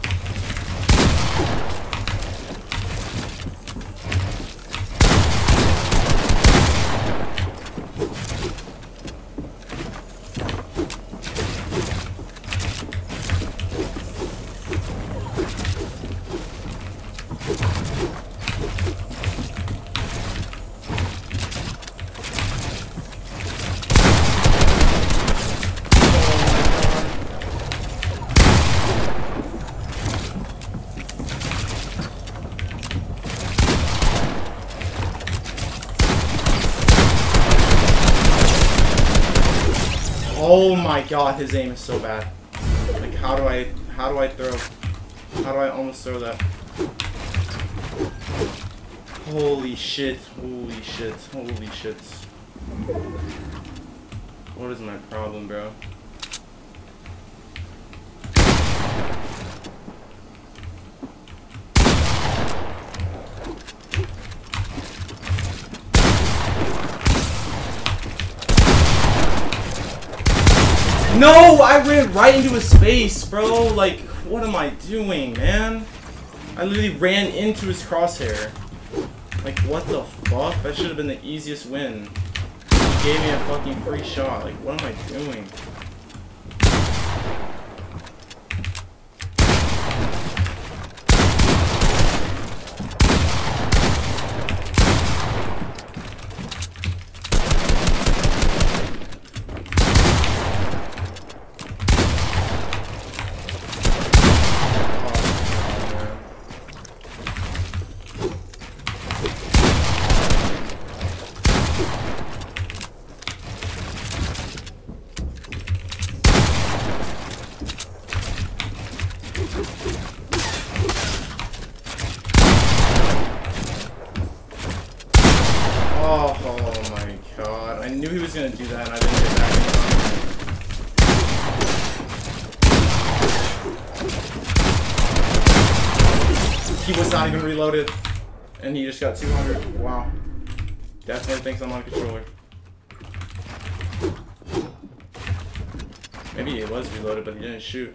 Oh my god, his aim is so bad. Like how do I how do I throw how do I almost throw that? Holy shit, holy shit, holy shit. What is my problem, bro? No, I ran right into his face, bro. Like, what am I doing, man? I literally ran into his crosshair. Like, what the fuck? That should have been the easiest win. He gave me a fucking free shot. Like, what am I doing? Oh, man. Oh, oh my god. I knew he was gonna do that and I didn't get back in time. He was not even reloaded. And he just got 200. Wow. Definitely thinks I'm on controller. Maybe it was reloaded, but he didn't shoot. Oh, nice. And then he just starts dragging. Oh,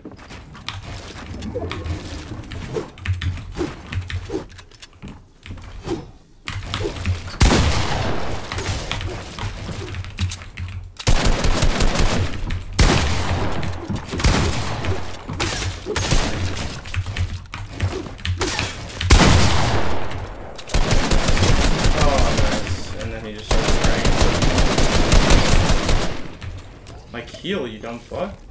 like, heal, you dumb fuck.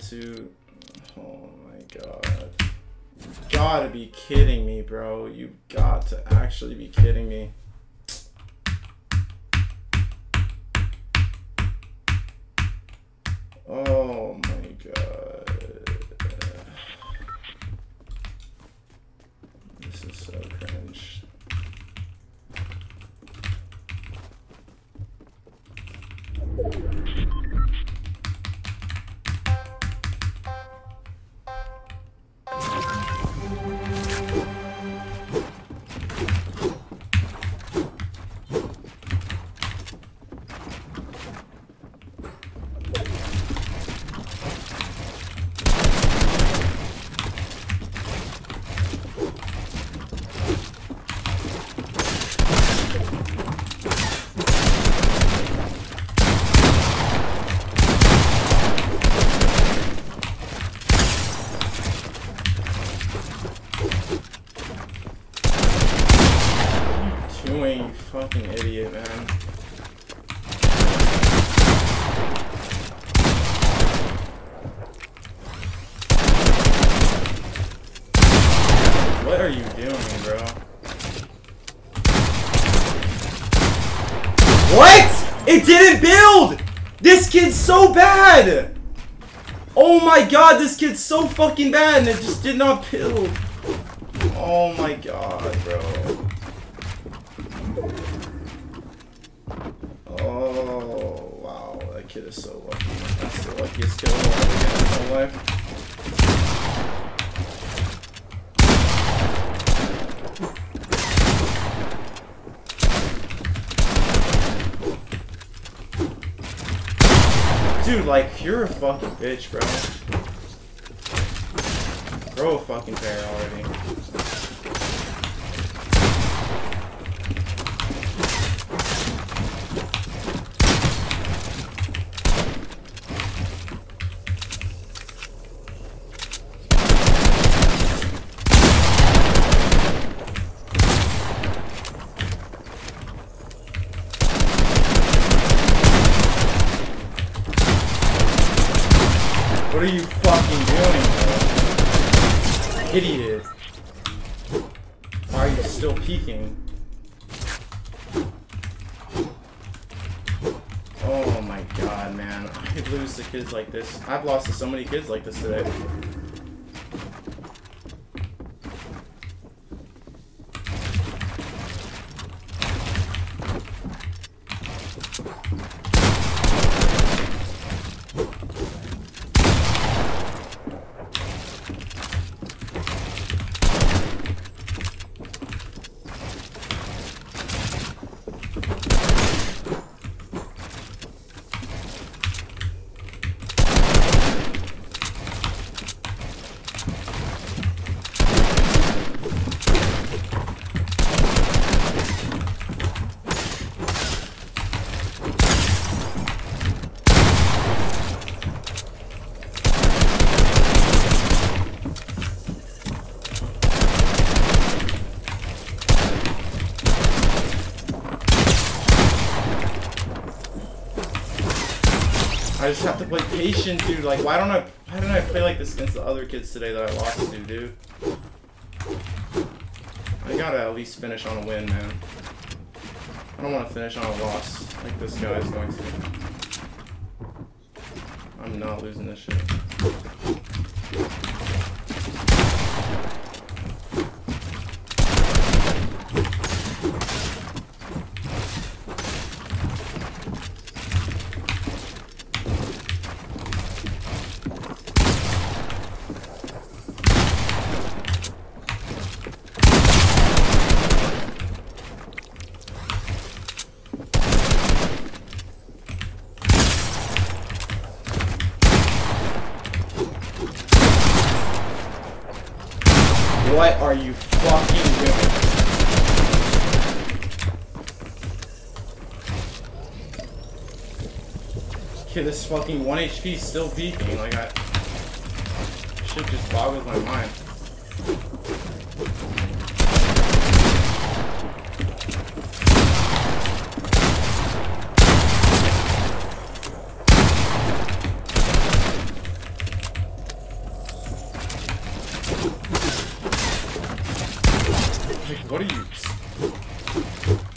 To... Oh my god. You gotta be kidding me, bro. You got to actually be kidding me. Oh bad! Oh my god, this kid's so fucking bad and it just did not build. Oh my god, bro. Oh, wow, that kid is so lucky. That's the luckiest ever in my life. Dude, like, you're a fucking bitch, bro. Throw a fucking pair already. What are you fucking doing, bro? Idiot. Why are you still peeking? Oh my god, man. I lose to kids like this. I've lost to so many kids like this today. I just have to play patient, dude. Like, why don't I? Why don't I play like this against the other kids today that I lost to, dude? I gotta at least finish on a win, man. I don't want to finish on a loss like this guy is going to. I'm not losing this shit. What are you fucking doing? kid, this fucking 1 HP still beeping. Like, I... Shit just boggles my mind. Like, what are you...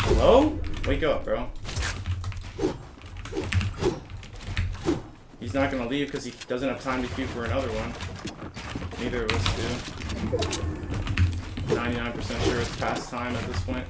Hello? Wake up, bro. He's not gonna leave because he doesn't have time to queue for another one. Neither of us do. 99% sure it's past time at this point.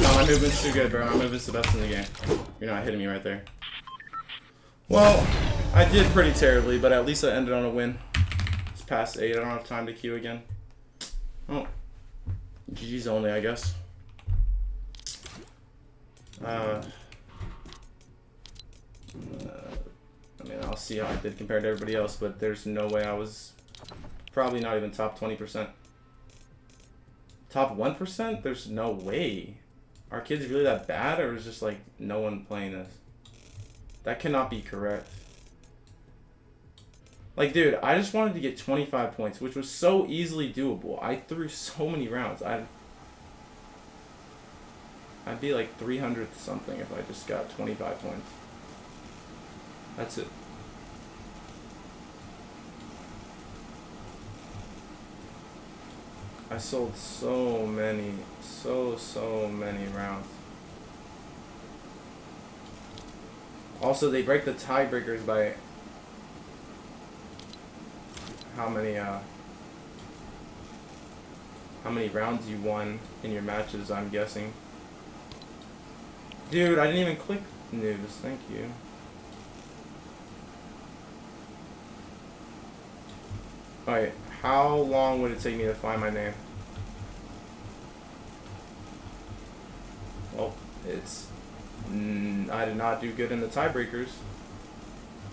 No, my movement's too good, bro. My movement's the best in the game. You're not hitting me right there. Well, I did pretty terribly, but at least I ended on a win. It's past 8. I don't have time to queue again. Oh. GG's only, I guess. Uh, uh, I mean, I'll see how I did compared to everybody else, but there's no way I was probably not even top 20%. Top 1%? There's no way. Are kids really that bad, or is just like no one playing this? That cannot be correct. Like, dude, I just wanted to get 25 points, which was so easily doable. I threw so many rounds. I'd, I'd be like 300 something if I just got 25 points. That's it. I sold so many, so, so many rounds. Also, they break the tiebreakers by how many, uh, how many rounds you won in your matches, I'm guessing. Dude, I didn't even click news, thank you. Alright, how long would it take me to find my name? Well, it's... Mm, I did not do good in the tiebreakers.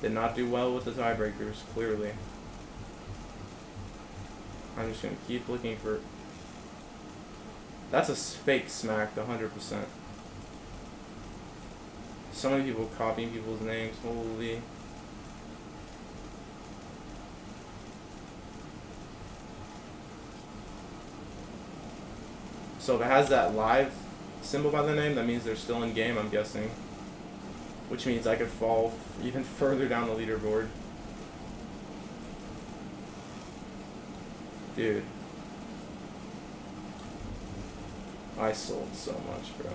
Did not do well with the tiebreakers, clearly. I'm just gonna keep looking for... That's a fake smack, 100%. So many people copying people's names, holy... So if it has that live symbol by the name, that means they're still in game, I'm guessing. Which means I could fall even further down the leaderboard. Dude. I sold so much, bro.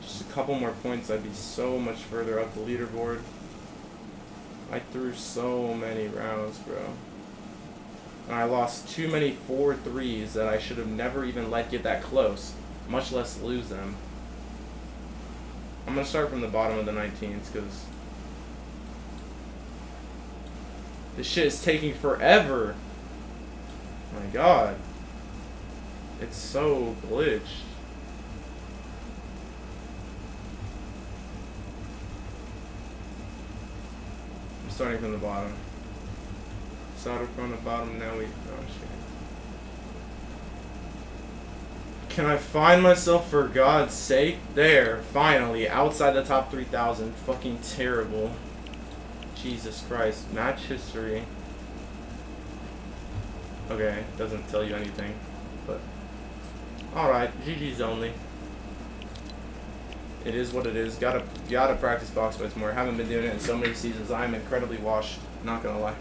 Just a couple more points, I'd be so much further up the leaderboard. I threw so many rounds, bro. And I lost too many four threes that I should have never even let get that close, much less lose them. I'm gonna start from the bottom of the 19s because this shit is taking forever. My god. It's so glitched. I'm starting from the bottom. Started from the bottom, now we. Oh shit. Can I find myself for God's sake? There, finally, outside the top 3,000. Fucking terrible. Jesus Christ. Match history. Okay, doesn't tell you anything. But, alright, GG's only. It is what it is. Gotta, gotta practice box fights more. Haven't been doing it in so many seasons. I'm incredibly washed. Not gonna lie.